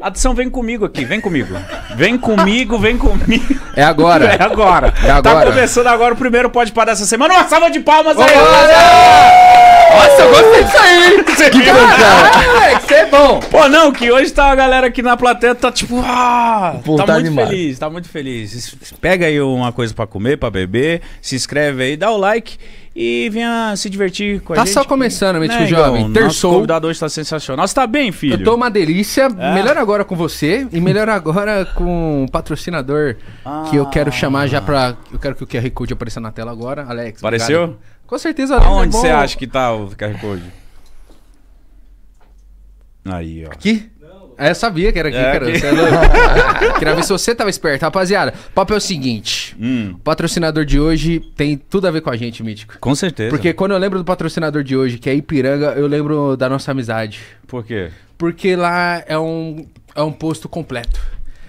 Adição, vem comigo aqui, vem comigo. Vem comigo, vem comigo. É agora. É agora. É agora. Tá começando agora o primeiro Pode Parar dessa semana. Uma salva de palmas aí, rapaziada! Nossa, eu gostei disso aí. Você viu? Ah, moleque, você é bom. Pô, não, que hoje tá a galera aqui na plateia, tá tipo, ah, Pô, tá, tá muito animado. feliz, tá muito feliz. Pega aí uma coisa pra comer, pra beber, se inscreve aí, dá o like e venha se divertir com a Tá gente. só começando, Mítico Né, Jovem. Igão? Nosso Terçou. convidado hoje tá sensacional. Você tá bem, filho? Eu tô uma delícia. É. Melhor agora com você e melhor agora com o patrocinador que eu quero chamar já pra. Eu quero que o QR Code apareça na tela agora. Alex. Apareceu? obrigado. Com certeza. Aonde é bom. você acha que tá o QR Code? Aí, ó. Aqui? É, eu sabia que era aqui, É, cara. aqui. Você é louco. Queria ver se você tava esperto. Rapaziada, o papo é o seguinte. Hum, O patrocinador de hoje tem tudo a ver com a gente, Mítico. com certeza. Porque quando eu lembro do patrocinador de hoje, que é Ipiranga, eu lembro da nossa amizade. Por quê? Porque lá é um, é um posto completo.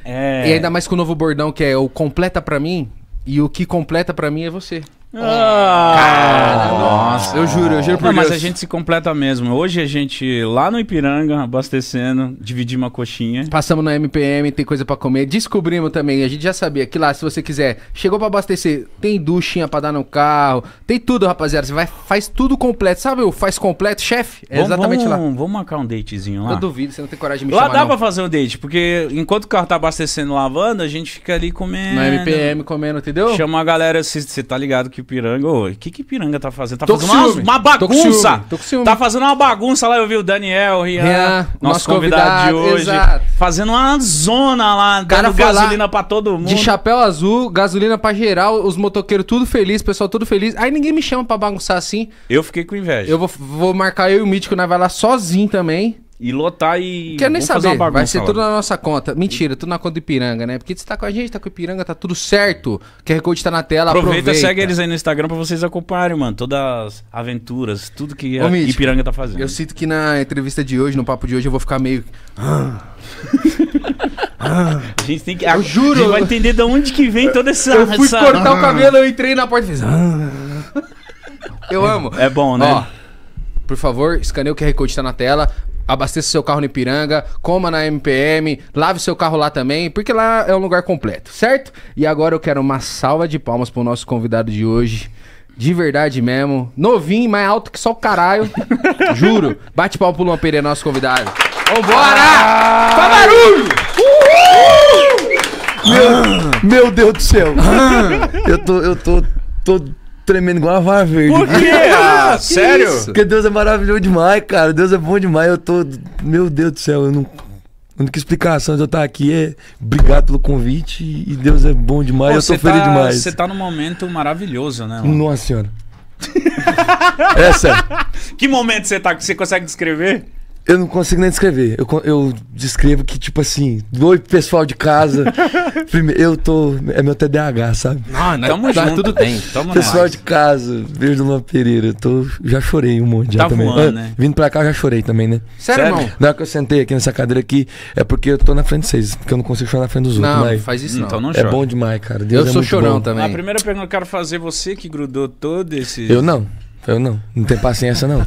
É. E ainda mais com o novo bordão, que é o completa pra mim, e o que completa pra mim é você. Ah, nossa. Eu juro, eu juro por Não, mas Deus. a gente se completa mesmo. Hoje a gente lá no Ipiranga, abastecendo, dividimos uma coxinha. Passamos na MPM, tem coisa pra comer. Descobrimos também, a gente já sabia que lá, se você quiser, chegou pra abastecer, tem duchinha pra dar no carro, tem tudo, rapaziada. Você vai, faz tudo completo. Sabe o faz completo, chefe? É Vamos- exatamente lá. vamos, Vamos marcar um datezinho lá. Eu duvido, você não tem coragem de me Lá chamar dá não. pra fazer um date, porque enquanto o carro tá abastecendo lavando, a gente fica ali comendo. Na MPM comendo, entendeu? Chama a galera, você tá ligado que o Piranga. Ô, o que que Piranga tá fazendo? Tá Tô com fazendo uma, ciúme. uma Tô com bagunça! ciúme. Tô com ciúme. Tá fazendo uma bagunça lá, eu vi o Daniel, o Rian, Rian, nosso, nosso convidado, de convidado, hoje. exato. Fazendo uma zona lá, Cara, dando foi lá gasolina pra todo mundo. De chapéu azul, gasolina pra geral, os motoqueiros tudo feliz, o pessoal tudo feliz. Aí ninguém me chama pra bagunçar assim. Eu fiquei com inveja. Eu vou, vou marcar eu e o Mítico, nós vai lá sozinho também. E lotar e. Quero nem saber, vai ser lá. tudo na nossa conta. Mentira, tudo na conta do Ipiranga, né? Porque você tá com a gente, tá com o Ipiranga, tá tudo certo. QR Code tá na tela, Aproveita, aproveita. segue eles aí no Instagram pra vocês acompanharem, mano. Todas as aventuras, tudo que Ô, a Mítico, Ipiranga tá fazendo. Eu sinto que na entrevista de hoje, no papo de hoje, eu vou ficar meio... A gente tem que. Eu juro. A gente vai entender de onde que vem toda essa. Eu fui essa- cortar o cabelo, eu entrei na porta e fiz... "Ah". Eu amo. É bom, né? Ó, por favor, escaneie o QR Code tá na tela. Abasteça seu carro no Ipiranga, coma na MPM, lave seu carro lá também, porque lá é um lugar completo, certo? E agora eu quero uma salva de palmas pro nosso convidado de hoje. De verdade mesmo. Novinho, mais alto que só o caralho. Juro. Bate palma pro Luan Pereira, nosso convidado. Vambora! Faz barulho! Meu Deus do céu. eu tô, eu tô, tô tremendo igual uma vara verde. Por quê? Ah, Que sério? isso? Porque Deus é maravilhoso demais, cara. Deus é bom demais. Eu tô. Meu Deus do céu, eu não. A única explicação de eu estar aqui é obrigado pelo convite e Deus é bom demais. Pô, eu você feliz tá, demais. Você tá num momento maravilhoso, né? mano? Nossa senhora. é sério. Que momento você tá que você consegue descrever? Eu não consigo nem descrever. Eu, eu descrevo que, tipo assim, oi pessoal de casa. Primeiro, eu tô. É meu TDAH, sabe? Não, não, Tamo tá, junto. tudo bem. Tamo Pessoal de casa, beijo do Luan Pereira. Eu tô, já chorei um monte já Tá também. voando, Ah, né? Vindo pra cá, eu já chorei também, né? Sério, Sério? irmão? Na hora que eu sentei aqui nessa cadeira aqui, é porque eu tô na frente de vocês, porque eu não consigo chorar na frente dos outros. Não, mas faz isso não. Então não é chora. bom demais, cara. Deus Eu é sou muito chorão bom. também. A primeira pergunta que eu quero fazer, você que grudou todo esse. Eu não. Eu não. Não tenho paciência, não.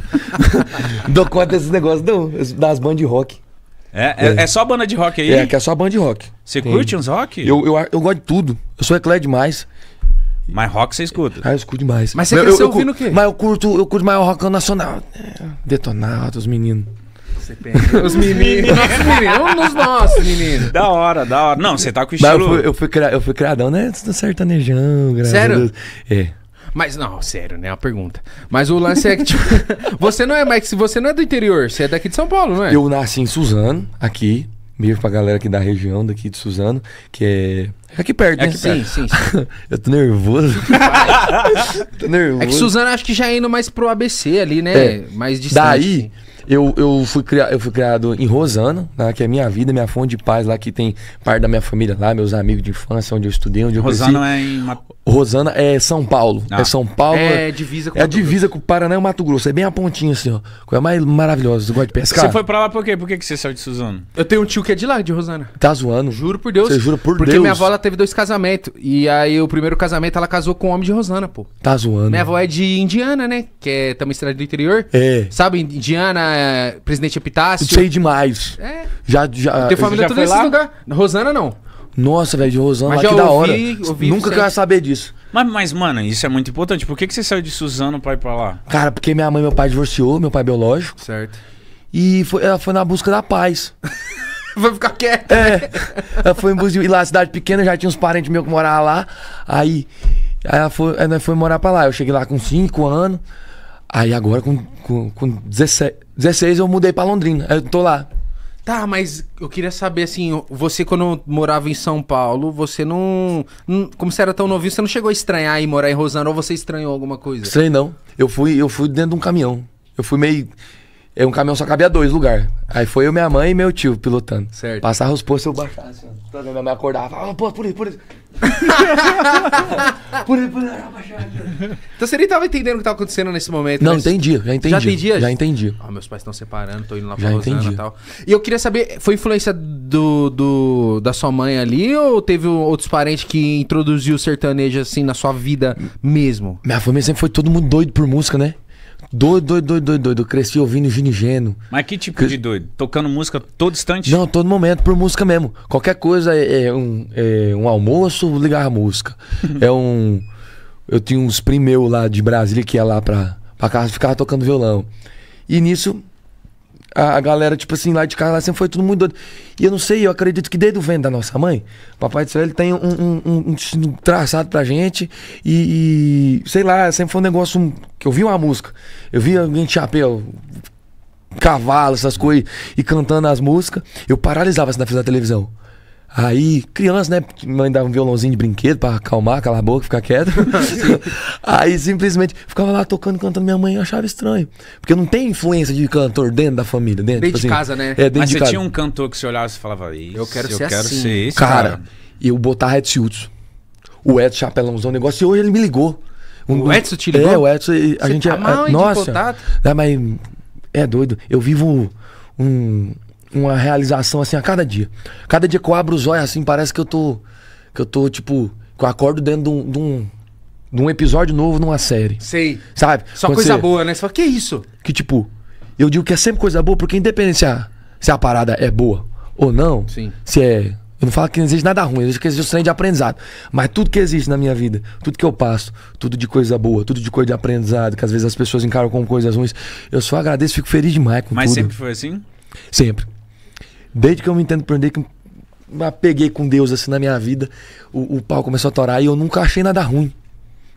Dou conta desses negócios, não. Das bandas de rock. É, é, É. é só banda de rock aí? É, que é só banda de rock. Você Tem. curte uns rock? Eu, eu, eu gosto de tudo. Eu sou eclético demais. Mas rock você escuta. Ah, eu escuto demais. Mas você eu, cresceu eu, eu, ouvindo o quê? Mas eu curto, eu curto mais o rock nacional. É, Detonado, os meninos. Os meninos. Nossos meninos. Nos nossos meninos. Da hora, da hora. Não, você tá com Mas eu estilo. fui, eu fui, eu fui criadão, né? Do sertanejão, graças Sério? a Deus. É. Mas não, sério, né? É uma pergunta. Mas o lance é que, tipo, você não é mais. Você não é do interior, você é daqui de São Paulo, não é? Eu nasci em Suzano, aqui. Mesmo pra galera aqui da região daqui de Suzano, que é. É aqui perto, É né? Sim, sim, sim. Eu tô nervoso. tô nervoso. É que Suzano acho que já é indo mais pro ABC ali, né? É. Mais distante. Daí, Eu, eu, fui criado, eu fui criado em Rosana, né, que é minha vida, minha fonte de paz lá, que tem parte da minha família lá, meus amigos de infância, onde eu estudei, onde eu Rosano cresci. é em. Ma- Rosana é São Paulo. Ah. É São Paulo. É divisa com É a divisa com o Paraná e o Mato Grosso. É bem a pontinha assim, ó. Coisa mais maravilhosa. Você gosta de pescar? Você foi pra lá por quê? Por que, que você saiu de Suzano? Eu tenho um tio que é de lá, de Rosana. Tá zoando. Juro por Deus. Você jura por Porque Deus? minha avó ela teve dois casamentos. E aí o primeiro casamento ela casou com um homem de Rosana, pô. Tá zoando. Minha avó é de Indiana, né? Que é também cidade do interior. É. Sabe, Indiana, é, Presidente Epitácio. Sei demais. É. Já, já. Tem família já tudo lugares. Rosana não. Nossa, velho, de Rosana, Mas lá já que da hora. ouvi- ouvi Nunca que eu ia saber disso. Mas, mas, mano, isso é muito importante. Por que, que você saiu de Suzano pra ir pra lá? Cara, porque minha mãe e meu pai divorciou, meu pai biológico. Certo. E foi, ela foi na busca da paz. Vai ficar quieto. É. ela foi em busca de. E lá, cidade pequena, já tinha uns parentes meus que moravam lá. Aí. Aí ela foi, aí nós foi morar pra lá. Eu cheguei lá com 5 anos. Aí agora, com, com, com 16, 16, eu mudei pra Londrina. Eu tô lá. Tá, mas eu queria saber assim, você quando morava em São Paulo, você não, não- como você era tão novinho, você não chegou a estranhar ir morar em Rosana ou você estranhou alguma coisa? Sei não. Eu fui, eu fui dentro de um caminhão. Eu fui meio. É um caminhão só cabia dois lugar. Aí foi eu, minha mãe e meu tio pilotando. Certo. Passava os postos, eu baixava assim. ó. Minha mãe acordava. Falava, pô, por aí, por aí. por por. Então você nem tava entendendo o que tava acontecendo nesse momento, Não, né? entendi, já entendi. Já entendia? Já entendi. Ah, meus pais estão separando, tô indo lá Já pra Rosana entendi. e tal. E eu queria saber, foi influência do, do- da sua mãe ali ou teve outros parentes que introduziu o sertanejo assim na sua vida mesmo? Minha família sempre foi todo mundo doido por música, né? Doido, doido, doido, doido, doido. Eu cresci ouvindo Gino e Geno. Mas que tipo de doido? Tocando música todo instante? Não, todo momento por música mesmo. Qualquer coisa é, é um, é um almoço, ligar a música. é um. Eu tinha uns primos lá de Brasília que ia lá pra, pra casa e ficava tocando violão. E nisso, a, a galera, tipo assim, lá de casa lá sempre foi todo mundo doido. E eu não sei, eu acredito que desde o vento da nossa mãe, Papai do Céu, ele tem um, um, um- um traçado pra gente. E, e, sei lá, sempre foi um negócio que eu vi uma música. Eu vi alguém de chapéu, cavalo, essas coisas, e cantando as músicas, eu paralisava assim na frente da televisão. Aí, criança, né? Mãe dava um violãozinho de brinquedo pra acalmar, calar a boca, ficar quieto. Aí simplesmente ficava lá tocando, cantando. Minha mãe eu achava estranho. Porque não tem influência de cantor dentro da família. Dentro, Dentro tipo de casa, né? É, dentro Mas de você casa. tinha um cantor que você olhava e falava, "Isso, Eu quero eu ser quero assim." ser esse Cara, cara. eu botava Edson Hudson. O Edson Chapelãozão, o negócio. E hoje ele me ligou. Um- O Edson te ligou? É, o Edson. e A Você gente tá é- mal, hein, de Nossa. contato? Não, mas é doido. Eu vivo um- uma realização assim a cada dia. Cada dia que eu abro os olhos assim, parece que eu tô. Que eu tô, tipo. Que eu acordo dentro de um, de um, de um episódio novo numa série. Sei. Sabe? Só Quando coisa você- boa, né? Você fala, que isso? Que tipo. Eu digo que é sempre coisa boa, porque independente se a, se a parada é boa ou não. Sim. Se é. Eu não falo que não existe nada ruim, eu digo que existe um trem de aprendizado. Mas tudo que existe na minha vida, tudo que eu passo, tudo de coisa boa, tudo de coisa de aprendizado, que às vezes as pessoas encaram como coisas ruins, eu só agradeço, fico feliz demais com Mas tudo. sempre foi assim? Sempre. Desde que eu me entendo por dentro, que me apeguei com Deus assim na minha vida, o, o pau começou a torar e eu nunca achei nada ruim.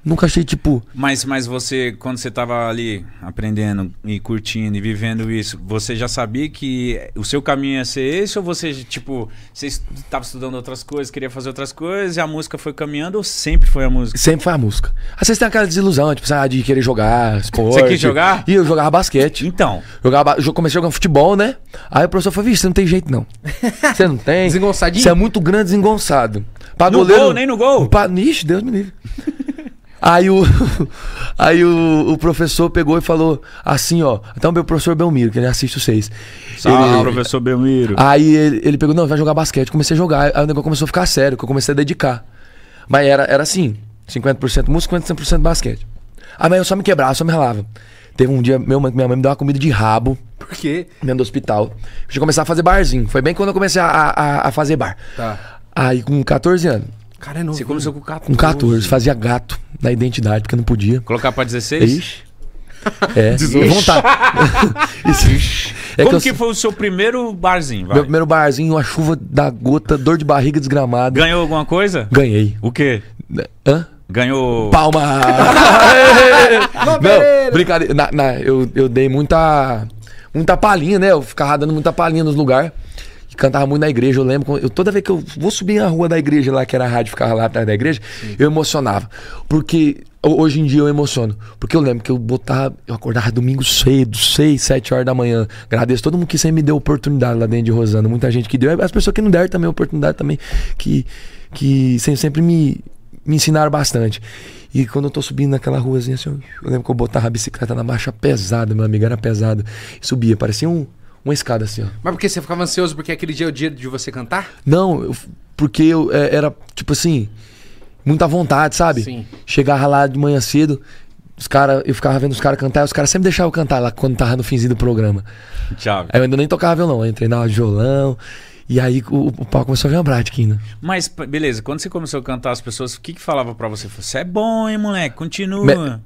Nunca achei, tipo. Mas, mas você, quando você tava ali aprendendo e curtindo e vivendo isso, você já sabia que o seu caminho ia ser esse? Ou você, tipo, você estava estudando outras coisas, queria fazer outras coisas e a música foi caminhando ou sempre foi a música? Sempre foi a música. Às vezes tem aquela desilusão, tipo, sabe, de querer jogar esporte. Você quis jogar? E eu jogava basquete. Então, Jogava, comecei jogando futebol, né? Aí o professor falou: Vixe, você não tem jeito, não. Você não tem. Desengonçadinho? Você é muito grande desengonçado. Pra No gol, nem no gol? Pra... Ixi, Deus me livre. Aí o, aí o, o professor pegou e falou assim, ó. Até o meu professor Belmiro, que ele assiste os seis. salve, Ele- professor Belmiro. Aí ele, ele pegou, não, vai jogar basquete. Comecei a jogar. Aí o negócio começou a ficar sério, que eu comecei a dedicar. Mas era, era assim: 50% música, 50% basquete. Aí mas eu só me quebrava, só me ralava. Teve um dia, meu, minha mãe me deu uma comida de rabo Por quê? dentro do hospital. Deixa eu começar a fazer barzinho. Foi bem quando eu comecei a, a, a fazer bar. Tá. Aí com 14 anos. Cara, é novo. Você começou com 14. Com 14, fazia gato na identidade, porque não podia. Colocar pra 16? Ixi. É, vontade. É Como eu- que, foi o seu primeiro barzinho? vai? Meu primeiro barzinho, uma chuva da gota, dor de barriga desgramada. Ganhou alguma coisa? Ganhei. O quê? Hã? Ganhou. Palma! não, brincadeira. Na, na- eu, eu dei muita. Muita palhinha, né? Eu ficava dando muita palhinha nos lugares. E cantava muito na igreja. Eu lembro, eu, toda vez que eu vou subir na rua da igreja lá, que era a rádio, ficava lá atrás da igreja, eu emocionava. Porque ho- hoje em dia eu emociono. Porque eu lembro que eu botava, eu acordava domingo cedo, 6, 7 horas da manhã. Agradeço todo mundo que sempre me deu oportunidade lá dentro de Rosana. Muita gente que deu. As pessoas que não deram também oportunidade também, que, que sempre, me, me ensinaram bastante. E quando eu tô subindo naquela ruazinha assim, eu lembro que eu botava a bicicleta na marcha pesada, meu amigo, era pesada. E subia, parecia um, uma escada assim, ó. Mas porque você ficava ansioso porque aquele dia é o dia de você cantar? Não, eu- porque eu é, era, tipo assim, muita vontade, sabe? Sim. Chegava lá de manhã cedo, os cara, eu ficava vendo os caras cantar, e os caras sempre deixavam eu cantar lá quando tava no finzinho do programa. Tchau. Aí eu ainda nem tocava violão, eu entrei na aula de violão, e aí o, o pau começou a vir uma prática, né? Mas, beleza, quando você começou a cantar, as pessoas, o que que falava pra você? Você é bom, hein, moleque? Continua. Me-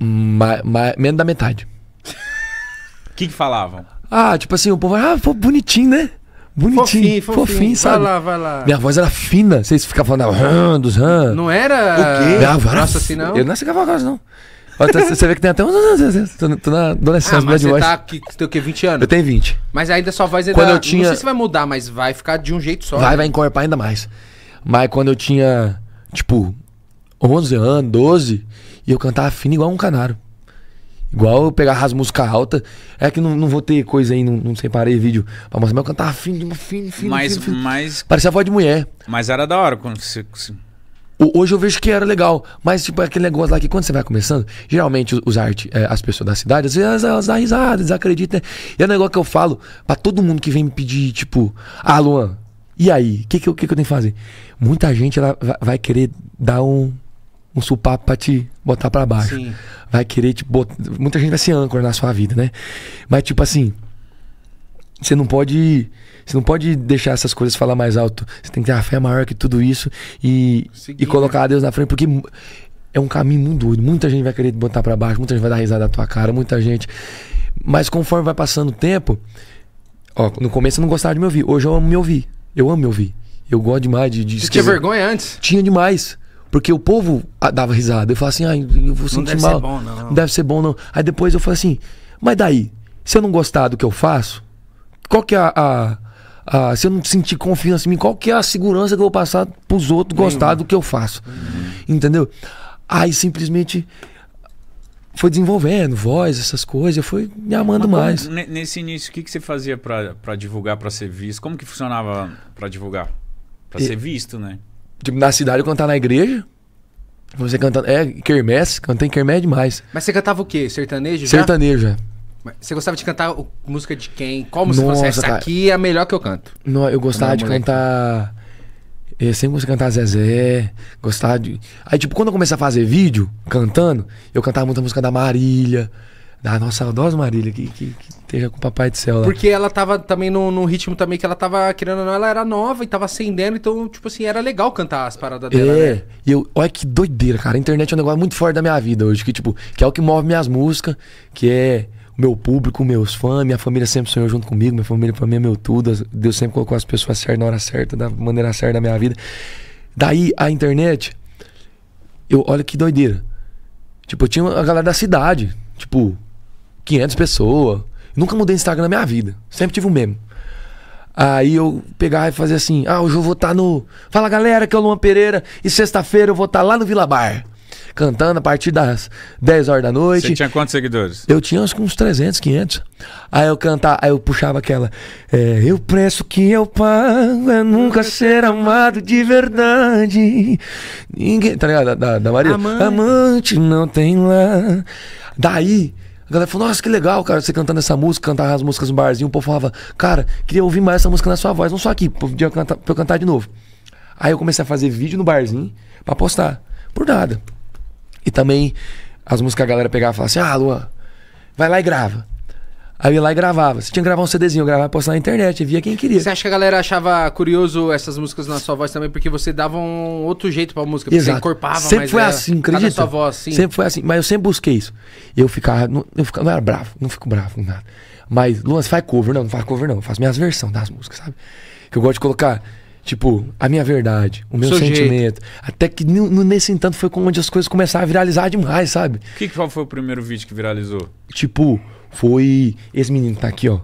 O ma- ma- menos da metade. que que falavam? Ah, tipo assim, o povo, ah, pô, bonitinho, né? Bonitinho, fofinho, sabe? Vai lá, vai lá. Minha voz era fina, vocês ficavam falando, ah, dos rã. Não era. O quê? Minha voz era Nossa, assim não. Eu não sei que voz, não. Você vê que tem até um. Tô, tô na adolescência, Ah, mas você voz. tá aqui, você tem o quê? 20 anos? Eu tenho 20. Mas ainda sua voz ainda. Quando eu Não tinha- sei se vai mudar, mas vai ficar de um jeito só. Vai, né? vai encorpar ainda mais. Mas quando eu tinha, tipo, 11 anos, 12, e eu cantava fino igual um canário. Igual eu pegava as músicas altas. É que não, não vou ter coisa aí, não, não separei vídeo pra mostrar, mas eu cantava fino, fino, fino, Mas, fino, fino. mas, Parecia a voz de mulher. mas era da hora quando você... Hoje eu vejo que era legal, mas tipo, é aquele negócio lá que quando você vai começando, geralmente os, arte, é, as pessoas da cidade, às vezes elas dão risada, desacreditam. né? E é um negócio que eu falo pra todo mundo que vem me pedir, tipo, ah, Luan, e aí? O que, que, eu- que, que eu tenho que fazer? Muita gente ela vai querer dar um, um supapo pra te botar pra baixo. Sim. Vai querer, tipo, bot- muita gente vai ser âncora na sua vida, né? Mas, tipo assim, você não pode. Você não pode deixar essas coisas falar mais alto. Você tem que ter a fé maior que tudo isso e, Seguir, e colocar a Deus na frente, porque é um caminho muito doido. Muita gente vai querer te botar pra baixo, muita gente vai dar risada na tua cara, muita gente. Mas conforme vai passando o tempo, ó, no começo eu não gostava de me ouvir. Hoje eu amo me ouvir. Eu amo me ouvir. Eu gosto demais de, de Você tinha escrever. vergonha antes? Tinha demais. Porque o povo ah, dava risada. Eu falava assim, ai, eu vou sentir deve mal. ser bom, não. Não deve ser bom, não. Aí depois eu falei assim, mas daí? Se eu não gostar do que eu faço, qual que é a. a- se eu não sentir confiança em mim, qual que é a segurança que eu vou passar pros outros gostar do que eu faço? Entendeu? Aí simplesmente foi desenvolvendo voz, essas coisas, eu fui me amando Mas mais. como- nesse início, o que que você fazia pra, pra divulgar, pra ser visto? Como que funcionava pra divulgar? Pra E- ser visto, né? Tipo, na cidade eu cantava na igreja. Você cantando. É, quermesse, cantei quermesse demais. Mas você cantava o quê? Sertanejo? Sertanejo, é. Você gostava de cantar música de quem? Qual música você? Nossa, Essa cara. aqui é a melhor que eu canto. Não, eu gostava de moleque. cantar. Eu sempre gostei de cantar Zezé. Gostava de. Aí, tipo, quando eu comecei a fazer vídeo cantando, eu cantava muita música da Marília. Da nossa saudosa Marília, que, que, que esteja com o Papai do Céu lá. Porque ela tava também num, num ritmo também que ela tava, querendo ou não, ela era nova e tava acendendo, então, tipo assim, era legal cantar as paradas dela, É, né? e eu, olha que doideira, cara. A internet é um negócio muito forte da minha vida hoje, que tipo, que é o que move minhas músicas, que é o meu público, meus fãs, minha família sempre sonhou junto comigo, minha família pra mim é meu tudo. Deus sempre colocou as pessoas certas na hora certa, da maneira certa da minha vida. Daí a internet, eu olha que doideira. Tipo, eu tinha a galera da cidade, tipo, 500 pessoas. Nunca mudei Instagram na minha vida. Sempre tive o mesmo. Aí eu pegava e fazia assim: ah, hoje eu vou estar no. Fala galera, que é o Luan Pereira. E sexta-feira eu vou estar lá no Vila Bar. Cantando a partir das 10 horas da noite. Você tinha quantos seguidores? Eu tinha que uns 300, 500. Aí eu cantava, aí eu puxava aquela. É, eu preço que eu pago é nunca ser amado de verdade. Ninguém. Tá ligado? Da, da, da Maria? Amante. Amante não tem lá. Daí. A galera falou, nossa, que legal, cara, você cantando essa música, cantar as músicas no barzinho. O povo falava, cara, queria ouvir mais essa música na sua voz, não só aqui, podia cantar, pra eu cantar de novo. Aí eu comecei a fazer vídeo no barzinho pra postar. Por nada. E também as músicas a galera pegava e falava assim: Ah, Luan, vai lá e grava. Aí eu ia lá e gravava. Você tinha que gravar um CDzinho, eu gravava e postar na internet, via quem queria. Você acha que a galera achava curioso essas músicas na sua voz também, porque você dava um outro jeito pra música, porque você encorpava Sempre mais foi ela, assim, acredita? sua voz, assim. Sempre foi assim, mas eu sempre busquei isso. Eu ficava, não, eu ficava, não era bravo, não fico bravo com nada. Mas, Luan, você faz cover? Não, não faz cover não, eu faço minhas versões das músicas, sabe? Que eu gosto de colocar, tipo, a minha verdade, o meu Seu jeito. sentimento. Até que nesse entanto foi onde as coisas começaram a viralizar demais, sabe? O que, qual foi o primeiro vídeo que viralizou? Tipo, foi esse menino que tá aqui, ó.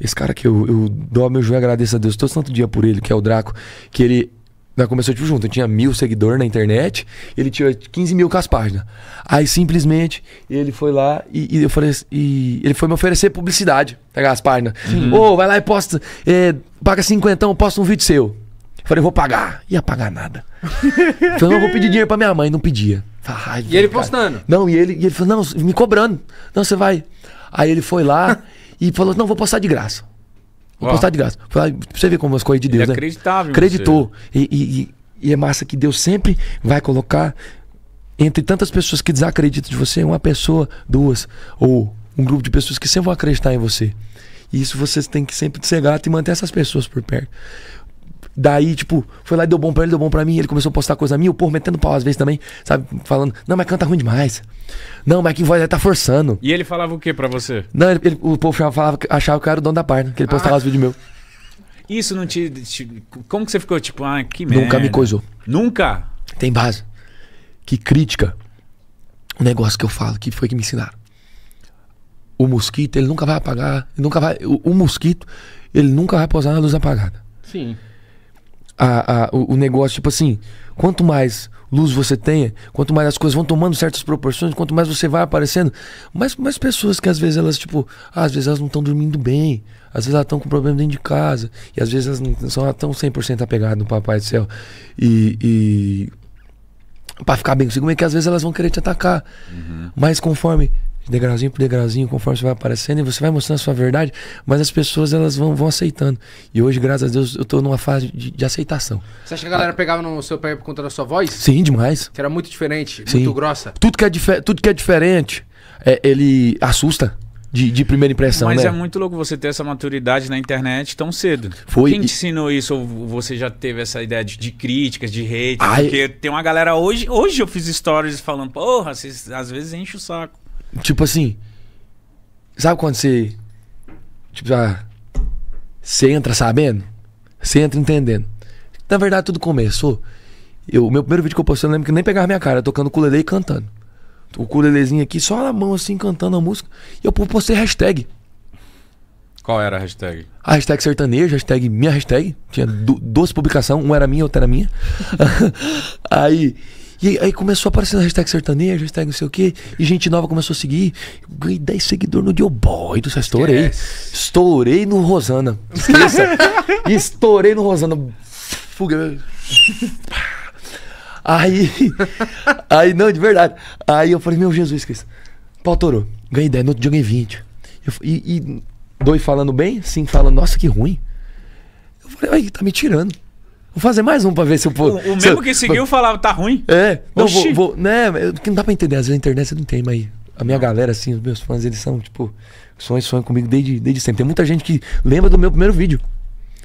Esse cara que eu, eu dou meu joelho e agradeço a Deus todo santo dia por ele, que é o Draco, que ele. Nós começou tipo junto, eu tinha mil seguidores na internet, ele tinha 15 mil com as páginas. Aí simplesmente ele foi lá e, e eu falei e ele foi me oferecer publicidade, pegar as páginas. Ô, vai lá e posta, é, paga cinquentão, posta um vídeo seu. Eu falei, vou pagar. Ia pagar nada. Falei, não, vou pedir dinheiro pra minha mãe, não pedia. Falei, "Ai, E ele cara." postando? Não, e ele, e ele falou, não, me cobrando. Não, você vai. Aí ele foi lá e falou, não, vou postar de graça. Vou Ó. postar de graça. Pra você ver como as coisas de Ele Deus, né? acreditava em Acreditou. E, e- e- é massa que Deus sempre vai colocar entre tantas pessoas que desacreditam de você, uma pessoa, duas, ou um grupo de pessoas que sempre vão acreditar em você. E isso vocês têm que sempre ser e manter essas pessoas por perto. Daí, tipo, foi lá e deu bom pra ele, deu bom pra mim. Ele começou a postar coisa minha, o povo metendo pau às vezes também, sabe? Falando, não, mas canta ruim demais. Não, mas que voz aí tá forçando. E ele falava o que pra você? Não, ele- ele- o povo falava, achava que eu era o dono da página, que ele postava os vídeos meus. Isso não te, te- Como que você ficou tipo, ah, que merda? Nunca me coisou. Nunca? Tem base. Que crítica. Um negócio que eu falo, que foi que me ensinaram. O mosquito, ele nunca vai apagar. ele nunca vai. O, o mosquito, ele nunca vai pousar na luz apagada. Sim. A, a- o, o negócio, tipo assim, quanto mais luz você tenha, quanto mais as coisas vão tomando certas proporções, quanto mais você vai aparecendo, mais, mais pessoas que às vezes elas, tipo, ah, às vezes elas não estão dormindo bem, às vezes elas estão com problema dentro de casa, e às vezes elas não são tão 100% apegadas no Papai do Céu. E. e para ficar bem consigo, é que às vezes elas vão querer te atacar. Mas conforme degrauzinho por degrauzinho, conforme você vai aparecendo e você vai mostrando a sua verdade, mas as pessoas elas vão, vão aceitando. E hoje, graças a Deus, eu tô numa fase de, de aceitação. Você acha que a galera pegava no seu pé por conta da sua voz? Sim, demais. Que era muito diferente, Sim. muito grossa. Tudo que é, dife- tudo que é diferente, é, ele assusta de, de primeira impressão, Mas né? é muito louco você ter essa maturidade na internet tão cedo. Foi, Quem te ensinou isso? Ou você já teve essa ideia de, de críticas, de hate? Ai. Porque tem uma galera hoje. Hoje eu fiz stories falando, porra, vocês às vezes enche o saco. Tipo assim, sabe quando você. Tipo, ah, você entra sabendo? Você entra entendendo. Na verdade, tudo começou. Eu, o meu primeiro vídeo que eu postei, eu lembro que nem pegava minha cara, tocando ukulele e cantando. O ukulelezinho aqui, só na mão assim, cantando a música. E eu postei hashtag. Qual era a hashtag? A hashtag sertanejo, hashtag minha hashtag. Tinha du- duas publicações, uma era minha, outra era minha. aí, e aí começou a aparecer a hashtag sertanejo, hashtag não sei o quê. E gente nova começou a seguir. Eu ganhei 10 seguidores no Dio Boy do. Estourei. Esquece. Estourei no Rosana. Esqueça. Estourei no Rosana. Fuga. Aí. Aí, não, de verdade. Aí eu falei, meu Jesus, Cristo. Pau torou. Ganhei 10, no outro dia eu ganhei 20. Eu e, e dois falando bem, sim, falando, nossa, que ruim. Eu falei, ai, tá me tirando. Vou fazer mais um pra ver se O, pô. o se mesmo que seguiu falava, tá ruim? É, não, Oxi. vou, vou. Né, que não dá pra entender. Às vezes a internet você não tem, mas a minha galera, assim, os meus fãs, eles são, tipo, sonham, sonham comigo desde, desde sempre. Tem muita gente que lembra do meu primeiro vídeo.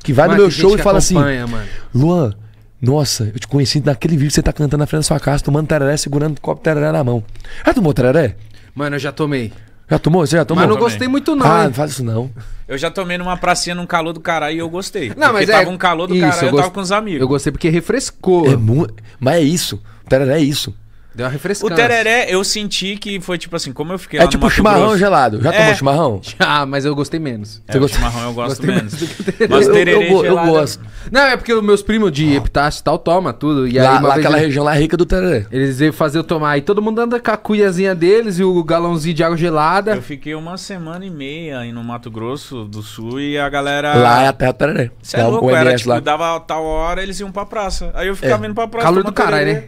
Que vai Mano, no meu show e fala assim: mano. Luan, nossa, eu te conheci naquele vídeo que você tá cantando na frente da sua casa, tomando tereré, segurando o copo de tereré na mão. Já tomou tereré? Mano, eu já tomei. Já tomou? Você já tomou? Mas não gostei muito, não. ah, hein? não faz isso não. Eu já tomei numa pracinha num calor do caralho e eu gostei. Não, mas porque é. tava um calor do isso, caralho, eu, gost- tava com os amigos. Eu gostei porque refrescou. É mu... Mas é isso. Tereré é isso. Deu uma O refrescada. tereré, eu senti que foi tipo assim, como eu fiquei É lá no tipo Mato chimarrão Grosso- gelado. Já É. tomou chimarrão? Ah, mas eu gostei menos. É, o chimarrão eu gosto Gostei menos. do que o tereré. Mas Eu- eu- tererê eu, gelado- gosto. Não, é porque os meus primos de Epitácio e tal toma tudo. E aí, Lá, uma lá vez aquela região lá é rica do tereré. Eles veio fazer eu tomar. E todo mundo anda com a cuiazinha deles e o galãozinho de água gelada. Eu fiquei uma semana e meia aí no Mato Grosso do Sul e a galera. Lá é até o tereré. Cê é Lá, louco, o era tipo, lá. dava tal hora, eles iam pra praça. Aí eu ficava É. indo pra praça. Calor tomando do caralho, tererê, né?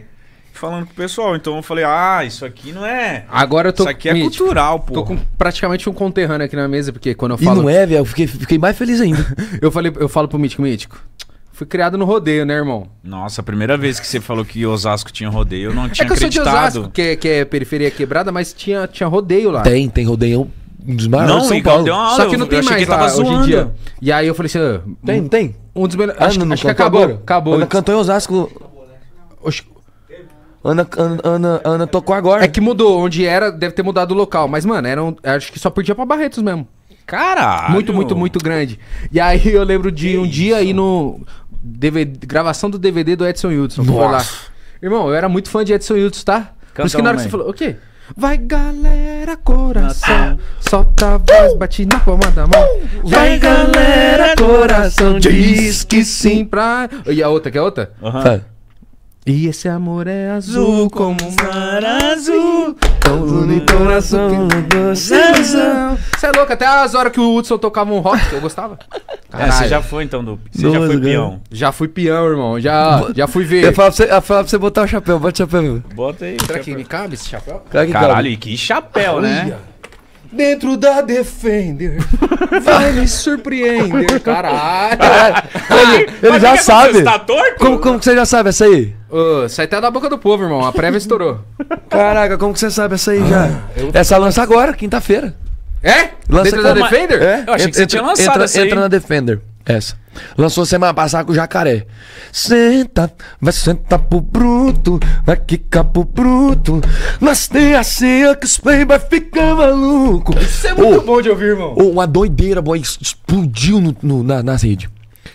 Falando com o pessoal. Então eu falei, ah, isso aqui não é. Agora eu tô Isso aqui é cultural, pô. Tô com praticamente um conterrâneo aqui na mesa, porque quando eu E falo. não é, velho. Eu fiquei, fiquei mais feliz ainda. Eu, falei, eu falo pro Mítico, Mítico. Fui criado no rodeio, né, irmão? Nossa, a primeira vez que você falou que Osasco tinha rodeio, eu não É tinha que eu sou de acreditado. Osasco, que, é- que é periferia quebrada, mas tinha, tinha rodeio lá. tem, tem rodeião. Um dos maiores Não, de São Paulo. deu uma aula. Só que não tem mais que lá hoje em dia. E aí eu falei assim, ah, Tem, tem. um dos melhores. Acho, Ana não acho que cantou acabou. Acabou. Ana cantou em Osasco. Oxe, Ana, Ana, Ana, Ana tocou agora. É que mudou, onde era, deve ter mudado o local. Mas, mano, era um, acho que só podia pra Barretos mesmo. Caralho. Muito, muito, muito grande. E aí eu lembro de um dia aí no DVD, gravação do DVD do Edson Hudson. que foi lá. Nossa. Irmão, eu era muito fã de Edson Hudson, tá? Por isso que Canta na hora que você falou, o quê? Vai galera, coração. Nação. Solta a voz, bate na palma da mão. Vai galera, coração. Diz que sim pra. E a outra, que é a outra? Aham. Fala. E esse amor é azul como o mar azul. Tão bonito coração, doce ilusão. Você é louco, até as horas que o Hudson tocava um rock, eu gostava. É, você já foi então, Dupe. Você já foi cara. peão. Já fui peão, irmão. Já, já fui ver. Eu falo pra você, falo pra você botar o chapéu, bota o chapéu. Bota aí. Será que me cabe esse chapéu? Que Caralho, e que chapéu, né? Dentro da Defender, vai me surpreender, caralho. Ele, ele Mas já por que sabe. Tá torto? Como, como que você já sabe essa aí? Ô, sai até da boca do povo, irmão. A prévia estourou. Caraca, como que você sabe essa aí já? Essa lança agora, quinta-feira. É? Lança Dentro da Defender? É? Eu achei que você tinha lançado entra, essa aí. entra na Defender. Essa. Lançou semana passada com o jacaré. Senta, vai sentar pro bruto, vai quicar pro bruto. Mas tem a ceia que os play vai ficar maluco. Isso é muito bom de ouvir, irmão. Ô, uma doideira, boy, explodiu no, no- na, nas redes.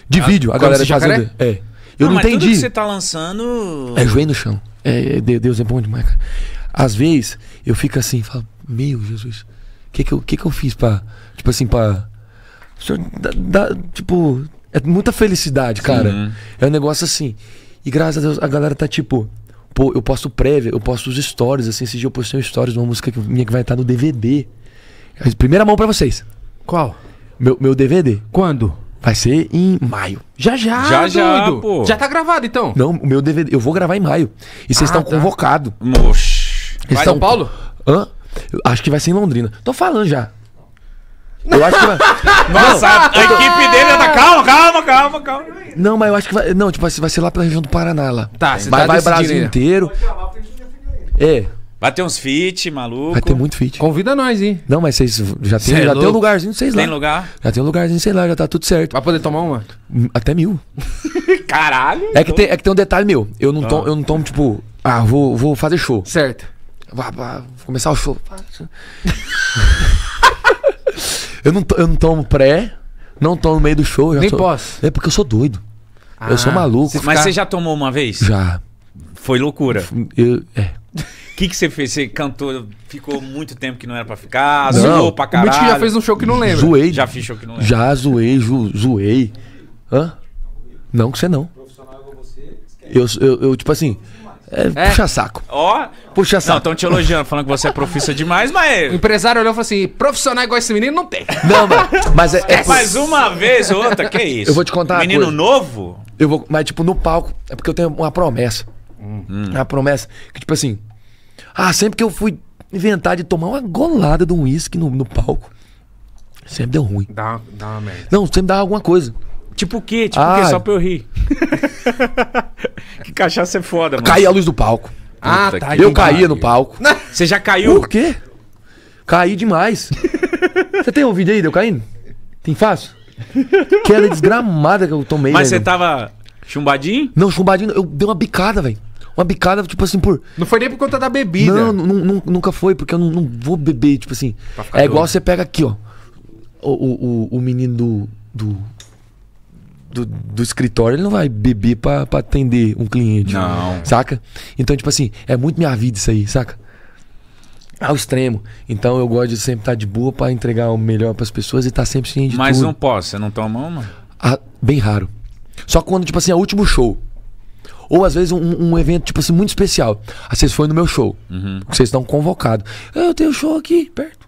De vídeo, a galera fazendo. É. Eu não, mas tudo entendi. que você tá lançando. É joelho no chão. É, é, de- Deus é bom demais, cara. Às vezes eu fico assim, falo, meu Jesus, o que que eu, que que eu fiz pra, tipo assim, pra. Senhor, dá- dá- tipo, é muita felicidade, cara. Sim. É um negócio assim. E graças a Deus a galera tá tipo, pô, eu posto prévia, eu posto os stories, assim, esse dia eu postei um stories de uma música que- minha que vai estar no DVD. Primeira mão pra vocês. Qual? Meu, meu DVD Quando? vai ser em maio. Já já, Já, já, pô. Já tá gravado, então? Não, o meu DVD, eu vou gravar em maio. E vocês Ah, estão tá. convocados. Eles Vai tão- São Paulo? Hã? Eu acho que vai ser em Londrina. Tô falando já. Eu acho que vai. Nossa, a, a equipe dele tá. Calma, calma, calma, calma. Não, mas eu acho que vai. Não, tipo, vai ser- vai ser lá pela região do Paraná lá. Tá, você vai, tá vai Brasil inteiro. É, Vai ter uns feat, maluco. vai ter muito feat. Convida nós, hein? Não, mas vocês já Cê tem, é já tem um lugarzinho vocês lá. Tem lugar? Já tem um lugarzinho, sei lá, já tá tudo certo. Vai poder tomar uma? Hum, Até mil. Caralho. É que, tem, é que tem um detalhe meu. Eu não tomo, eu não tomo tipo, ah, vou, vou fazer show. Certo. Vá, vá, vou começar o show. eu, não eu não tomo pré, não tomo no meio do show. Nem sou- pós. É porque eu sou doido. eu sou Ah, maluco. Mas ficar- você já tomou uma vez? Já. Foi loucura. Eu, é. O que, que você fez? Você cantou, ficou muito tempo que não era pra ficar, Não. zoou pra O caralho. Mítico já fez um show que não lembra. Zoei. Já fiz show que não lembra. Já zoei, zo- zoei. Hã? Não, que você não. Eu, eu, eu, tipo assim, é, É. puxa saco. Ó. Puxa Não, saco. estão te elogiando, falando que você é profissa demais, O mas. empresário olhou e falou assim: profissional igual esse menino não tem. Não, mas, mas é, é por- Mais uma vez, outra, que isso? Eu vou te contar uma Menino coisa. novo? Eu vou, mas tipo, no palco, é porque eu tenho uma promessa. Uma promessa que, tipo assim, ah, sempre que eu fui inventar de tomar uma golada de um uísque no, no palco, sempre deu ruim. Dá, dá uma merda. Não, sempre dá alguma coisa. Tipo o quê? Tipo o Ah. quê? Só pra eu rir. que cachaça é foda, mano. Caí a luz do palco. Ah, Puta tá. que eu caía no palco. Você já caiu? Por quê? Caí demais. Você tem vídeo aí de eu caindo? Tem fácil? Queda desgramada que eu tomei. Mas você tava chumbadinho? Não, chumbadinho, eu dei uma bicada, velho. Uma bicada, tipo assim, por. Não foi nem por conta da bebida. Não, nu- nu- nunca foi, porque eu não, não vou beber, tipo assim. É igual você pega aqui, ó. O, o, o, o menino do, do. Do, do escritório, ele não vai beber pra, pra atender um cliente. Não. Saca? Então, tipo assim, é muito minha vida isso aí, saca? Ao extremo. Então eu gosto de sempre estar de boa pra entregar o melhor pras pessoas e estar sempre ciente de Mas tudo. não posso, você não toma uma? Ah, bem raro. Só quando, tipo assim, é o último show. Ou às vezes um, um evento, tipo assim, muito especial. Aí vocês foram no meu show. Uhum. Vocês estão convocados. Eu tenho show aqui, perto.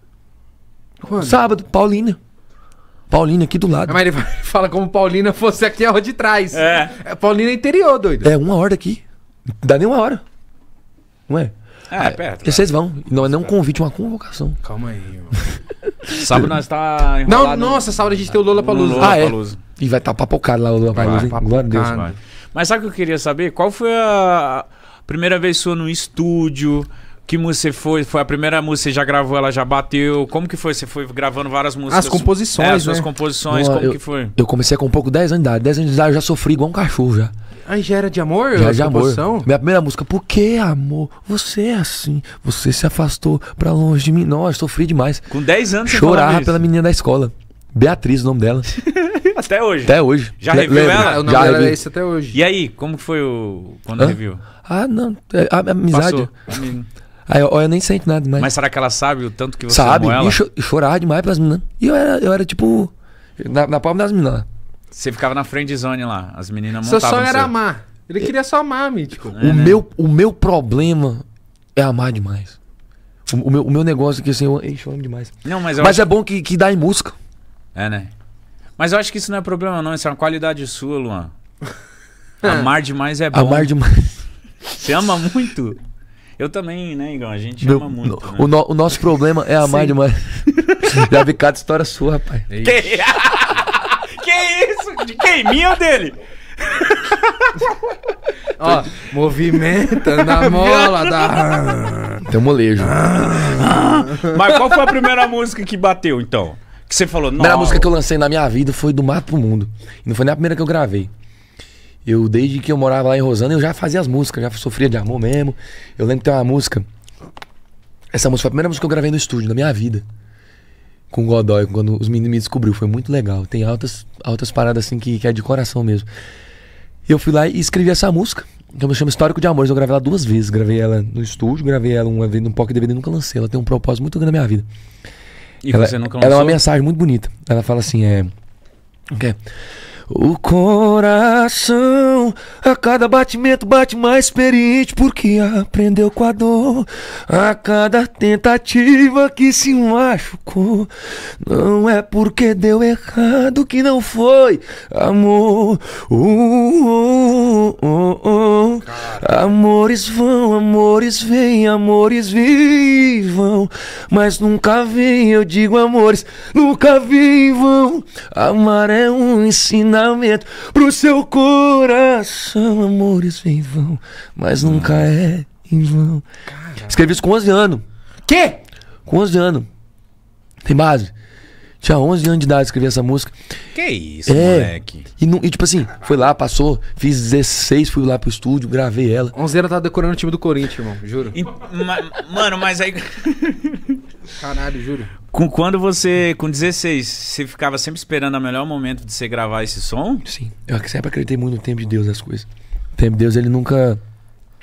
Quando? Sábado, Paulina. Paulina aqui do lado. Mas ele fala como Paulina fosse aqui a rua de trás. É. Paulina é interior, doido. É uma hora daqui. Não dá nem uma hora. Não é? É, perto. E vocês vão. Não é nem um convite, é uma convocação. Calma aí, irmão. Sábado nós tá Não, enrolado nossa, essa hora a gente tem o Lola pra no luz. Lola Ah, é? Palusa. E vai estar tá papocado lá o Vai, Vai, vai, Glória a Deus. Vai. Mas sabe o que eu queria saber? Qual foi a primeira vez sua no estúdio? Que música você foi? Foi a primeira música, você já gravou, ela já bateu? Como que foi? Você foi gravando várias músicas? As composições, É, as suas né? composições, Não, como eu- que foi? Eu comecei com um pouco 10 anos de idade. 10 anos de idade eu já sofri igual um cachorro já. Aí já era de amor? Já a de amor. Minha primeira música, por que amor? Você é assim. Você se afastou pra longe de mim. Nossa, sofri demais. Com 10 anos você Chorava pela isso? menina da escola. Beatriz, o nome dela. Até hoje. Até hoje. Já Le- reviu lembro. ela? Ah, o nome Já dela é esse até hoje. E aí, como que foi o. Quando Hã? reviu? Ah, não. É, A, a amizade. Passou. Aí ó, eu nem sente nada mais. Mas será que ela sabe o tanto que você Sabe? amou ela? E cho- e chorava demais pras meninas. E eu era, eu era tipo. Na, na palma das meninas lá. Você ficava na friend zone lá, as meninas Seu montavam sonho no era seu. amar. Ele queria só amar, mítico. É, o, né? meu, o meu problema é amar demais. O, o meu, o meu negócio é que assim, eu, eu amo demais. Não, mas eu Mas acho... é bom que, que dá em música. É, né? Mas eu acho que isso não é problema não, isso é uma qualidade sua, Luan. Amar demais é bom. Amar demais. Você ama muito? Eu também, né, Igão? A gente Meu- ama muito, no- né? o, no- o nosso problema é amar Sim. demais. Já vi cada história sua, rapaz. Que... que isso? De quem? Minha ou dele? Ó, movimenta na mola da. Tem um molejo. Mas qual foi a primeira música que bateu, então? Que você falou, A primeira "Não, música que eu lancei na minha vida foi do Mato pro Mundo. E não foi nem a primeira que eu gravei. Eu, desde que eu morava lá em Rosana, eu já fazia as músicas, já sofria de amor mesmo. Eu lembro que tem uma música. Essa música foi a primeira música que eu gravei no estúdio, na minha vida. Com o Godoy, quando os meninos me descobriu. Foi muito legal. Tem altas, altas paradas assim que, que é de coração mesmo. E eu fui lá e escrevi essa música. Que eu me chamo Histórico de Amores. Eu gravei ela duas vezes. Gravei ela no estúdio, gravei ela uma vez no Pocket DVD nunca lancei. Ela tem um propósito muito grande na minha vida. E ela, você nunca ela é lançou? uma mensagem muito bonita. Ela fala assim, é... O que é? O coração a cada batimento bate mais experiente porque aprendeu com a dor. A cada tentativa que se machucou, não é porque deu errado que não foi amor. Uh, uh, uh, uh. Amores vão, amores vêm, amores vivam, mas nunca vem, eu digo amores, nunca vivam. Amar é um ensinamento pro seu coração. Amores vêm e vão, mas nunca é em vão. Escrevi isso com 11 anos. Quê? Com 11 anos. Tem base? Tinha 11 anos de idade, escrevi essa música. Que isso, É. moleque? E, e tipo assim, foi lá, passou, fiz 16, fui lá pro estúdio, gravei ela. 11 anos tava decorando o time do Corinthians, irmão. Juro. E- ma- mano, mas aí... Caralho, juro. Com, quando você, com 16, você ficava sempre esperando o melhor momento de você gravar esse som? Sim, eu sempre acreditei muito no tempo de Deus das coisas. O tempo de Deus, ele nunca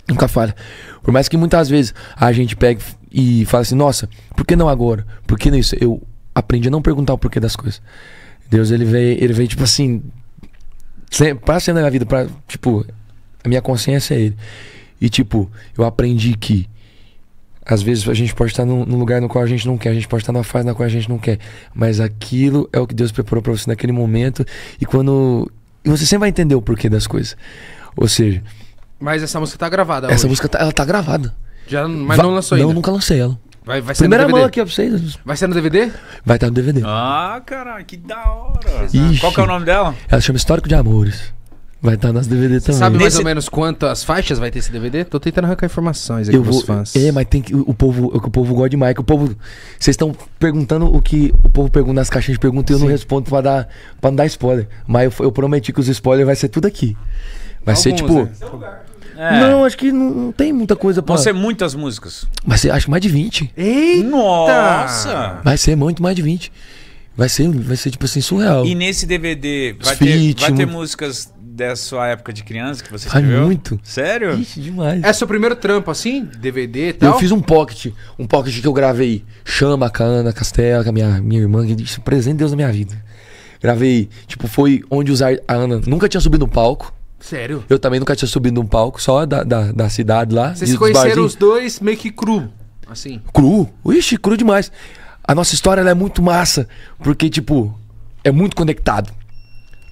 nunca falha. Por mais que muitas vezes a gente pegue e fale assim, nossa, por que não agora? Por que não isso? Eu aprendi a não perguntar o porquê das coisas. Deus, ele veio, ele veio tipo assim, pra ser na minha vida, pra, tipo, a minha consciência é ele. E tipo, eu aprendi que às vezes a gente pode estar num, num lugar no qual a gente não quer, a gente pode estar numa fase na qual a gente não quer, mas aquilo é o que Deus preparou pra você naquele momento e quando e você sempre vai entender o porquê das coisas. Ou seja, Mas essa música tá gravada essa hoje. música tá, ela tá gravada. Já, mas Va- não lançou Não, ainda. nunca lancei ela. Vai, vai ser Primeira no mão DVD? aqui ó, pra vocês. Vai ser no DVD? Vai estar no DVD. Ah, caralho, que da hora. Ixi. Qual que é o nome dela? Ela chama Histórico de Amores. Vai estar nas DVD também. Sabe mais Nesse- ou menos quantas faixas vai ter esse DVD? Tô tentando arrancar informações aqui Eu pros vou. fãs. É, mas tem que. O povo, o que o povo gosta demais. Que o povo. Vocês estão perguntando o que o povo pergunta nas caixinhas de pergunta e eu não respondo pra, dar, pra não dar spoiler. Mas eu, eu prometi que os spoilers vai ser tudo aqui. Vai ser Alguns, tipo. né? É. Não, acho que não, não tem muita coisa pra. Vão ser muitas músicas. Vai ser, acho que mais de 20. Eita! Nossa! Vai ser muito mais de 20. Vai ser, vai ser tipo assim, surreal. E nesse DVD vai Os ter, feat, vai ter músicas da sua época de criança que você Faz escreveu? muito. Sério? Ixi, demais. É seu primeiro trampo assim? DVD e tal? Eu fiz um pocket, um pocket que eu gravei Chama com a Ana Castela, com a minha, minha irmã, que disse, presente Deus na minha vida. Gravei, tipo, foi onde os ar- a Ana nunca tinha subido no palco. Sério? Eu também nunca tinha subido num palco, só da, da, da cidade lá. Vocês se conheceram barzinhos. os dois meio que cru. Assim. Cru. Ixi, cru demais. A nossa história ela é muito massa, porque, tipo, é muito conectado.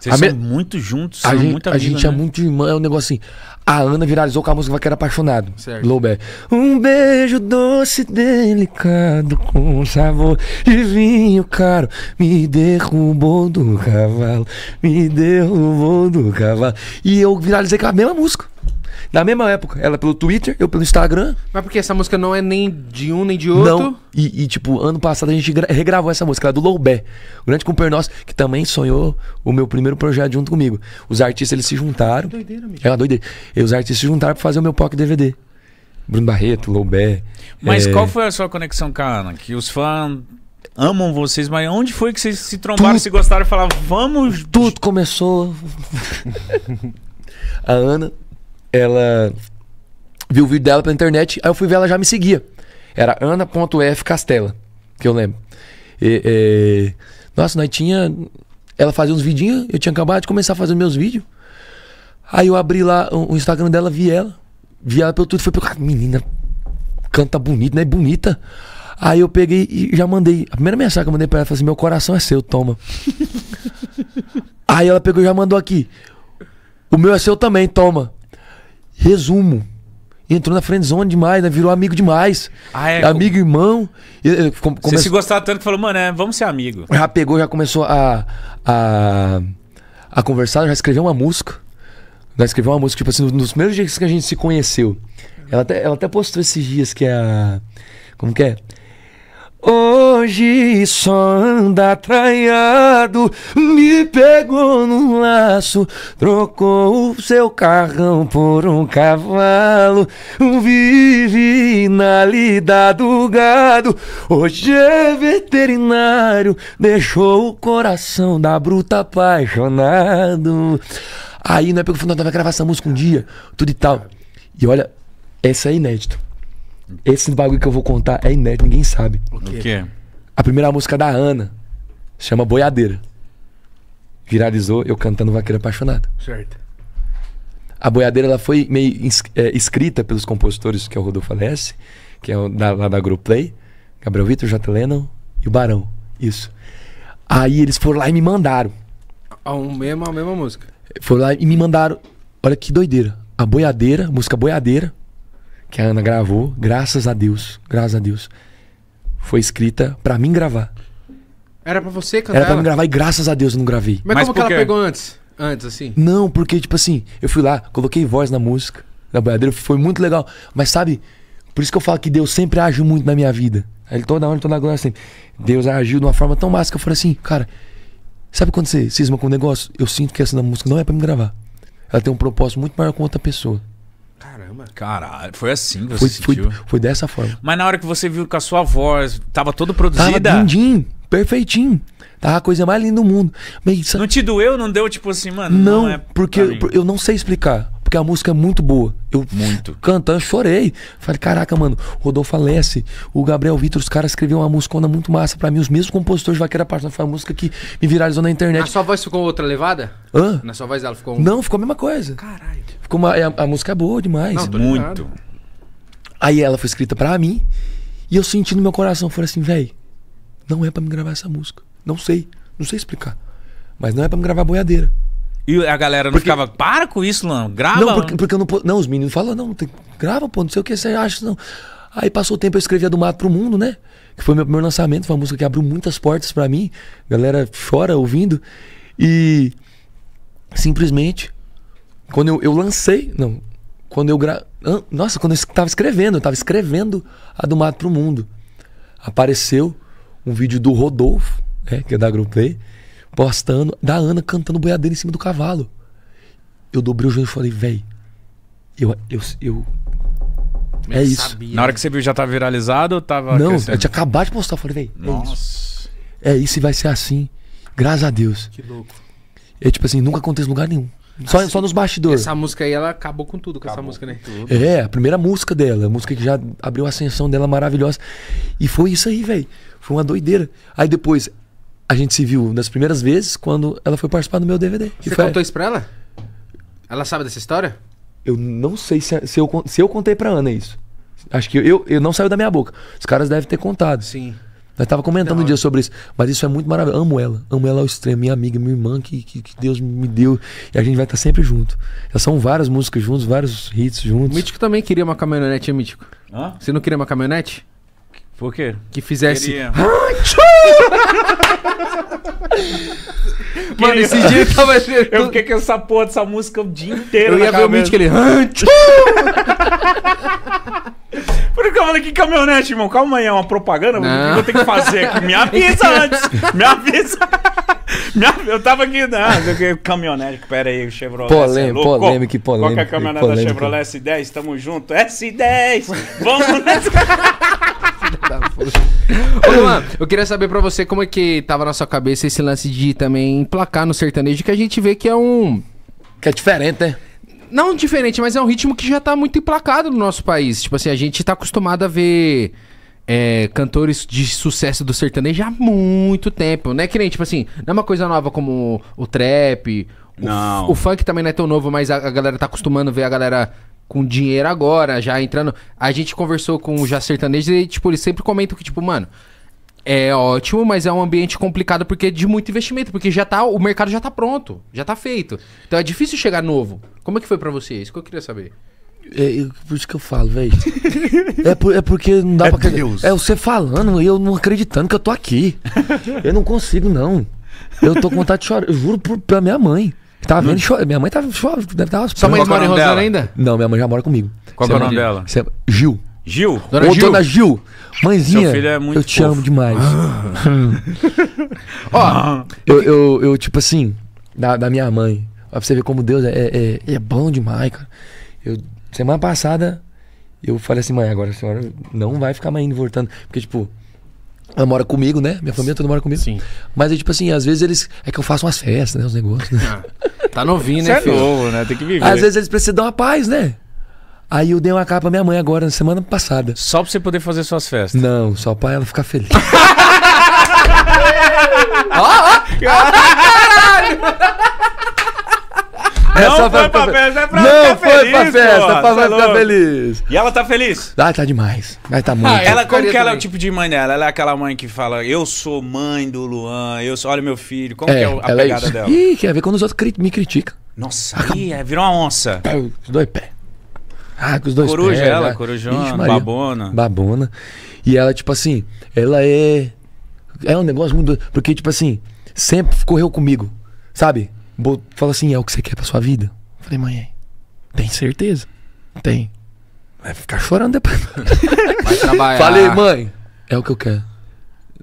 Vocês são me- muito juntos, A são gente, muita a gente é né? muito irmã, é um negócio assim. A Ana viralizou com a música Vai Querer Apaixonado. Certo. Loubé. Um beijo doce, delicado, com sabor de vinho caro. Me derrubou do cavalo, me derrubou do cavalo. E eu viralizei com a mesma música. Na mesma época. Ela pelo Twitter, eu pelo Instagram. Mas porque essa música não é nem de um nem de outro. Não. E, e, tipo, ano passado a gente gra- regravou essa música, ela é do Loubé. O grande companheiro nosso, que também sonhou o meu primeiro projeto junto comigo. Os artistas, eles se juntaram. Doideira, amigo. É uma doideira. E os artistas se juntaram pra fazer o meu POC DVD. Bruno Barreto, Loubé. Mas é, qual foi a sua conexão com a Ana? Que os fãs amam vocês, mas onde foi que vocês se trombaram, Tudo. se gostaram e falaram, vamos... Tudo começou. a Ana, ela viu o vídeo dela pela internet, aí eu fui ver, ela já me seguia. Era Ana.f Castela, que eu lembro. E, é, Nossa, nós tinha. Ela fazia uns vidinhos, eu tinha acabado de começar a fazer meus vídeos. Aí eu abri lá o Instagram dela, vi ela. Vi ela pelo tudo, foi pelo. Menina, canta bonito, né? Bonita. Aí eu peguei e já mandei. A primeira mensagem que eu mandei pra ela foi assim: Meu coração é seu, toma. Aí ela pegou e já mandou aqui. O meu é seu também, toma. Resumo. Entrou na friendzone demais, né? Virou amigo demais. Ah, é? Amigo, irmão. E, e, com- Você come- se gostava tanto que falou, mano, é, vamos ser amigo. já pegou, já começou a, a, a conversar, já escreveu uma música. Já escreveu uma música, tipo assim, nos primeiros dias que a gente se conheceu. Ela até, ela até postou esses dias que é a. Como que é? Hoje só anda atraiado, me pegou num laço, trocou o seu carrão por um cavalo, vive na lida do gado, hoje é veterinário, deixou o coração da bruta apaixonado. Aí não é porque eu falei, nós vai essa música um dia, tudo e tal. E olha, essa é inédito. Esse bagulho que eu vou contar é inédito, ninguém sabe. O quê? A primeira música da Ana chama Boiadeira. Viralizou eu cantando Vaqueira Apaixonado. Certo. A Boiadeira ela foi meio é, escrita pelos compositores, que é o Rodolfo Alessi, que é o da, lá da Agroplay, Gabriel Vitor, J. Lennon e o Barão. Isso. Aí eles foram lá e me mandaram. A, um mesmo, a mesma música. Foram lá e me mandaram. Olha que doideira. A Boiadeira, música Boiadeira, que a Ana gravou, graças a Deus, graças a Deus, foi escrita pra mim gravar. Era pra você cantar? Era pra mim ela? gravar e graças a Deus eu não gravei. Mas, Mas como que ela quê? pegou antes? Antes, assim? Não, porque, tipo assim, eu fui lá, coloquei voz na música, na boiadeira, foi muito legal. Mas sabe, por isso que eu falo que Deus sempre agiu muito na minha vida. Ele toda hora, toda glória sempre. Deus agiu de uma forma tão massa que eu falei assim, cara, sabe quando você cisma com um negócio? Eu sinto que essa música não é pra me gravar. Ela tem um propósito muito maior com outra pessoa. Caralho, foi assim que você Foi, foi, sentiu. foi dessa forma. Mas na hora que você viu com a sua voz, tava toda Tava produzida, lindinho, perfeitinho. Tava a coisa mais linda do mundo. Mas, não te doeu? Não deu tipo assim, mano? Não, é porque eu, eu não sei explicar. Porque a música é muito boa. Eu Muito. cantando, chorei. Falei, caraca, mano, Rodolfo Alessi, o Gabriel Vitor, os caras escreveram uma musicona muito massa pra mim. Os mesmos compositores de Vaqueira Apaixonada. Foi uma música que me viralizou na Na internet. sua voz ficou outra levada? Hã? Na sua voz dela ficou um... Não, ficou a mesma coisa. Caralho. Ficou uma, é, a, a música é boa demais. Não, Muito. Aí ela foi escrita pra mim. E eu senti no meu coração, falei assim, véi, não é pra me gravar essa música. Não sei, não sei explicar. Mas não é pra me gravar boiadeira. E a galera não Porque- ficava, para com isso, Lan, grava. Não, porque, porque eu não Não, os meninos falam, não, tem, grava, pô, não sei o que você acha, não. Aí passou o tempo, eu escrevi a do Mato pro Mundo, né? Que foi meu primeiro lançamento, foi uma música que abriu muitas portas pra mim. A galera chora ouvindo. E simplesmente, quando eu, eu lancei, não, quando eu gra... Nossa, quando eu tava escrevendo, eu tava escrevendo a do Mato pro Mundo. Apareceu um vídeo do Rodolfo, né, que é da Agroplay, postando, da Ana cantando boiadeira em cima do cavalo. Eu dobrei o joelho e falei, véi, eu, eu, eu. É isso. Sabia. Na hora que você viu já tava viralizado ou tava Não, crescendo? eu tinha acabado de postar. Eu falei, véi, é isso. Nossa. É isso e vai ser assim. Graças a Deus. Que louco. É tipo assim, nunca acontece em lugar nenhum. Só, só nos bastidores. Essa música aí, ela acabou com tudo com essa música, né? É, a primeira música dela, a música que já abriu a ascensão dela maravilhosa. E foi isso aí, velho. Foi uma doideira. Aí depois, a gente se viu nas primeiras vezes quando ela foi participar do meu DVD. Você foi- contou isso pra ela? Ela sabe dessa história? Eu não sei se, se, eu, se eu contei pra Ana isso. Acho que eu, eu, eu não saiu da minha boca. Os caras devem ter contado. Sim. Nós tava comentando Da um dia hora. sobre isso. Mas isso é muito maravilhoso. Amo ela. Amo ela ao extremo. Minha amiga, minha irmã, que, que, que Deus me deu. E a gente vai estar sempre junto. Já são várias músicas juntos, vários hits O juntos. Mítico também queria uma caminhonete, hein, Mítico? Hã? Você não queria uma caminhonete? Por quê? Que fizesse. Mano, esse dia ele tava. Eu fiquei com essa porra dessa música o dia inteiro Eu ia ver o. Mítico ele. Por que eu falei que caminhonete, irmão? Calma aí, é uma propaganda? O que eu tenho que fazer aqui? Me avisa antes. Me avisa. Me Eu tava aqui, não, eu que- caminhonete, pera aí, Chevrolet. Polêmica, cê é louco? polêmica, Qual que é a caminhonete da. Chevrolet S10? Tamo junto. S10! Vamos nessa. Ô, Luan, eu queria saber pra você como é que tava na sua cabeça esse lance de também emplacar no sertanejo, que a gente vê que é um. Que é diferente, né? Não diferente, mas é um ritmo que já tá muito emplacado no nosso país. Tipo assim, a gente tá acostumado a ver é, cantores de sucesso do sertanejo há muito tempo. Não é que nem, tipo assim, não é uma coisa nova como o trap. o O, funk também não é tão novo, mas a, a galera tá acostumando a ver a galera com dinheiro agora, já entrando. A gente conversou com o já sertanejo e, tipo, eles sempre comentam que, tipo, mano. É ótimo, mas é um ambiente complicado porque é de muito investimento, porque já tá, o mercado já tá pronto, já tá feito. Então é difícil chegar novo. Como é que foi pra você? Isso que eu queria saber. É, é por isso que eu falo, velho. É, por- é porque não dá É pra acreditar. Deus. É você falando e eu não acreditando que eu tô aqui. Eu não consigo, não. Eu tô com vontade de chorar. Eu juro por, pra minha mãe. Tava vendo chorando. Minha mãe tava chorando. Deve estar Sua mãe é mora em Rosana dela? ainda? Não, minha mãe já mora comigo. Qual que é o nome é- dela? você é- Gil. Gil? Dona Ô, Gil. dona Gil. Mãezinha. Seu filho é muito eu te fofo. amo demais. Ó, Eu, eu, eu, tipo assim, da, da minha mãe. Pra você ver como Deus é, é, é bom demais, cara. Eu, semana passada, eu falei assim, mãe, agora a senhora não vai ficar mais indo e voltando. Porque, tipo, ela mora comigo, né? Minha família toda mora comigo. Sim. Mas aí, tipo assim, às vezes eles. É que eu faço umas festas, né? Os negócios, né? tá novinho, Você né, é filho? novo, né? Tem que viver. Às vezes eles precisam dar uma paz, né? Aí eu dei uma capa pra minha mãe agora, na semana passada. Só pra você poder fazer suas festas. Não, só pra ela ficar feliz. É Não só foi ficar pra fe- festa, é pra Não ficar foi feliz, pra festa, é pra é ficar feliz. E ela tá feliz? Ah, tá demais. Vai tá muito. Ah, Ela, como que ela é o tipo de mãe dela? Ela é aquela mãe que fala, eu sou mãe do Luan, eu sou, olha meu filho. Como que é a ela pegada isso. dela? Ih, quer ver quando os outros cri- me criticam. Nossa, aí é, virou uma onça. Pé, Os dois pés. Ah, com os dois Coruja pés. ela, né? corujona, Ixi, Maria. babona. Babona. E ela, tipo assim, ela é. É um negócio muito. doido, Porque, tipo assim, sempre correu comigo. Sabe? Fala assim, é o que você quer pra sua vida? Eu Falei, mãe, tem certeza? Tem. Vai ficar chorando depois. Vai trabalhar. Falei, mãe, é o que eu quero.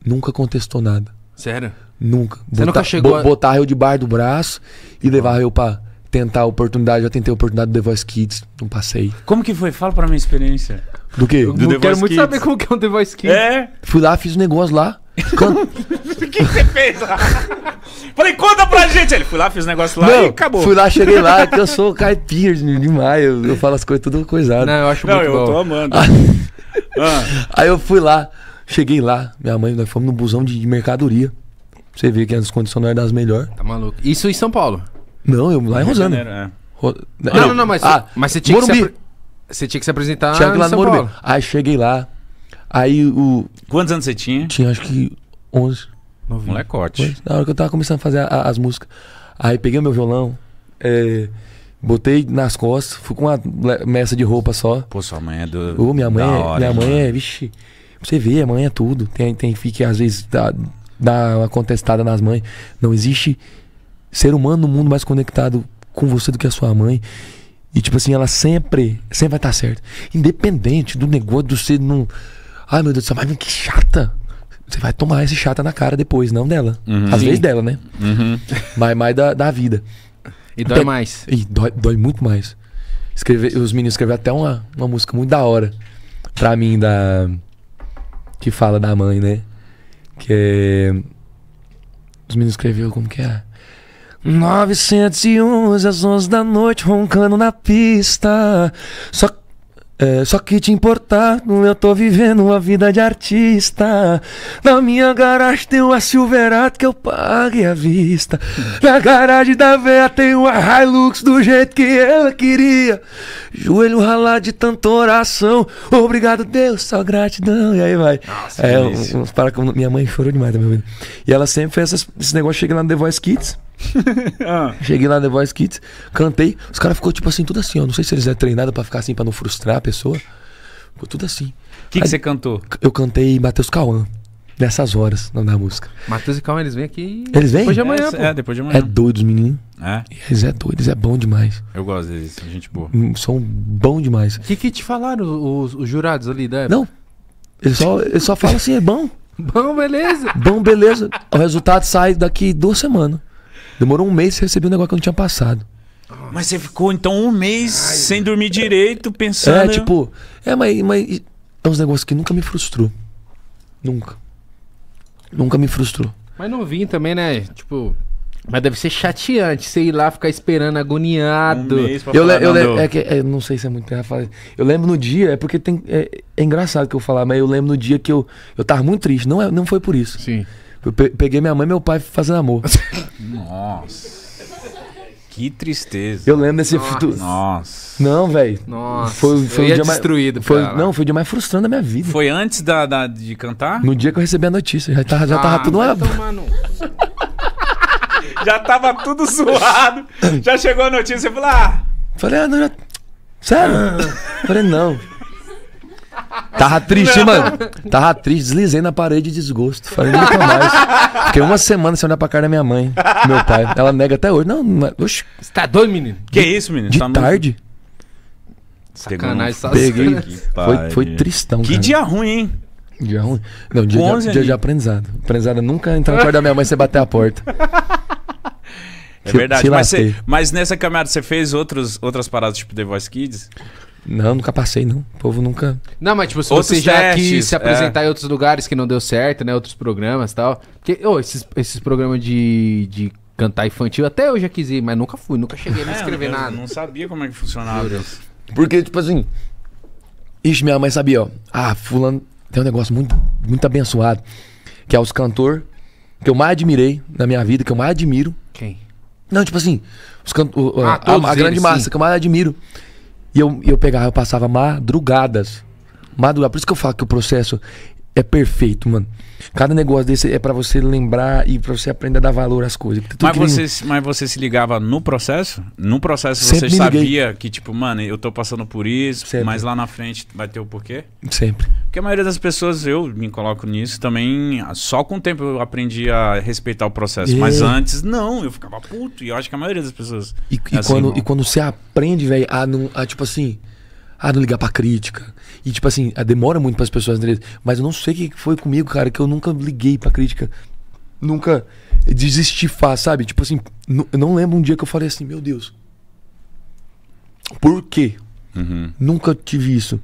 Nunca contestou nada. Sério? Nunca. Você nunca chegou a- Botar eu debaixo do braço e levar eu pra tentar a oportunidade. Já tentei a oportunidade do The Voice Kids, não passei. Como que foi? Fala pra minha experiência. Do quê? Eu Do The quero Voice muito Kids. saber como que é um The Voice Kids. É? Fui lá, fiz um negócio lá. Can... O que que você fez lá? Falei, conta pra gente. Ele, fui lá, fiz um negócio lá não, e acabou. fui lá, cheguei lá, que eu sou caipira demais. Eu, eu falo as coisas tudo coisado. Não, eu acho Não, muito eu bom. tô amando. Ah, Aí eu fui lá, cheguei lá, minha mãe, nós fomos no busão de, de mercadoria. Você vê que as condições não eram das melhores. Tá maluco. Isso em São Paulo. Não, eu lá em Rosana. Janeiro, é. Ro- Não, não, não, mas, ah, mas você tinha que se Morumbi. apre- Você tinha que se apresentar Tinha que lá em no São Morumbi. Paulo. Aí cheguei lá, aí o. Quantos anos você tinha? Tinha acho que 11. Molecote. Foi, Na hora que eu tava começando a fazer a- a- as músicas. Aí peguei o meu violão, é, botei nas costas, fui com uma meça de roupa só. Pô, sua mãe é do. Ô, minha mãe, da é- hora, minha mãe mano? é, vixe, você ver, a mãe é tudo. Tem, tem que às vezes dá, dá uma contestada nas mães. Não existe ser humano no mundo mais conectado com você do que a sua mãe. E tipo assim, ela sempre, sempre vai estar certa. Independente do negócio, do você não. Ai meu Deus do céu, mas que chata. Você vai tomar esse chata na cara depois, não dela. Uhum. Às Sim. vezes dela, né? Uhum. Mas mais da, da vida. E dói Tem- mais. E dói, dói muito mais. Escrever, os meninos escreveram até uma, uma música muito da hora. Pra mim, da. Que fala da mãe, né? Que é. Os meninos escreveram como que é? 911 às 11 da noite, roncando na pista. Só, é, só que te importar, eu tô vivendo uma vida de artista. Na minha garagem tem uma Silverado que eu pague à vista. Na garagem da véia tem uma Hilux do jeito que ela queria. Joelho ralado de tanta oração. Obrigado, Deus, só gratidão. E aí vai. Nossa, é, que um- uns para com minha mãe chorou demais também. ouvindo. E ela sempre fez essas- esse negócio. Cheguei lá no The Voice Kids. Ah, Cheguei lá no The Voice Kids, cantei. Os caras ficou tipo assim, tudo assim, ó. Não sei se eles é treinado pra ficar assim, pra não frustrar a pessoa. Ficou tudo assim. O que, que você cantou? Eu cantei Matheus Cauã. Nessas horas, não da música. Matheus e Calma, eles vêm aqui. Eles vêm? Depois de amanhã, é, pô. é, depois de É amanhã. doido os meninos. É, Eles é doido, eles é bom demais. eu gosto deles, gente boa. Hum, São bom demais. O que que te falaram os, os jurados ali da época? Não, eles só, eles só falam assim, é bom. Bom, beleza. Bom, beleza. O resultado sai daqui duas semanas. Demorou um mês e recebi um negócio que eu não tinha passado. Mas você ficou então um mês sem dormir direito, pensando. É, tipo, é, mas, mas é uns negócios que nunca me frustrou. Nunca. Nunca me frustrou. Mas não vim também, né? Tipo, Mas deve ser chateante você ir lá ficar esperando agoniado. Um mês pra Eu, falar, eu não, é que, é, não sei se é muito pra falar. Eu lembro no dia, é porque tem. É, é engraçado que eu falar, mas eu lembro no dia que eu, eu tava muito triste. Não, é, não foi por isso. Sim. Eu pe- peguei minha mãe e meu pai fazendo amor. Nossa. Que tristeza. Eu lembro desse. futuro. Nossa. Não, velho. Nossa. Foi, foi eu ia dia mais. destruído. Foi, pra lá. não, foi o dia mais frustrante da minha vida. Foi antes da, da- de cantar? No dia que eu recebi a notícia. Já tava, já tava Ah, tudo vai uma. Já tava tudo zoado. Já chegou a notícia, você falou, ah, Falei, ah, não, já... Sério? Falei, não. Tava triste, hein, mano. Tava triste, deslizei na parede de desgosto. Falei, nunca mais. Fiquei uma semana sem olhar pra cara da minha mãe, meu pai. Ela nega até hoje. Não, não é- oxi, Você tá doido, menino? que isso, menino? de Tá tarde. Sacanagem, Peguei. Que Foi, foi tristão, Que cara. dia ruim, hein? Dia ruim. Não, dia, 11 de, dia de aprendizado. Aprendizado é nunca entrar no quarto da minha mãe sem bater a porta. É verdade. Mas, você- mas nessa caminhada você fez outros, outras paradas, tipo The Voice Kids? Não, nunca passei, não. O povo nunca. Não, mas tipo, se Outros você já testes, quis se é. apresentar em outros lugares que não deu certo, né? Outros programas e tal. Porque, ô, esses, esses programas de, de cantar infantil, até eu já quis ir, mas nunca fui, nunca cheguei a me inscrever É, eu nada. Não sabia como é que funcionava. Porque, tipo assim. Ixi, minha mãe sabia, ó. Ah, fulano tem um negócio muito, muito abençoado. Que é os cantor que eu mais admirei na minha vida, que eu mais admiro. Quem? Não, tipo assim, os can... o- Ah, a, a grande eles, massa sim. que eu mais admiro. E eu, eu pegava, eu passava madrugadas. Madrugada. Por isso que eu falo que o processo é perfeito, mano. Cada negócio desse é pra você lembrar e pra você aprender a dar valor às coisas. Mas você, se- mas você se ligava no processo? No processo Sempre você sabia que, tipo, mano, eu tô passando por isso, Sempre. mas lá na frente vai ter o porquê? Sempre. Porque a maioria das pessoas, eu me coloco nisso também, só com o tempo eu aprendi a respeitar o processo. É. Mas antes, não, eu ficava puto. E eu acho que a maioria das pessoas. E, é e assim, quando, e quando você aprende, velho, a não. A, tipo assim. A não ligar pra crítica. E, tipo assim, a- demora muito pras pessoas entenderem. Mas eu não sei o que foi comigo, cara, que eu nunca liguei pra crítica. Nunca desisti fácil, sabe? Tipo assim, eu não lembro um dia que eu falei assim, meu Deus. Por quê? Uhum. Nunca tive isso.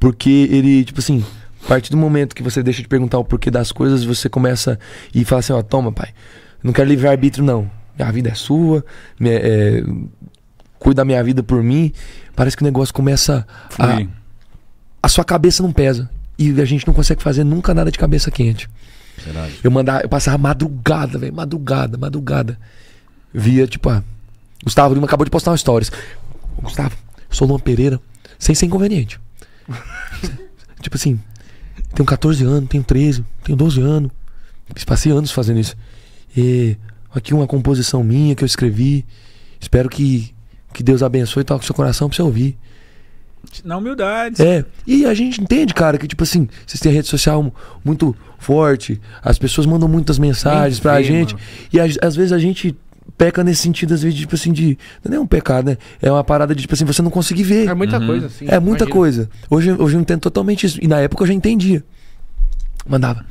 Porque ele, tipo assim, a partir do momento que você deixa de perguntar o porquê das coisas, você começa e fala assim, ó, toma, pai. Não quero livre-arbítrio, não. A vida é sua. me- é, cuida da minha vida por mim. Parece que o negócio começa a. A sua cabeça não pesa. E a gente não consegue fazer nunca nada de cabeça quente. Verdade. Eu mandava, eu passava madrugada, velho, madrugada, madrugada. Via, tipo, ah, Gustavo Lima acabou de postar uma stories. Gustavo, sou Luan Pereira, sem ser inconveniente. tipo assim, tenho 14 anos, tenho 13, tenho 12 anos. Passei anos fazendo isso. E aqui uma composição minha que eu escrevi. Espero que, que Deus abençoe e toque o seu coração pra você ouvir. Na humildade. É, e a gente entende, cara, que tipo assim, vocês têm a rede social mu- muito forte, as pessoas mandam muitas mensagens Nem pra gente, mano. e às, às vezes a gente peca nesse sentido, às vezes, tipo assim, de. Não é um pecado, né? É uma parada de, tipo assim, você não conseguir ver. É muita Uhum. coisa, assim. É muita imagina. coisa. Hoje, hoje eu entendo totalmente isso. E na época eu já entendia. Mandava.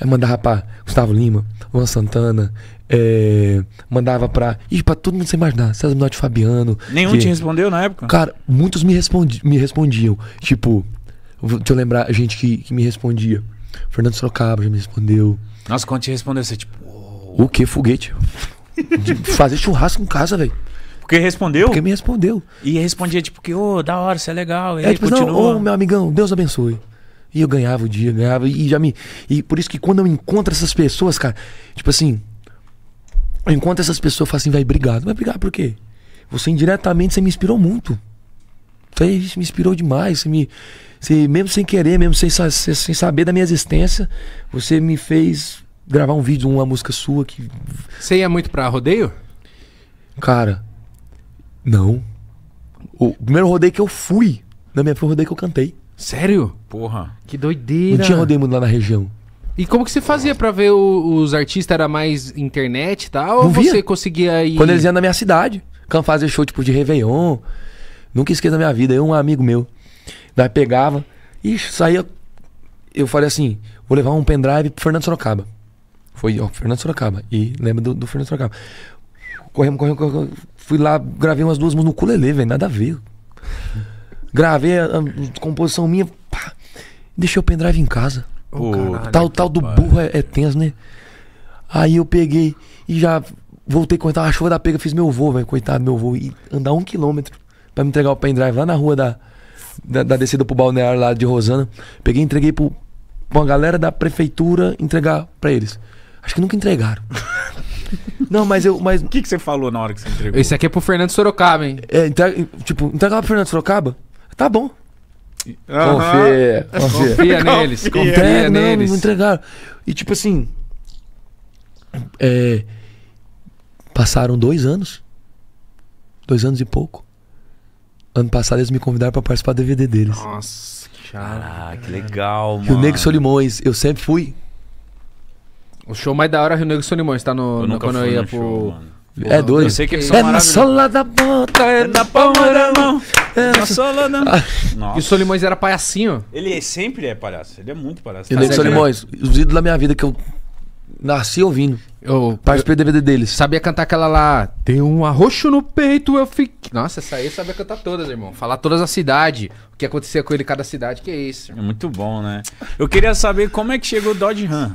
Eu mandava pra Gustavo Lima, Luan Santana, é, mandava pra. Ih, pra todo mundo você imaginar. César Minotti Fabiano. Nenhum que- te respondeu na época? Cara, muitos me, respondi, me respondiam. Tipo, deixa eu lembrar, gente que, que me respondia. Fernando Sorocaba já me respondeu. Nossa, quando te respondeu, você, tipo. O que? Foguete? Fazer churrasco em casa, velho. Porque respondeu? Porque me respondeu. E respondia, tipo, que, ô, da hora, você é legal. E É aí, tipo, continua. não, ô meu amigão, Deus abençoe. E eu ganhava o dia, ganhava. E já me. E por isso que quando eu encontro essas pessoas, cara, tipo assim. Eu encontro essas pessoas eu falo assim, vai, obrigado. Vai brigar por quê? Você indiretamente, você me inspirou muito. Você me inspirou demais. Você me. Você, mesmo sem querer, mesmo sem, sem saber da minha existência, você me fez gravar um vídeo, uma música sua que. Você ia muito pra rodeio? Cara. Não. O primeiro rodeio que eu fui, na minha foi o rodeio que eu cantei. Sério? Porra. Que doideira. Não tinha rodeio muito lá na região. E como que você fazia pra ver o- os artistas? Era mais internet e tal? Ou Não via. você conseguia ir... Quando eles iam na minha cidade, quando fazer show tipo de Réveillon, nunca esqueço da minha vida. Eu, um amigo meu, nós pegava, ixi, saía. Eu falei assim: vou levar um pendrive pro Fernando Sorocaba. Foi, ó, Fernando Sorocaba. E lembra do, do Fernando Sorocaba. Corremos, corremos, corremos. Fui lá, gravei umas duas músicas no ukulele, velho, nada a ver. Gravei a, a composição minha, pá, deixei o pendrive em casa. Pô, caralho, Tal, tal do burro é, é tenso, né? Aí eu peguei e já voltei com a chuva da pega, fiz meu voo, velho, coitado do meu voo, e andar um quilômetro pra me entregar o pendrive lá na rua da, da, da descida pro balneário lá de Rosana. Peguei e entreguei pro, pra uma galera da prefeitura entregar pra eles. Acho que nunca entregaram. Não, mas eu. Mas, O que, que você falou na hora que você entregou? Esse aqui é pro Fernando Sorocaba, hein? é, entrega, tipo, entregar pro Fernando Sorocaba? Tá bom. Aham. Confia, confia. Confia neles, Confia. confia neles. não entregaram. E tipo assim. é, passaram dois anos. Dois anos e pouco. Ano passado eles me convidaram pra participar do DVD deles. Nossa, que chato. Ah, que legal, E mano. o Nego Solimões, eu sempre fui. O show mais da hora é o Rio Negro Solimões, tá no, Eu no- nunca quando eu ia no pro. show, mano. É doido. Eu sei que eles É são É na maravilhosos. sola da bota, é Na na palma da mão. É Na sola da E o. Solimões era palhacinho. Ele é- sempre é palhaço. Ele é muito palhaço. E o Tá né? Solimões, os ídolos da minha vida que eu nasci ouvindo. Eu, Participei do DVD deles. sabia cantar aquela lá. Tem um arroxo no peito, eu fiquei. Nossa, essa aí eu sabia cantar todas, irmão. Falar todas as cidades. O que acontecia com ele em cada cidade, que é isso. É muito bom, né? Eu queria saber como é que chegou o Dodge Ram.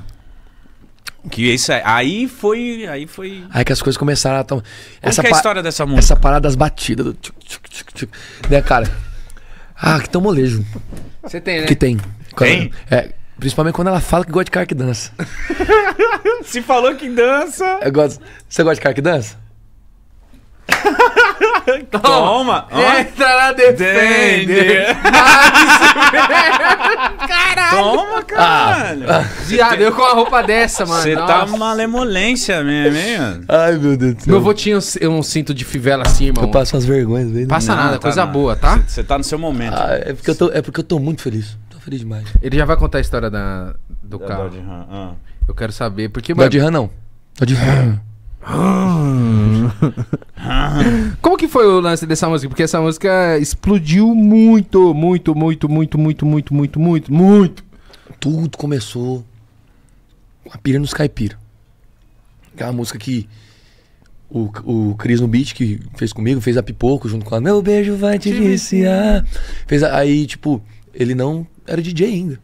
Que isso aí, aí foi, aí foi. Aí que as coisas começaram a tomar. Como que é a história dessa música? Essa parada das batidas do tchuc, tchuc, tchuc, tchuc. Né, cara? Ah, que tão molejo. Você tem, né? Que tem. Tem? É, principalmente quando ela fala que gosta de cara que dança. Se falou que dança. Eu gosto. Você gosta de cara que dança? Toma! Entra na defende. Defende. Toma, caralho. Viado, eu com a roupa dessa, mano. Você tá Nossa. malemolência mesmo, hein, mano? Ai, meu Deus do céu. Meu avô tinha um, um cinto de fivela assim, irmão. Eu passo umas vergonhas, velho. Passa Não, nada, tá coisa nada. boa, tá? Você- tá no seu momento. Ah, é, porque eu tô, é porque eu tô muito feliz. Tô feliz demais. Ele já vai contar a história da, do Da carro. Dodge Ram, ah. Eu quero saber, porque, é de rã, não. Rã. Como que foi o lance dessa música? Porque essa música explodiu muito, muito, muito, muito, muito, muito, muito, muito, muito. Tudo começou com a pira nos caipira. Aquela música que o, o Cris no beat que fez comigo, fez a pipoco junto com a Meu beijo vai te viciar. Fez a- aí, tipo, ele não era DJ ainda.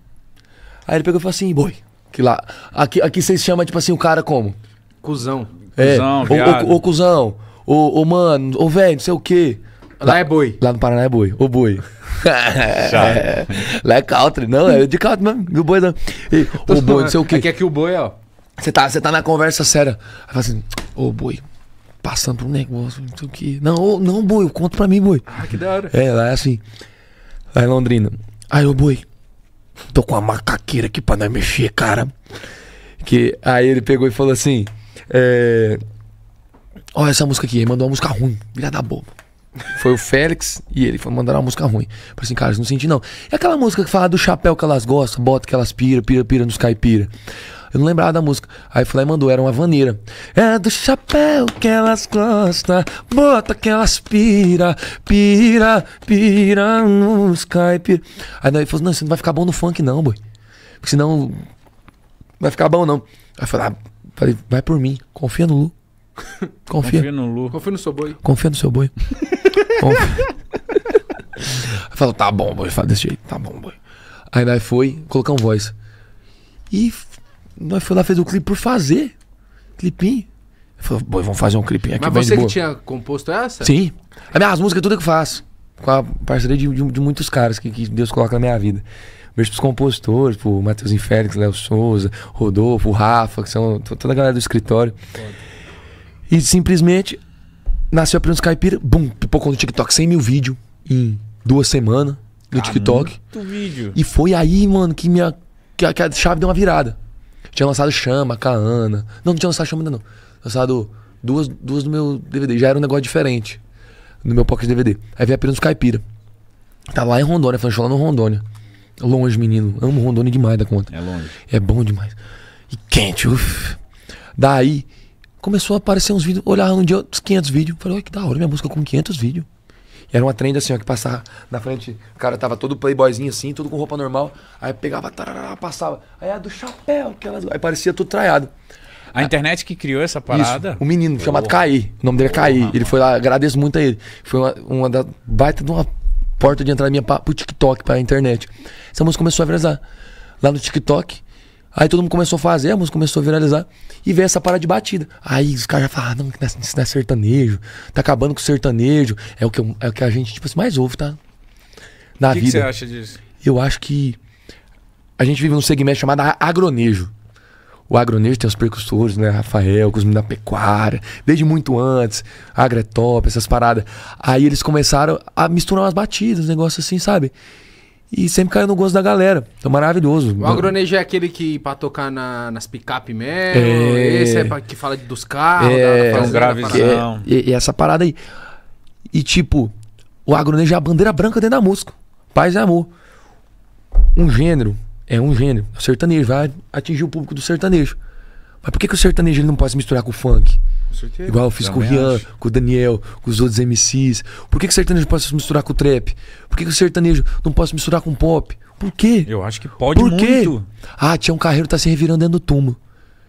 Aí ele pegou e falou assim, boi, que lá. Aqui, aqui vocês chamam, tipo assim, o cara como? Cusão. É, ô, viado. ô, ô, cuzão, ô, ô, mano, ô, velho, não sei o quê. Lá é boi. Lá no Paraná é boi, ô boi. É, lá é country, não, é de country mesmo. E o boi não. E, Ô boi, não sei o quê. Aqui, aqui o boi, ó. Você tá, você tá na conversa séria. Aí fala assim, ô boi, passando por um negócio, não sei o quê. Não, ô, não, boi, conta pra mim, boi. Ah, que da hora. É, lá é assim. Lá em Londrina. Aí, ô boi, tô com uma macaqueira aqui pra nós mexer, cara. Que, aí ele pegou e falou assim: é, Olha essa música aqui, ele mandou uma música ruim, filha da boba. Foi o Félix e ele falou, mandaram uma música ruim. Falei assim, cara, não senti não. É aquela música que fala do chapéu que elas gostam, bota que elas pira, pira, pira nos caipira. Eu não lembrava da música. Aí foi mandou, era uma vaneira. É do chapéu que elas gostam, bota que elas pira, pira, pira nos caipira. Aí daí ele falou, não, isso não vai ficar bom no funk não, boi. Porque senão não vai ficar bom não. Aí eu falei, ah, falei, vai por mim, confia no Lu. Confia. Confia no Lu. Confio no seu boi. Confia no seu boi. Confia. Falou, tá bom, boi. Fala desse jeito, tá bom, boi. Aí nós foi, colocamos voz. E nós foi lá, fez o clipe por fazer. Clipinho. Falou, boi, vamos fazer um clipinho aqui Mas você que boa. tinha composto essa? Sim. As minhas músicas, tudo que eu faço. Com a parceria de, de- de muitos caras que, que Deus coloca na minha vida. Beijo pros compositores, pro Matheusinho Félix, Léo Souza, Rodolfo, o Rafa, que são to- toda a galera do escritório. E simplesmente nasceu a Princesa Caipira, bum, pipocou no TikTok 100 mil vídeos em duas semanas no TikTok. Muito vídeo. E foi aí, mano, que minha. Que a, que a chave deu uma virada. Tinha lançado Chama, com a Ana. Não, não tinha lançado Chama ainda não. Lançado duas, duas no meu DVD. Já era um negócio diferente. No meu pocket DVD. Aí veio a dos Caipira. Tá lá em Rondônia, um show lá no Rondônia. Longe, menino. Amo Rondônia demais da conta. É longe. É bom demais. E quente, uff. Daí, começou a aparecer uns vídeos. Olhava no dia uns 500 vídeos. Falei, olha que da hora, minha música com 500 vídeos. E era uma trend assim, ó, que passava na frente. O cara tava todo playboyzinho assim, tudo com roupa normal. Aí pegava, tarará, passava. Aí a do chapéu, aquelas. Aí parecia tudo traiado. A internet que criou essa parada. Isso. Um menino chamado Caí. O nome dele é Caí. Ele foi lá, agradeço muito a ele. Foi uma, uma da baita de uma porta de entrada minha pra, pro TikTok, pra internet. Essa música começou a viralizar. Lá no TikTok. Aí todo mundo começou a fazer, a música começou a viralizar. E veio essa parada de batida. Aí os caras já falaram, ah, não, que isso não é sertanejo. Tá acabando com o sertanejo. É o que, eu- é o que a gente, tipo assim, mais ouve, tá? Na O que, que vida. você acha disso? Eu acho que a gente vive num segmento chamado a- agronejo. O agronejo tem os percussores, né? Rafael, com os meninos da pecuária, desde muito antes, agretop, essas paradas. Aí eles começaram a misturar umas batidas, um negócio assim, sabe? E sempre caiu no gosto da galera. Então maravilhoso. O agronejo é aquele que pra tocar na- nas picape mesmo. É. Esse é pra, que fala dos carros, É, da, da um fazenda, gravizão. parada. Não. E, e essa parada aí. E tipo, o agronejo é a bandeira branca dentro da música. Paz e amor. Um gênero é um gênero. O sertanejo vai atingir o público do sertanejo. Mas por que, que o sertanejo ele não pode se misturar com o funk? Com certeza. Igual eu fiz com o Também Rian, acho. com o Daniel, com os outros MCs. Por que, que o sertanejo pode se misturar com o trap? Por que, que o sertanejo não pode se misturar com o pop? Por quê? Eu acho que pode Por quê? muito. Ah, Tião Carreiro tá se revirando dentro do túmulo.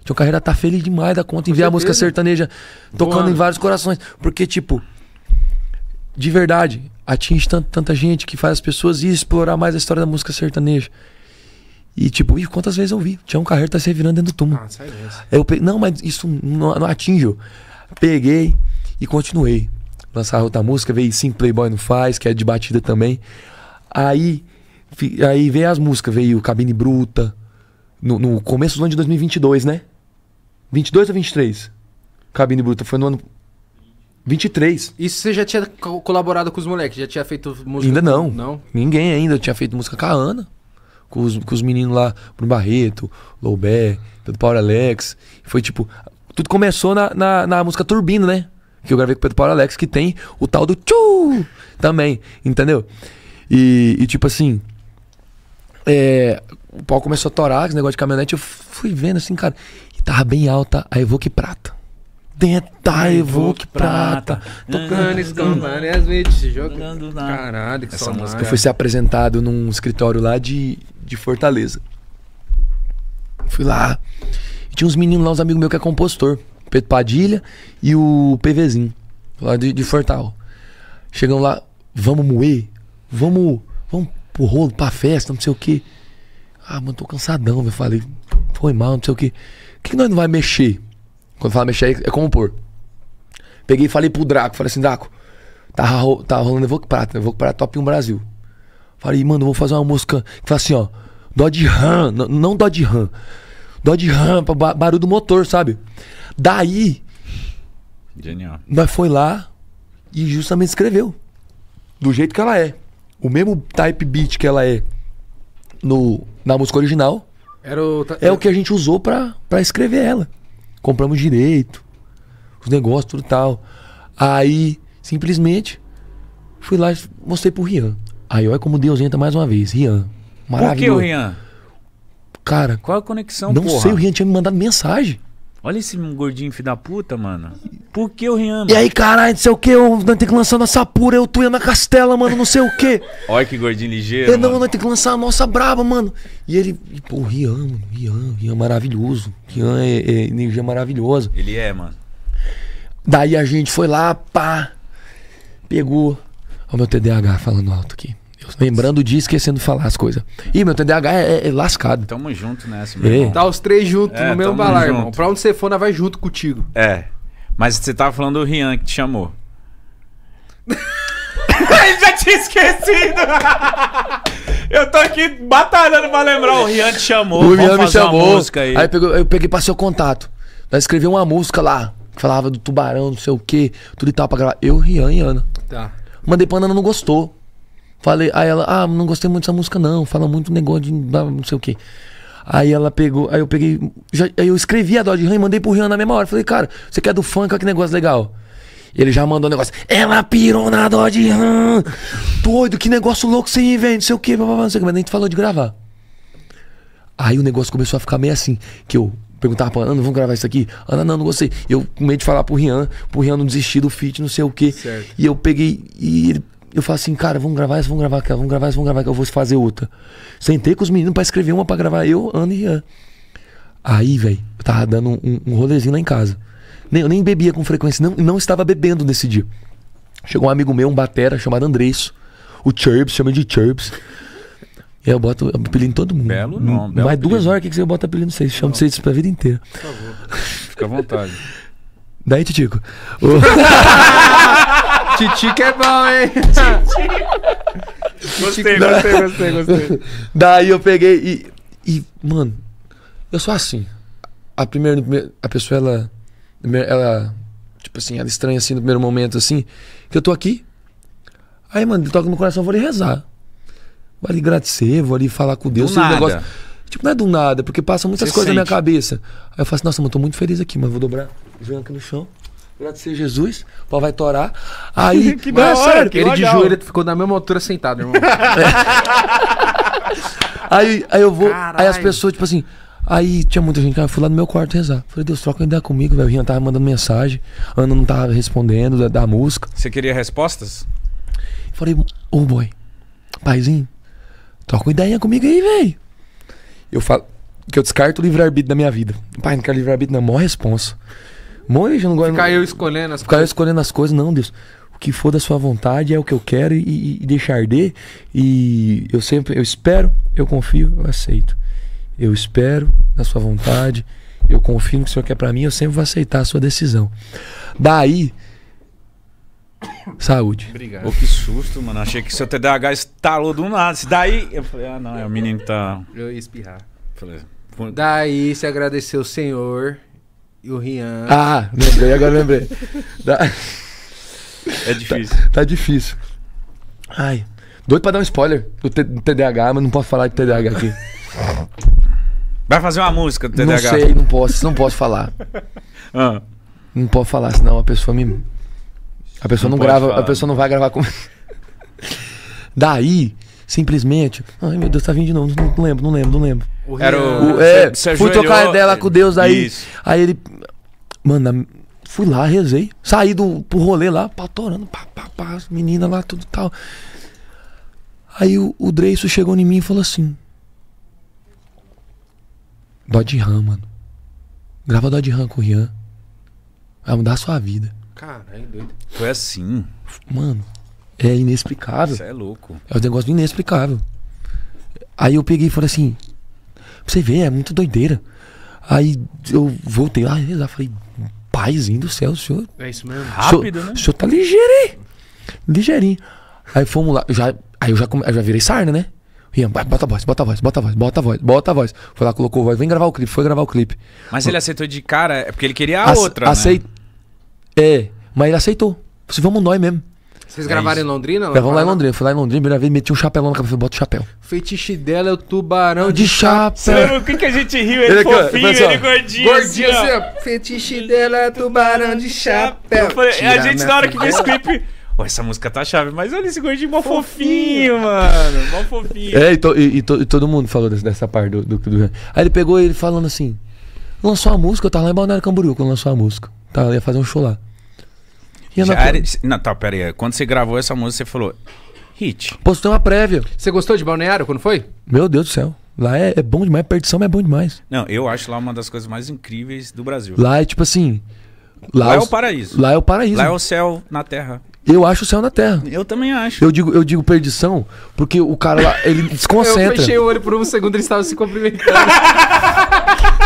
Tião Carreiro tá feliz demais da conta em Com ver a música sertaneja tocando Voando. em vários corações. Porque, tipo, de verdade, atinge tant- tanta gente que faz as pessoas ir explorar mais a história da música sertaneja. E, tipo, ih, quantas vezes eu vi? Tião Carreiro tá se revirando dentro do túmulo. Ah, dessa. Eu pe... Não, mas isso não, não atinge. eu. Peguei e continuei. Lançar outra música, veio Sim Playboy não faz, que é de batida também. Aí, fi- aí veio as músicas, veio Cabine Bruta. No, no começo do ano de 2022, né? 22 ou 23? Cabine Bruta, foi no ano. 23. Isso você já tinha co- colaborado com os moleques? Já tinha feito música? Ainda não. Não? Ninguém ainda. Eu tinha feito música com a Ana. Com os, com os meninos lá, Bruno Barreto, Loubé, Pedro Paulo Alex. Foi tipo. Tudo começou na, na, na música Turbina, né? Que eu gravei com o Pedro Paulo Alex, que tem o tal do Tchu também, entendeu? E, e tipo assim. é, o pau começou a torar, esse negócio de caminhonete, eu fui vendo assim, cara. E tava bem alta a Evoque Prata. Dentro da Evoque Prata. Tocando, escambando e as vezes. Jogando na- Caralho, que Essa música Eu fui ser apresentado num escritório lá de, de Fortaleza. Fui lá. E tinha uns meninos lá, uns amigos meus que é compositor. Pedro Padilha e o PVzinho. Lá de, de Fortal. Chegam lá, vamos moer? Vamos, vamos pro rolo, pra festa, não sei o quê. Ah, mano, tô cansadão, eu falei. Foi mal, não sei o quê. O que, que nós não vai mexer? Quando fala mexer, é compor. Peguei e falei pro Draco, falei assim, Draco, tá, tá rolando Evoque Prata, Evoque Prata Top 1 Brasil. Falei, mano, vou fazer uma música que fala assim, ó, dó de ram, não dó de ram, dó de ram, barulho do motor, sabe? Daí, Genial. nós foi lá e justamente escreveu. Do jeito que ela é. O mesmo type beat que ela é no, na música original Era o... é o que a gente usou pra, pra escrever ela. Compramos direito, os negócios, tudo tal. Aí, simplesmente, fui lá e mostrei pro Rian. Aí, olha como Deus entra mais uma vez. Rian. Por que Maravilhoso. o Rian? Cara, Qual a conexão, não porra? sei, o Rian tinha me mandado mensagem. Olha esse gordinho filho da puta, mano. Por que o Rian, E mano? aí, caralho, não sei o que, nós temos que lançar nossa pura, eu tu ia na castela, mano, não sei o que. Olha que gordinho ligeiro, É, não, mano. nós temos que lançar a nossa braba, mano. E ele, e, pô, Rian, mano, Rian, Rian maravilhoso. Rian é, é energia maravilhosa. Ele é, mano. Daí a gente foi lá, pá, pegou. Olha o meu TDAH falando alto aqui. Eu lembrando de esquecendo de falar as coisas. Ih, meu TDAH é, é- é lascado. Tamo junto nessa, meu É. irmão. Tá os três juntos É, no mesmo balar, junto. irmão. Pra onde você for, nós vai junto contigo. É. Mas você tava falando do Rian que te chamou. Ele já tinha esquecido. Eu tô aqui batalhando pra lembrar. O Rian te chamou. o Rian me chamou. música aí. Aí eu peguei passei o contato. Nós escrevemos uma música lá. Que falava do tubarão, não sei o que, tudo e tal pra gravar. Eu, Rian e Ana. Tá. Mandei pra Ana, não gostou. Falei, aí ela, ah, não gostei muito dessa música, não. Fala muito negócio de não sei o que. Aí ela pegou, aí eu peguei. já- aí eu escrevi a Dó de Ram e mandei pro Rian na mesma hora. Falei, cara, você quer do funk, olha que negócio legal. Ele já mandou um negócio. Ela pirou na Dó de Ram. Doido, que negócio louco você velho. Não sei o que, não sei o que, mas nem falou de gravar. Aí o negócio começou a ficar meio assim, que eu perguntava pra Ana, vamos gravar isso aqui? Ana, não, não gostei. Eu com medo de falar pro Rian, pro Rian não desistir do feat, não sei o quê. Certo. E eu peguei e ele, eu falei assim, cara, vamos gravar essa, vamos gravar aquela, vamos gravar essa, vamos gravar que eu vou fazer outra. Sentei com os meninos pra escrever uma pra gravar eu, Ana e Rian. Aí, velho, eu tava dando um, um rolezinho lá em casa. Nem, eu nem bebia com frequência, não, não estava bebendo nesse dia. Chegou um amigo meu, um batera, chamado Andresso. O Churbs, chama de Churbs. Aí eu boto apelido em todo mundo. Belo nome, belo Mais duas apelido. horas que você bota apelido, não sei. Chamo vocês pra vida inteira. Fica à vontade. Daí, Titico. o- Titi que é bom, hein? Gostei, gostei, gostei, gostei. Daí eu peguei e, e. Mano, eu sou assim. A primeira. A pessoa, ela. Ela. Tipo assim, ela estranha assim no primeiro momento, assim. Que eu tô aqui. Aí, mano, ele toca no meu coração, eu vou ali rezar. Vou ali agradecer, vou ali falar com Deus. Do nada. Tipo, não é do nada, porque passam muitas Você coisas na minha sente. cabeça. Aí eu falo assim, nossa, mano, tô muito feliz aqui, mas vou dobrar o joelho aqui no chão. Agradecer a Jesus, o pau vai torar. Aí. Que da hora, sério, que Ele de legal. joelho ficou na mesma altura sentado, irmão. Aí, aí eu vou. Aí as pessoas, tipo assim. Aí tinha muita gente, eu fui lá no meu quarto rezar. Falei, Deus, troca uma ideia comigo, velho. O Rian tava mandando mensagem, a Ana não tava respondendo da, da música. Você queria respostas? Falei, ô boy, paizinho, troca uma ideia comigo aí, velho. Eu falo que eu descarto o livre-arbítrio da minha vida. Pai, não quero livre-arbítrio, não, maior responsa. Mó, eu não gosto. Ficar eu escolhendo as Ficar coisas. escolhendo as coisas, não, Deus. O que for da sua vontade é o que eu quero e, e, e deixar arder. E eu sempre, eu espero, eu confio, eu aceito. Eu espero na sua vontade, eu confio no que o Senhor quer pra mim, eu sempre vou aceitar a sua decisão. Daí, saúde. Obrigado. Pô, que susto, mano. Achei que seu TDAH estalou do nada. Daí. Eu falei, ah, não, é o menino que tá. Eu ia espirrar. Falei, Daí se agradeceu o Senhor e o Rian. Ah, lembrei, agora lembrei. Da- é difícil. tá difícil. Ai, doido pra dar um spoiler do T- do TDAH, mas não posso falar de TDAH aqui. Vai fazer uma música do Não TDAH? sei, não posso, não posso falar. Ah, Não posso falar, senão a pessoa me. A pessoa Não não, grava, falar. a pessoa não vai gravar comigo. Daí, simplesmente. Ai meu Deus, tá vindo de novo. Não, não lembro, não lembro, não lembro. O Era o- O- é, você fui ajoelhou- trocar ideia lá com Deus, aí. Isso. Aí ele. Mano, fui lá, rezei. Saí do, pro rolê lá, pá, torando, pá, pá, pá, as meninas lá, tudo tal. Aí o, o Dreiso chegou em mim e falou assim: Dodge Ram, mano. Grava Dodge Ram com o Rian. Vai mudar a sua vida. Caralho, doido. Foi assim. Mano, é inexplicável. Você é louco. É um negócio inexplicável. Aí eu peguei e falei assim: você ver, é muito doideira. Aí eu voltei lá, rezar, falei: paizinho do céu, o senhor. É isso mesmo. Rápido, senhor, né? O senhor tá ligeirinho. Ligeirinho. Aí fomos lá, já, aí eu já, come- eu já virei sarna, né? Bota a voz, bota a voz, bota a voz, bota a voz, bota a voz. Foi lá, colocou a voz, vem gravar o clipe, foi gravar o clipe. Mas ele aceitou de cara, é porque ele queria a Ace- outra. aceit- É, mas ele aceitou. Falei, vamos nós mesmo. Vocês É gravaram isso. em Londrina? Gravamos lá em? Londrina. Fui lá em Londrina, primeira vez, meti um chapelão na cabeça, falei, bota o chapéu. Fetiche dela é o tubarão De Você chapéu. lembra o que, que a gente riu? Ele Ele, ó, fofinho, pensa, ó. ele gordinho. Gordinho assim, assim, ó. Fetiche dela é tubarão de chapéu. Falei, a gente na hora que viu esse clipe. Ó, essa música tá chave, mas olha esse gordinho mó fofinho, mano. Mó fofinho. É, e, to- e- e to- e todo mundo falou desse- dessa parte do, do, do- Aí ele pegou ele falando assim: lançou a música, eu tava lá em Balneário Camboriú quando lançou a música. Tava, ia fazer um show lá. E na- era- Não, tá, pera aí. Quando você gravou essa música, você falou. Hit. Postei uma prévia. Você gostou de Balneário quando foi? Meu Deus do céu. Lá é, é bom demais, perdição, mas é bom demais. Não, eu acho lá uma das coisas mais incríveis do Brasil. Lá é tipo assim. Lá é os- o paraíso. Lá é o paraíso. Lá é o céu na terra. Eu acho o céu na terra. Eu também acho. Eu digo, eu digo perdição porque o cara lá, ele Eu desconcentra. fechei o olho por um segundo e eles estavam se cumprimentando.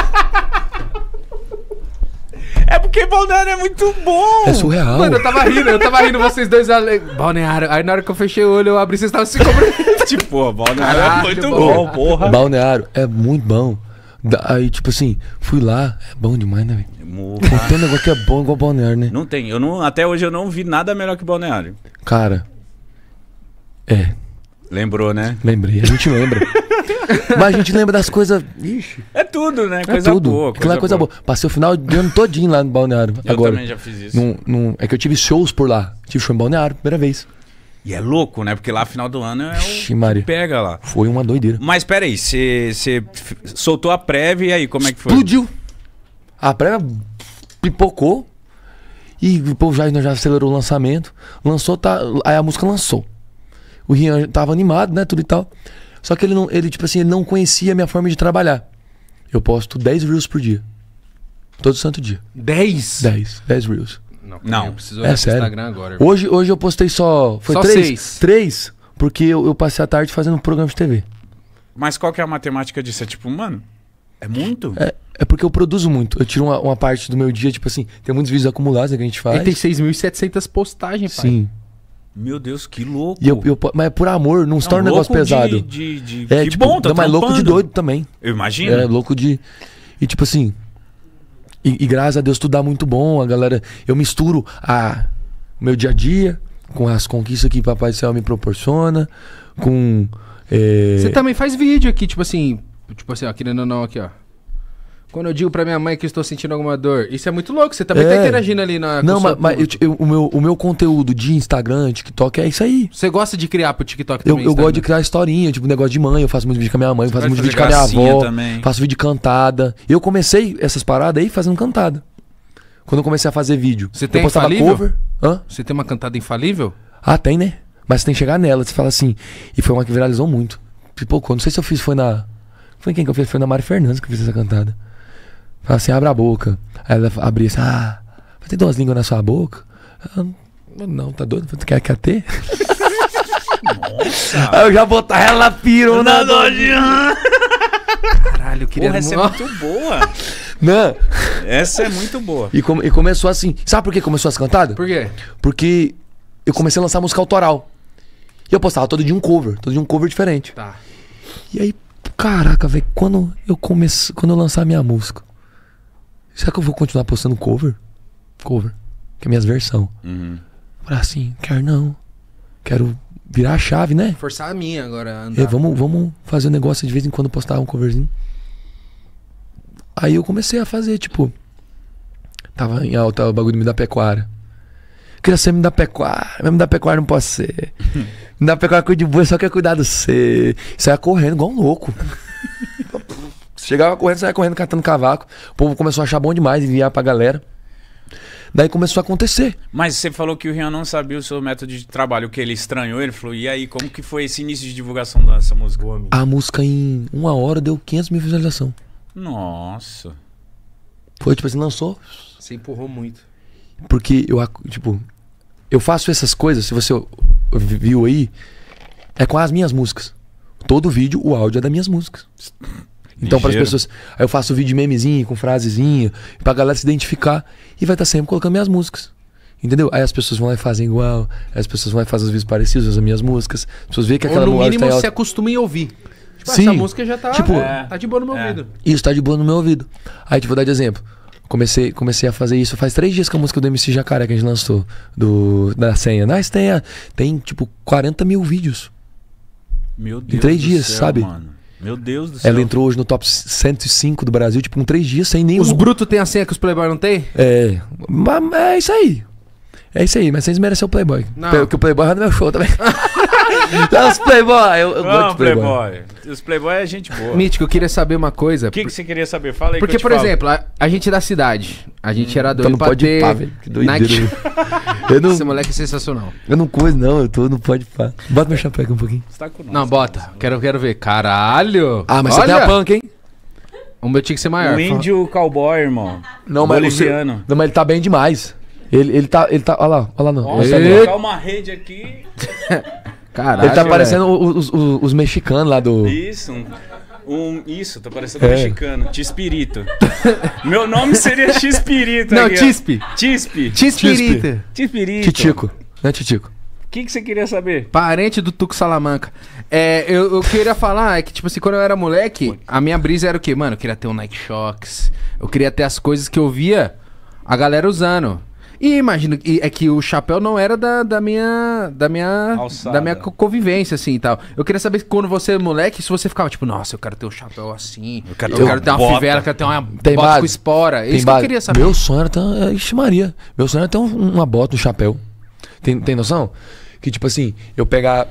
É porque Balneário é muito bom. É surreal. Mano, eu tava rindo, eu tava rindo, vocês dois ale... Balneário. Aí na hora que eu fechei o olho, eu abri, vocês estavam se cumprimentando. Tipo, pô, Balneário é Caralho, muito bom. bom, porra. Balneário é muito bom. Da- Aí, tipo assim, fui lá, é bom demais, né, velho? Tem um negócio que é bom igual balneário, né? Não tem. Eu não, até hoje eu não vi nada melhor que Balneário. Cara. É, Lembrou, né? lembrei, a gente lembra. Mas a gente lembra das coisas. Ixi, É tudo, né? é Coisa tudo. boa. É coisa boa. Passei o final de ano todinho lá no balneário. Eu agora. também já fiz isso. Num- num- é que eu tive shows por lá. Tive show em balneário, primeira vez. E é louco, né? Porque lá final do ano é o Ixi, Maria. que pega lá. Foi uma doideira. Mas peraí, você soltou a prévia e aí, como é que foi? Explodiu. A prévia pipocou. E o povo já, já acelerou o lançamento. Lançou, tá, aí a música lançou. O Rian tava animado, né? Tudo e tal. Só que ele não, ele, tipo assim, ele não conhecia a minha forma de trabalhar. Eu posto 10 reels por dia. Todo santo dia. 10? 10. 10 reels. Não, Não. Eu preciso É olhar pro sério. Instagram agora. irmão. Hoje, hoje eu postei só. Foi Só três? seis. Três. Porque eu, eu passei a tarde fazendo um programa de TV. Mas qual que é a matemática disso? É tipo, mano, é muito? É, é porque eu produzo muito. Eu tiro uma, uma parte do meu dia, tipo assim, tem muitos vídeos acumulados né, que a gente faz. Ele tem 6.700 postagens, pai. Sim. Meu Deus, que louco. E eu, eu- mas é por amor, não se torna um negócio louco de- pesado. De, de, É, que tipo, bom, tá não, mas louco de doido também. Eu imagino. É, louco de. E tipo assim. E, e graças a Deus tudo dá muito bom. A galera. Eu misturo a, o meu dia a dia com as conquistas que Papai do Céu me proporciona. Com. é, Você também faz vídeo aqui, tipo assim. Tipo assim, ó, querendo ou não, aqui, ó. Quando eu digo pra minha mãe que eu estou sentindo alguma dor. Isso é muito louco. Você também tá É. interagindo ali na. Não, mas, mas eu eu- o, meu, o meu conteúdo de Instagram, TikTok é isso aí. Você gosta de criar pro TikTok Eu, também? eu Instagram? gosto de criar historinha, tipo, negócio de mãe. Eu faço muito vídeo com a minha mãe, faço vai muito vídeo com a minha avó. também. Faço vídeo cantada. Eu comecei essas paradas aí fazendo cantada. Quando eu comecei a fazer vídeo. Você tem eu postava infalível? cover. Hã? Você tem uma cantada infalível? Ah, tem, né? Mas você tem que chegar nela. Você fala assim. E foi uma que viralizou muito. Pipocou. Não sei se eu fiz, foi na. Foi quem que eu fiz? Foi na Mari Fernandes que eu fiz essa cantada. Fala assim, abre a boca. Aí ela abria assim, ah, vai ter duas línguas na sua boca? Ah, não, tá doido? Tu quer, quer ter? Nossa. Aí eu já botar ela pirona doidinha. Caralho, eu queria. Porra, essa é muito boa. Não. Essa é muito boa. E, come- e começou assim. Sabe por que começou essa cantada? Por quê? Porque eu comecei a lançar música autoral. E eu postava todo dia um cover, todo dia um cover diferente. Tá. E aí, caraca, velho, quando eu comece, quando eu lançar minha música, será que eu vou continuar postando cover? Cover, que é minhas versão. Uhum. Falei assim, quero não. Quero virar a chave, né? Forçar a minha agora. Andar. vamos, vamos fazer um negócio de vez em quando postar um coverzinho. Aí eu comecei a fazer, tipo. Tava em alta o bagulho de me dar pecuária. Queria ser me dar pecuária, mas me dar pecuária não pode ser. me dar pecuária cuida de boi, só quer cuidar do você. Saia correndo igual um louco. Chegava correndo, saia correndo, catando cavaco. O povo começou a achar bom demais, enviar pra galera. Daí começou a acontecer. Mas você falou que o Rian não sabia o seu método de trabalho, que ele estranhou. Ele falou, e aí, como que foi esse início de divulgação dessa música? A música em uma hora deu 500 mil visualizações. Nossa. Foi tipo assim, lançou, Você empurrou muito. Porque eu, tipo, eu faço essas coisas, se você viu aí, é com as minhas músicas. Todo vídeo, o áudio é das minhas músicas. Então, para as pessoas. Aí eu faço vídeo memezinho, com frasezinha, pra galera se identificar e vai estar sempre colocando minhas músicas. Entendeu? Aí as pessoas vão lá e fazem igual, aí as pessoas vão lá e fazem os vídeos parecidos, as minhas músicas. As pessoas veem que Ou aquela no mulher mínimo tá em se alta. acostuma em ouvir. Tipo, Sim. essa música já tá, Tipo, é, tá de boa no meu é. ouvido. Isso tá de boa no meu ouvido. Aí, tipo, vou dar de exemplo. Comecei, comecei a fazer isso faz três dias com a música do MC Jacaré que a gente lançou. Do, da senha. Nós tem, tem, tipo, 40 mil vídeos. Meu Deus três do dias, céu, sabe? Mano. Meu Deus do céu. Ela entrou hoje no top 105 do Brasil, tipo, com três dias sem nenhum. Os brutos têm a senha que os playboy não tem? É. Mas é isso aí. É isso aí, mas sem desmerecer o Playboy. Não. Porque o Playboy é do meu show também. Não, os Playboy, eu, eu gosto de Playboy. Playboy. Os Playboy é gente boa. Mítico, eu queria saber uma coisa. O que, que você queria saber? Fala aí Porque, que eu por falo. exemplo, a, a gente é da cidade. A gente era Então doido não pra pode ter... pá, velho. Que. Nike... Eu não, Esse moleque é sensacional. eu não coisa, não. Eu tô, não pode pá. Bota meu chapéu aqui um pouquinho. Você tá com nós. Não, bota. Quero, quero ver. Caralho! Ah, mas você Olha! tem a punk, hein? O meu tinha que ser maior. O índio cowboy, irmão. Não, mas você, não, mas ele tá bem demais. Ele, ele tá, ele tá, olha lá, olha lá não. Nossa, tá, Eita. colocar uma rede aqui. Caralho. ele tá parecendo os, os, os mexicanos lá do. Isso, um, um- isso, tá parecendo É. mexicano. Tispirito. Meu nome seria Tispirito. Não, aqui. Tispe. Tispe. Tispirita. Tispirito. Titico, né, Titico? O que, que você queria saber? Parente do Tuco Salamanca. É, eu, eu queria falar é que, tipo assim, quando eu era moleque, a minha brisa era o quê? Mano, eu queria ter um Nike Shox. Eu queria ter as coisas que eu via a galera usando. E imagino que é que o chapéu não era da, da minha da minha Alçada. da minha co- convivência assim e tal. Eu queria saber quando você é moleque, se você ficava tipo, nossa, eu quero ter um chapéu assim. Eu quero quero, ter uma ter uma bota. fivela, eu quero ter uma Tem bota base? com espora. É Tem isso que eu base. queria saber. Meu sonho era ter. uma- Ixi, Maria. Meu sonho era ter um- uma bota, um chapéu. Tem, tem noção? Que tipo assim, eu pegar.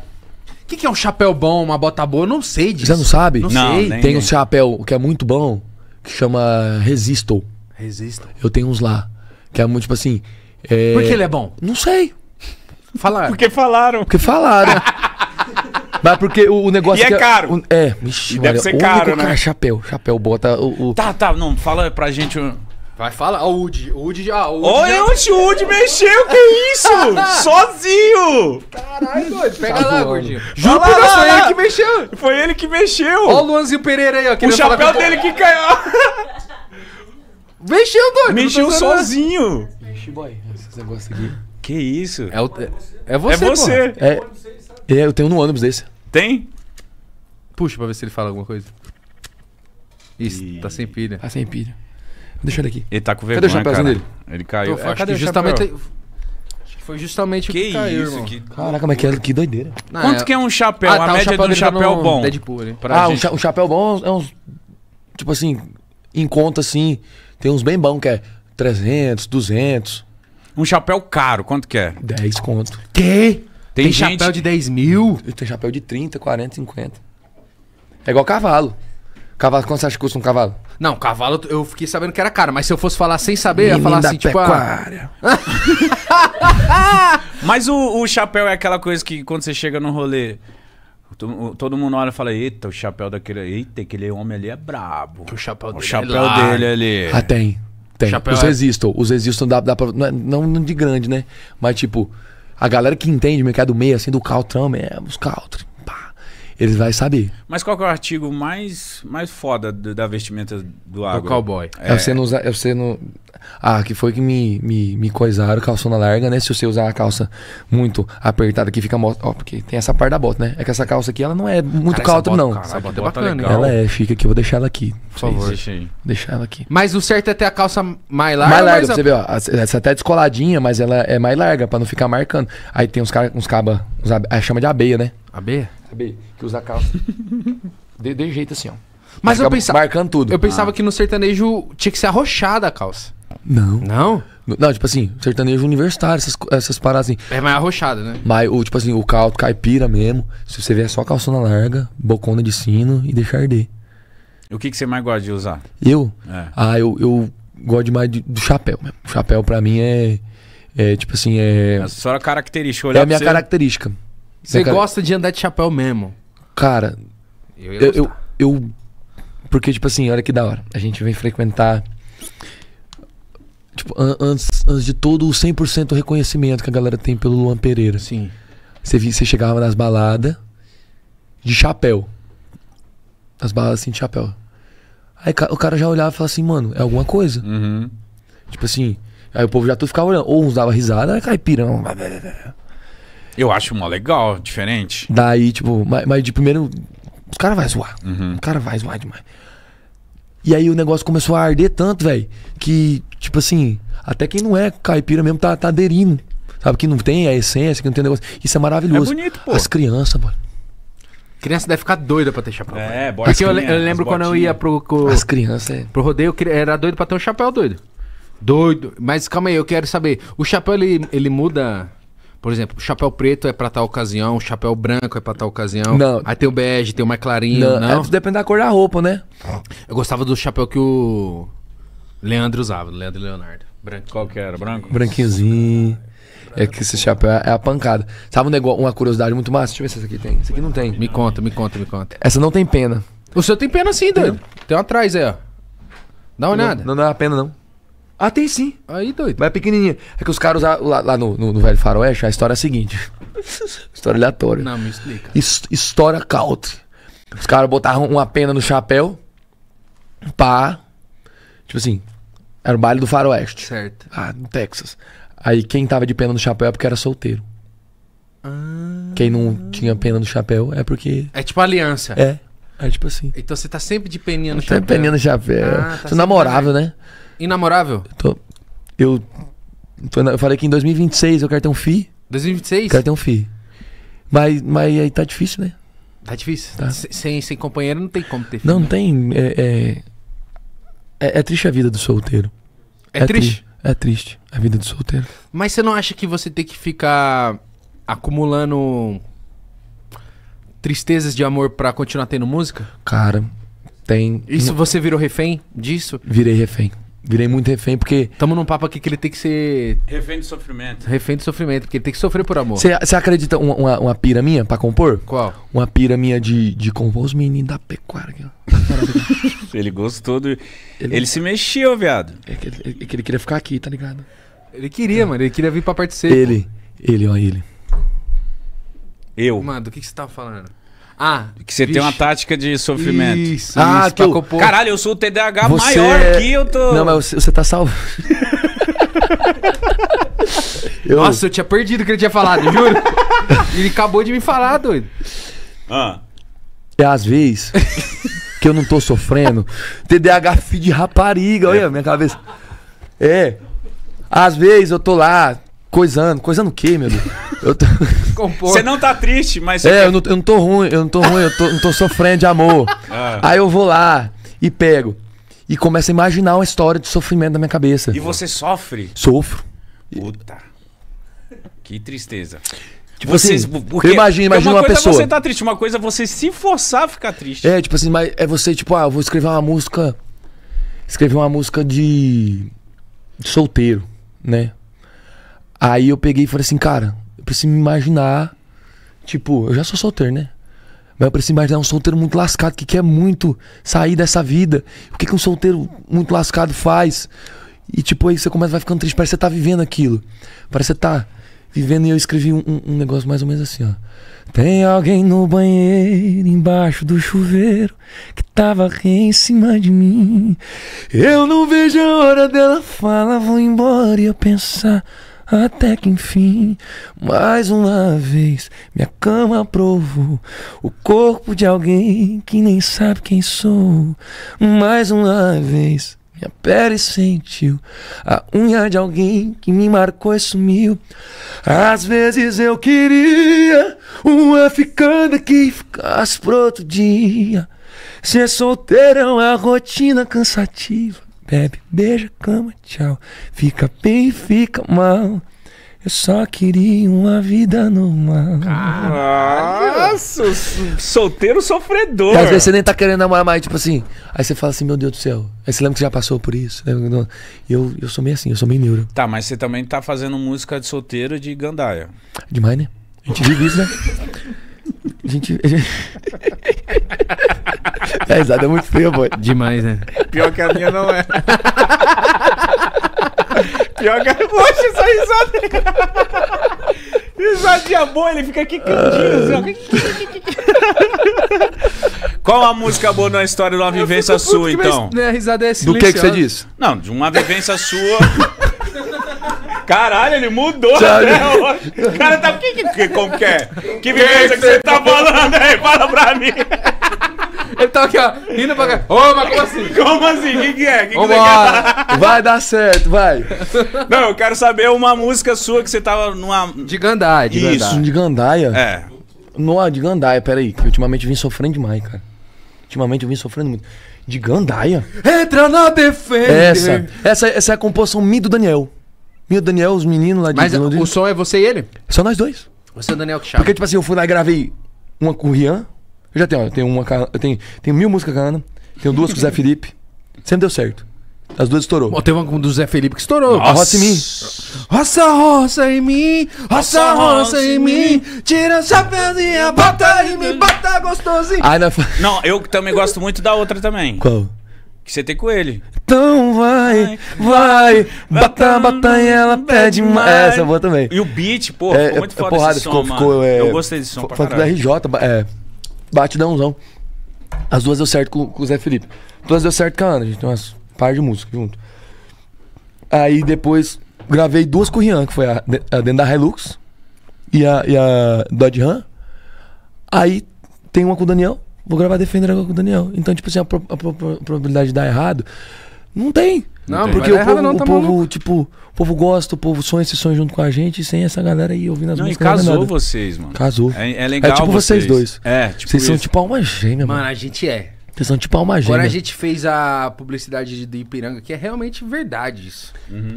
O que, que é um chapéu bom, uma bota boa? Eu não sei disso. Você não sabe? Não, Não, sei. nem- Tem um chapéu que é muito bom, que chama Resisto. Resista. Eu tenho uns lá. Que é muito tipo assim. É... Por que ele é bom? Não sei. Fala. Porque falaram. Porque falaram. Mas porque o, o negócio. E é que caro. o- é, Ixi, E deve ser o caro, único né? cara, chapéu. Chapéu, bota o. o- Tá, tá, não, fala pra gente. o- Vai falar. Ó, o Woody. O. Olha já- onde o Woody mexeu, que isso? Sozinho! Caralho, doido. Pega Tá lá, gordinho. Juro por Deus, foi ele que mexeu. Foi ele que mexeu! Ó o Luanzinho Pereira aí, ó. o chapéu dele que caiu! Mexeu, doido. Mexeu sozinho! Ixi, boy, esse negócio aqui. Que isso? É, o... é você, É você. É, é, eu tenho no ônibus desse. Tem? Puxa pra ver se ele fala alguma coisa. Isso, Ih. tá sem pilha. Ah, sem pilha. Deixa ele aqui. Ele tá com Cadê o vergonha, chapéuzinho dele? Ele caiu. Tô, É, acho cadê que o justamente. chapéu? Acho que foi justamente o Que que caiu, isso? irmão. Que... Caraca, mas que, que doideira. Não, Quanto que é um chapéu? Ah, a tá, o média de um tá chapéu no bom. Deadpool. Pra ah, um, gente. cha- um chapéu bom é uns. Tipo assim, em conta assim, tem uns bem bons que é 300, 200, Um chapéu caro, quanto que é? 10 conto. Que? Tem Tem, gente- chapéu de 10 mil? Tem chapéu de 30, 40, 50. É igual cavalo. Cavalo, quanto você acha que custa um cavalo? Não, cavalo eu fiquei sabendo que era caro, mas se eu fosse falar sem saber, eu ia falar assim, tipo, ah, pecuária. Mas o, o chapéu é aquela coisa que quando você chega no rolê, to- todo mundo olha e fala: Eita, o chapéu daquele. Eita, aquele homem ali é brabo. que o chapéu O dele chapéu é dele ali. Ah, tem. Tem. Chapéu os é- resistam. Os resistam dá, dá pra. Não, é- não de grande, né? Mas tipo, a galera que entende o mercado meio, assim, do Caltrão mesmo, os Caltri, pá, eles vão saber. Mas qual que é o artigo mais, mais foda do- da vestimenta do Do agro? cowboy. É, você não usar. É você não. Ah, que foi que me, me, me coisaram, calçona larga, né? Se você usar a calça muito apertada aqui, fica. Ó, porque tem essa parte da bota, né? É que essa calça aqui, ela não é muito Cara, essa caltra, bota- não. caralho, Essa que bota é bacana, legal. Ela é, fica aqui, eu vou deixar ela aqui. Por favor. Deixa aí. Deixar ela aqui. Mas o certo é ter a calça mais larga. mais larga, mas pra a- você ver, ó. Essa até é descoladinha, mas ela é mais larga, pra não ficar marcando. Aí tem uns caras, uns caba, uns abe- aí chama de abeia, né? A B? Abeia, que usa calça. de, de jeito assim, ó. Mas eu pensava, Marcando tudo. eu pensava que no sertanejo tinha que ser arrochada a calça. Não. Não? Não, tipo assim, sertanejo universitário, essas, essas paradas assim. É mais arrochada, né? Mas, o, tipo assim, o caldo caipira mesmo. Se você vier só calçona larga, bocona de sino e deixar arder. O que, que você mais gosta de usar? Eu? É. Ah, eu, eu gosto demais de- do chapéu mesmo. O chapéu pra mim é. É tipo assim, é. A sua característica. É a minha você- característica. Você Minha cara- gosta de andar de chapéu mesmo. Cara, Eu, eu, eu, eu- Porque, tipo assim, olha que da hora. A gente vem frequentar. Tipo, an- antes, antes de todo o 100% reconhecimento que a galera tem pelo Luan Pereira. Sim. Você, chegava nas baladas de chapéu. As baladas assim de chapéu. Aí o cara já olhava e falava assim, mano, é alguma coisa. Uhum. Tipo assim. Aí o povo já tudo ficava olhando. Ou uns dava risada, é caipira. Eu acho mó legal, diferente. Daí, tipo, mas, mas de primeiro. Os caras vai zoar. Uhum. O cara vai zoar demais. E aí o negócio começou a arder tanto, velho, que, tipo assim, até quem não é caipira mesmo tá, tá aderindo. Sabe, que não tem a essência, que não tem negócio. Isso é maravilhoso. É bonito, pô. As crianças, mano. Criança deve ficar doida pra ter chapéu. É, Porque eu, eu lembro quando eu ia pro, co- As crianças é. pro rodeio, era doido pra ter um chapéu doido. Doido. Mas calma aí, eu quero saber. O chapéu, ele, ele muda... Por exemplo, o chapéu preto é pra tal ocasião, o chapéu branco é pra tal ocasião. Não. Aí tem o bege, tem o mais clarinho, Não, não? é, depende da cor da roupa, né? Eu gostava do chapéu que o Leandro usava, Leandro e Leonardo. Branco. Qual que era? Branco? Branquinhozinho. É que esse chapéu é é a pancada. Sabe um negócio, uma curiosidade muito massa? Deixa eu ver se essa aqui tem. Essa aqui não tem. Me conta, me conta, me conta. Essa não tem pena. O seu tem pena sim, doido. Tem um atrás aí, ó. Dá uma olhada. Não, não é a pena, não. Ah, tem sim. Aí, doido. Mas é pequenininha. É que os caras lá, lá no, no, no Velho Faroeste, a história é a seguinte. história aleatória. Não, me explica. His- História country. Os caras botavam uma pena no chapéu. Pá. Tipo assim. Era o baile do Faroeste. Certo. Ah, no Texas. Aí quem tava de pena no chapéu é porque era solteiro. Quem não tinha pena no chapéu é porque. É tipo aliança. É. É tipo assim. Então você tá sempre de peninha no chapéu. peninha no chapéu. Ah, tá Sou sempre namorável, né? Inamorável? Tô- eu, eu falei que em 2026 eu quero ter um filho. 2026? Quero ter um filho. Mas, mas aí tá difícil, né? Tá difícil. Tá. Se- Sem, sem companheiro não tem como ter filho. Não, não tem. É, é, é- é triste a vida do solteiro. É, triste. tri- é triste a vida do solteiro. Mas você não acha que você tem que ficar acumulando tristezas de amor pra continuar tendo música? Cara, tem. Isso você virou refém disso? Virei refém. Virei muito refém, porque. Tamo num papo aqui que ele tem que ser Refém de sofrimento. refém do sofrimento, porque ele tem que sofrer por amor. Você acredita uma, uma, uma pira minha pra compor? Qual? Uma pira minha de, de compor os meninos da pecuária aqui, ó. Ele gostou do. Ele, se mexeu, viado. É que, ele- é que ele queria ficar aqui, tá ligado? Ele queria, mano, ele queria vir pra participar. Ele, ele, ó, ele. Eu. Mano, do que que você tava falando? Ah, Que você tem uma tática de sofrimento. Isso, Ah, isso, que compor. Caralho, eu sou o TDAH Você maior é- aqui, eu tô. Não, mas você, você tá salvo. eu, Nossa, eu tinha perdido o que ele tinha falado, juro. ele acabou de me falar, doido. Ah. é às vezes que eu não tô sofrendo. TDAH filho de rapariga, olha a minha cabeça. É. Às vezes eu tô lá coisando. Coisando o quê, meu Deus? Eu tô... Compor. Você não tá triste, mas. você É, quer- eu não, eu não tô ruim, eu não tô ruim, eu tô, não tô sofrendo de amor. Ah. Aí eu vou lá e pego. E começo a imaginar uma história de sofrimento na minha cabeça. E você sofre. Sofro. Puta. Que tristeza. Tipo assim, porque- eu imagino- imagino uma uma coisa é pessoa. você tá triste, uma coisa é você se forçar a ficar triste. É, tipo assim, mas é você, tipo, ah, eu vou escrever uma música. Escrever uma música de. de solteiro, né? Aí eu peguei e falei assim, cara, eu preciso me imaginar. Tipo, eu já sou solteiro, né? Mas eu preciso imaginar um solteiro muito lascado que quer muito sair dessa vida. O que, que um solteiro muito lascado faz? E tipo, aí você começa, vai ficando triste, parece que você tá vivendo aquilo. Parece que você tá vivendo e eu escrevi um, um- um negócio mais ou menos assim, ó. Tem alguém no banheiro, embaixo do chuveiro, que tava aqui em cima de mim. Eu não vejo a hora dela falar, vou embora e eu pensar. Até que enfim, mais uma vez, minha cama provou o corpo de alguém que nem sabe quem sou. Mais uma vez, minha pele sentiu a unha de alguém que me marcou e sumiu. Às vezes eu queria uma ficando que ficasse pro outro dia. Ser solteiro é uma rotina cansativa. Bebe, beija, cama, tchau. Fica bem, fica mal. Eu só queria uma vida normal. Nossa, so- solteiro sofredor. E às vezes você nem tá querendo namorar mais, tipo assim. Aí você fala assim, meu Deus do céu. Aí você lembra que você já passou por isso. né? Eu, eu sou meio assim, eu sou meio neuro. Tá, mas você também tá fazendo música de solteiro de gandaia. Demais, né? A gente vive isso, né? A gente. A gente... a risada é muito feia, boy. Demais, né? Pior que a minha não é. Pior que a. Poxa, essa risada. Risadinha boa, ele fica quicandinho. assim, ó. Qual a música boa na história de uma vivência sua, então? Minha risada é Do que que você disse? Não, de uma vivência sua. Caralho, ele mudou até hoje. O cara tá. Que, que, que, como que é? Que vivência que você tá falando aí? Fala pra mim. Ele tá aqui, ó, rindo pra cá. Ô, mas como assim? Como assim? O que, que é? Que que quer Vai dar certo, vai. Não, eu quero saber uma música sua que você tava numa. De Gandai, de Isso. Gandai. De gandaia? É. Não, de gandaia, peraí. Que ultimamente eu vim sofrendo demais, cara. Ultimamente eu vim sofrendo muito. De gandaia? Entra na defesa. Essa. Essa, essa é a composição minha e do Daniel. E do Daniel, os meninos lá de Mas de Londrina. o som é você e ele? Só nós dois. Você é o Daniel que chama. Porque, tipo assim, eu fui lá e gravei uma com o Rian. Eu já tenho, ó, eu tenho uma. Eu tenho, tenho mil músicas com a Ana. Tenho duas com o Zé Felipe. Sempre deu certo. As duas estourou. Ó, teve uma com o do Zé Felipe que estourou. A Roça em mim. Roça, roça em mim, roça, roça em mim. Tira a chapeuzinha, bota em mim, bota gostosinho. Fa- Não, eu também gosto muito da outra também. Qual? Que você tem com ele. Então vai, vai, bata, bata e ela pede mais. Essa é boa também. E o beat, pô, É, ficou muito é foda porrada, esse som, ficou, mano. ficou, é, eu gostei desse som pra Funk do caralho. RJ, é, batidãozão. As duas deu certo com, com o Zé Felipe. Duas deu certo com a Ana, a gente tem umas par de músicas junto. Aí depois gravei duas com o Rian, que foi a, a dentro da Hilux e a, e a Dodge Ram. Aí tem uma com o Daniel, vou gravar Defender agora com o Daniel. Então, tipo assim, a, pro- a pro- pro- probabilidade de dar errado não tem. Não. Porque o povo, não, o tá povo maluco. tipo, o povo gosta, o povo sonha esse sonho junto com a gente, e sem essa galera aí ouvindo as Não, e músicas. não é casou vocês, mano. Casou. É, é legal É tipo vocês dois. É, tipo Vocês são isso. tipo alma gêmea, mano. Mano, a gente é. Vocês são tipo alma Agora a gente fez a publicidade de- do Ipiranga, que é realmente verdade isso.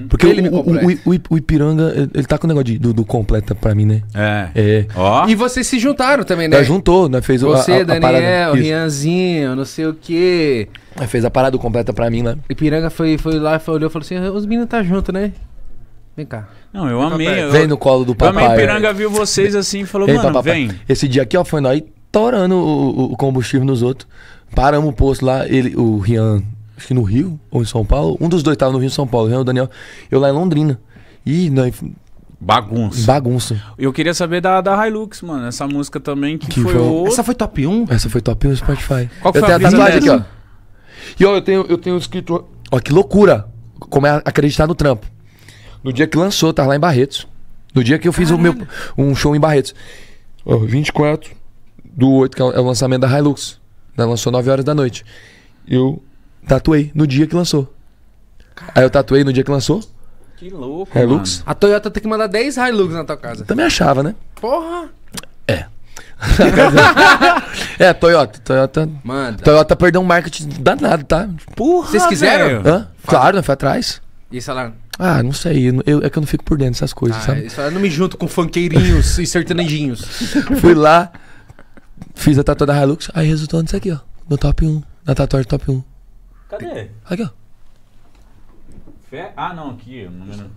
Porque Ele o, o, o, o, Ipiranga, ele tá com o negócio de- do, do completa pra mim, né? É. É. Ó. E vocês se juntaram também, né? Nós juntou, nós fez o- a, Você, a, a Daniel, parada. Rianzinho, não sei o quê. Nós fez a parada completa pra mim lá. Ipiranga foi, foi lá, foi, olhou e falou assim: os meninos tá junto, né? Vem cá. Não, eu amei. Eu, Vem no colo do eu amei papai. Piranga viu vocês assim e falou, Vem, mano, papai. vem. Esse dia aqui, ó, foi nós torando o- o combustível nos outros. Paramos o posto lá, ele, o Rian, acho que no Rio ou em São Paulo. Um dos dois tava no Rio e São Paulo, o Rian e o Daniel. Eu lá em Londrina. E nós, Bagunça. bagunça. Eu queria saber da, da Hilux, mano. Essa música também que, Que foi foi- o... Essa foi top 1? Essa foi top no Spotify. Qual que eu foi a tenho a tatuagem aqui, ó. E ó, eu tenho, eu tenho escrito. Ó, que loucura. Como é acreditar no trampo. No dia que lançou, tava lá em Barretos. No dia que eu fiz o meu, um show em Barretos. Ó, 24 do 8, que é o é o lançamento da Hilux. Ela lançou 9 horas da noite. Eu tatuei no dia que lançou. Aí eu tatuei no dia que lançou. Que louco, Hilux. mano. A Toyota tem que mandar 10 Hilux na tua casa. Também achava, né? Porra! É, Toyota. Toyota. Manda. Toyota perdeu um marketing danado, tá? Porra, Vocês quiseram? Hã? Claro, né? Foi atrás. E falaram, Ah, não sei. eu- eu- é que eu não fico por dentro dessas coisas, ah, sabe? eles falaram, não me junto com funkeirinhos e sertanejinhos. Fui lá, fiz a tatuagem da Hilux, aí resultou nisso aqui, ó. No top 1. Na tatuagem top 1. Cadê? Aqui, ó. Fé? Ah, não, aqui. o número...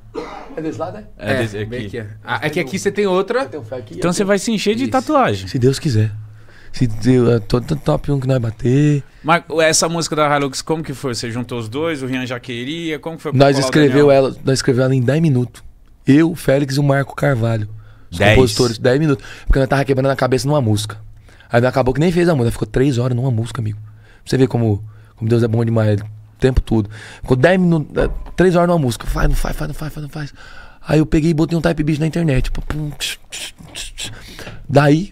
É desse lado, né? É, desse bem aqui. aqui. Ah, é que aqui você tem outra. Tem um aqui. Então você vai se encher de Isso. tatuagem. Se Deus quiser. Se Deus, é todo top 1 que nós bater. Mas essa música da Hilux, como que foi? Você juntou os dois? O Rian já queria? Como que foi? pra Nós escreveu ela, nós escreveu ela em 10 minutos. Eu, o Félix e o Marco Carvalho. Os 10? compositores, 10 minutos. Porque nós tava quebrando a cabeça numa música. Aí acabou que nem fez a música, ficou 3 horas numa música, amigo. Você ver como, como Deus é bom demais. O tempo todo. Ficou 10 minutos, 3 horas numa música. Faz, não faz, faz, não faz, faz, não faz. Aí eu peguei e botei um type beat na internet. Daí,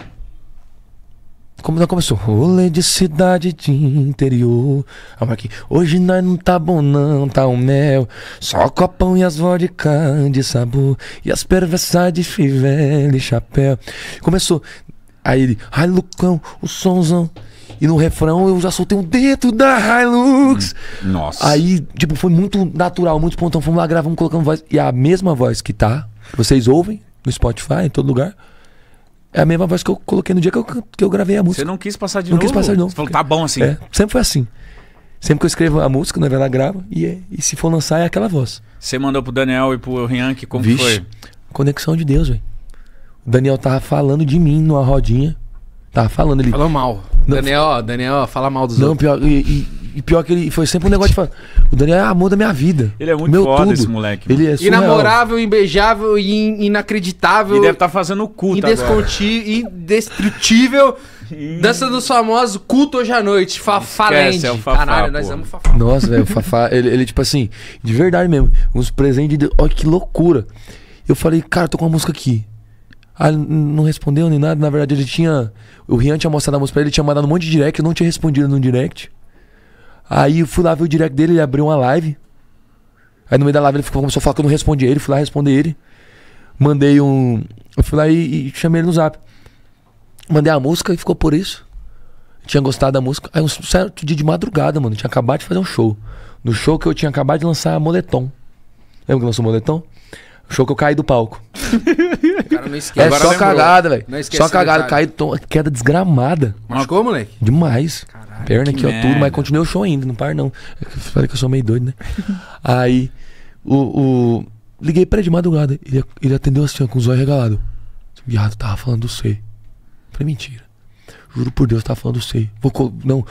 como nós começou? Rolê de cidade de interior. Aí aqui, hoje nós não tá bom não, tá um mel. Só copão e as vodka de sabor. E as perversas de fivela e chapéu. Começou. Aí ele, ai Lucão, o somzão. E no refrão eu já soltei um dentro da Hilux. Nossa. Aí, tipo, foi muito natural, muito espontâneo. Fomos lá, gravamos, colocamos voz. E a mesma voz que tá, vocês ouvem no Spotify, em todo lugar. É a mesma voz que eu coloquei no dia que eu, que eu gravei a música. Você não quis passar de Não novo? quis passar de novo. Você falou, tá bom assim. É, sempre foi assim. Sempre que eu escrevo a música, na verdade, gravo. E, é- e se for lançar, é aquela voz. Você mandou pro Daniel e pro Rian, que como Vixe. foi? Conexão de Deus, velho. O Daniel tava falando de mim numa rodinha. Tava falando ele. Falou mal. Não. Daniel, ó, Daniel, ó, fala mal dos Não, outros. pior, e, e- e pior que ele foi sempre um negócio de falar. O Daniel é amor da minha vida. Ele é muito Meu foda, tudo. esse moleque. mano. Ele é surreal. Inamorável, imbeijável e in- inacreditável. E deve estar fazendo culto agora. indesconti- indestrutível. Dança dos famosos, culto hoje à noite. Fafá Esquece, Land. é o Fafá, Caralho, nós amamos Fafá. Nossa, velho, o Fafá, ele, ele, tipo assim, de verdade mesmo, uns presentes de Deus. Olha que loucura. Eu falei, cara, tô com uma música aqui. N- não respondeu nem nada. Na verdade, ele tinha. O Rian tinha mostrado a música pra ele, ele tinha mandado um monte de direct, eu não tinha respondido no direct. Aí eu fui lá ver o direct dele, ele abriu uma live. Aí no meio da live ele ficou, começou a falar que eu não respondi ele, fui lá responder ele. Mandei um. Eu fui lá e, e chamei ele no zap. Mandei a música e ficou por isso. Tinha gostado da música. Aí um certo dia de madrugada, mano. Tinha acabado de fazer um show. No show que eu tinha acabado de lançar Moletom. Lembra que lançou Moletom? Show que eu caí do palco. O cara não esquece. É Agora só lembrou. cagada, velho. Não esquece Só cagada. detalhe. Caí, tom- queda desgramada. Machucou, moleque? Demais. Perna que aqui, ó, tudo. merda. Mas continuei o show ainda, não par não. Que Eu falei que eu sou meio doido, né? Aí, o, o- Liguei pra ele de madrugada. Ele, ele atendeu assim, ó, com os olhos regalados. Viado, tava falando do sei. Falei, mentira. Juro por Deus, tava falando do sei. Vou Não.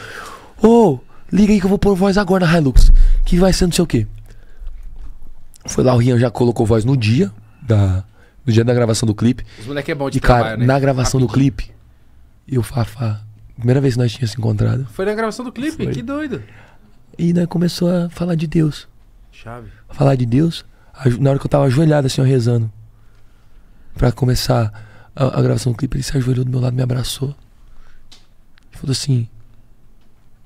Ô, liga aí que eu vou pôr voz agora na Hilux. Que vai ser não sei o quê. Foi lá, o Rian já colocou voz no dia da. No dia da gravação do clipe. Os moleque é bom de E, cara, trabalho, né? na gravação do Rapidinho. clipe, e o Fafá. Primeira vez que nós tínhamos se encontrado. Foi na gravação do clipe? Foi. Que doido. E nós começou a falar de Deus. Chave. Falar de Deus. Na hora que eu tava ajoelhado assim, ó, rezando. Pra começar a, a gravação do clipe, ele se ajoelhou do meu lado, me abraçou. E falou assim: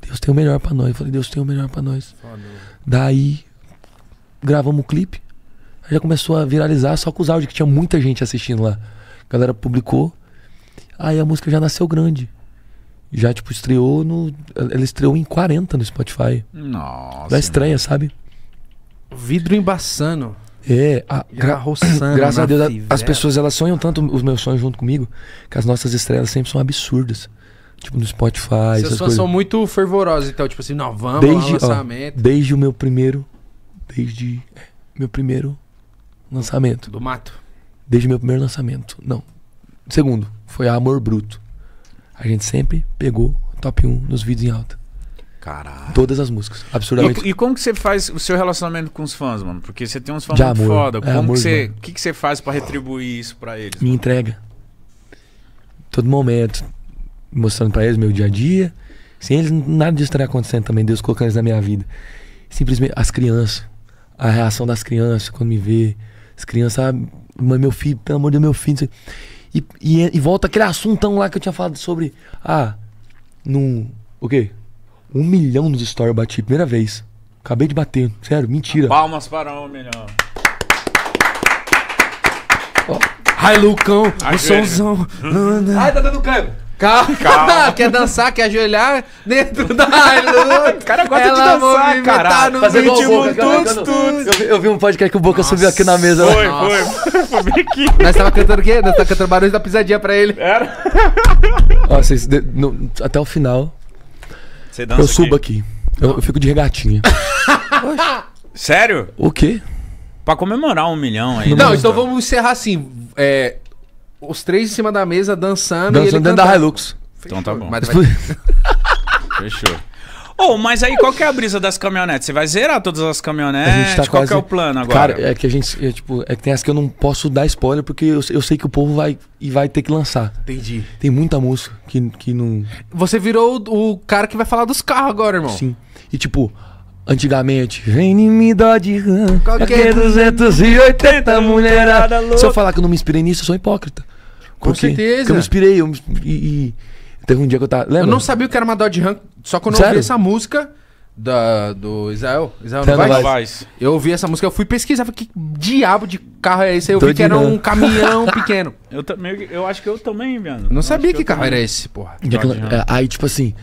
Deus tem o melhor pra nós. Eu falei: Deus tem o melhor pra nós. Foda. Daí, gravamos o clipe. Aí já começou a viralizar, só com os áudios, que tinha muita gente assistindo lá. A galera publicou. Aí a música já nasceu grande. Já, tipo, estreou no. Ela estreou em 40 no Spotify. Nossa. Na estreia, sabe? Vidro embaçando. É, a, gra- roçando graças a Deus, a- as pessoas elas sonham tanto os meus sonhos junto comigo que as nossas estrelas sempre são absurdas. Tipo, no Spotify, fãs coisas. são muito fervorosos, então, tipo assim, não, vamos Desde, lá, ó, lançamento. desde o meu primeiro. Desde. é, meu primeiro lançamento. Do mato. Desde meu primeiro lançamento. Não. Segundo, foi a Amor Bruto. A gente sempre pegou top 1 nos vídeos em alta. Caralho. Todas as músicas. Absurdamente. E, e como que você faz o seu relacionamento com os fãs, mano? Porque você tem uns fãs De muito amor. foda. É, Como amor, que você, o que, que você faz pra retribuir isso pra eles? me entrega. Todo momento. Mostrando pra eles meu dia a dia. Sem eles, nada disso estaria acontecendo também. Deus colocando eles na minha vida. Simplesmente as crianças. A reação das crianças quando me vê. As crianças, ah, mãe, meu filho, pelo amor de Deus, meu filho. E, e, e volta aquele assuntão lá que eu tinha falado sobre. Ah, num. O quê? Um milhão nos stories eu bati, primeira vez. Acabei de bater. Sério, mentira. Palmas para um milhão. Ai, Lucão, Ai, o somzão. Ai, tá dando câmbio. Calma. quer dançar, quer ajoelhar dentro da. O cara gosta de dançar, caralho. No Fazer igual o ritmo, Boca, cara, tuts, tuts. Eu, vi- eu vi um podcast que o Boca subiu aqui na mesa. Foi, Nossa. foi. Foi bem aqui. Nós tava cantando o quê? Nós tava cantando barulho da pisadinha pra ele. Era. Ó, vocês de- no- até o final, Você dança eu subo aqui. Eu, eu fico de regatinha. Sério? o quê? Pra comemorar um milhão aí. Não, então vamos encerrar assim. É, os três em cima da mesa dançando, e ele Dançando dentro da cantando. Hilux. Então tá bom. Mas vai- Fechou. Ô, mas aí qual que é a brisa das caminhonetes? Você vai zerar todas as caminhonetes? A gente tá qual quase... que é o plano agora? Cara, é que a gente, é, tipo, é que tem essa que eu não posso dar spoiler porque eu, eu sei que o povo vai e vai ter que lançar. Entendi. Tem muita música que, que não. Você virou o, o cara que vai falar dos carros agora, irmão. Sim. E tipo, antigamente, vem em mim dó de rã. Qualquer Qualquer 280 mulherada. louca. Se eu falar que eu não me inspirei nisso, eu sou hipócrita. Com Porque- certeza. Porque eu me inspirei. Eu me, e, e teve um dia que eu tava. Lembra? Eu não sabia o que era uma Dodge Ram, só quando eu Sério? ouvi essa música da, do Israel. Israel Novaes. Novaes. Eu ouvi essa música, eu fui pesquisar, falei, que diabo de carro é esse? Aí eu vi que era um caminhão pequeno. Eu, também, eu acho que eu também, viado. Eu não Eu sabia que eu carro também. era esse, porra. Que Ram. é, aí, tipo assim.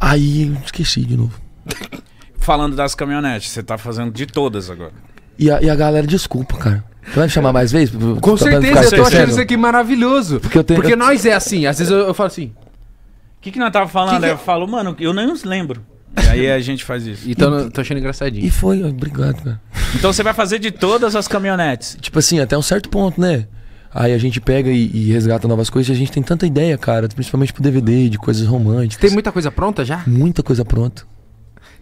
Aí eu esqueci de novo. Falando das caminhonetes, você tá fazendo de todas agora. E a, e a galera, desculpa, cara. Você vai me chamar mais vezes? Com pra certeza, eu tô achando isso aqui maravilhoso. Porque eu tenho- Porque eu- nós é assim, às vezes eu, eu falo assim. O que, que nós tava falando? Que que- Eu falo, mano, eu nem os lembro. E aí a gente faz isso. E tô, tô achando engraçadinho. E foi, obrigado, cara. Então você vai fazer de todas as caminhonetes. Tipo assim, até um certo ponto, né? Aí a gente pega e, e resgata novas coisas e a gente tem tanta ideia, cara. Principalmente pro DVD, de coisas românticas. Tem muita coisa pronta já? muita coisa pronta.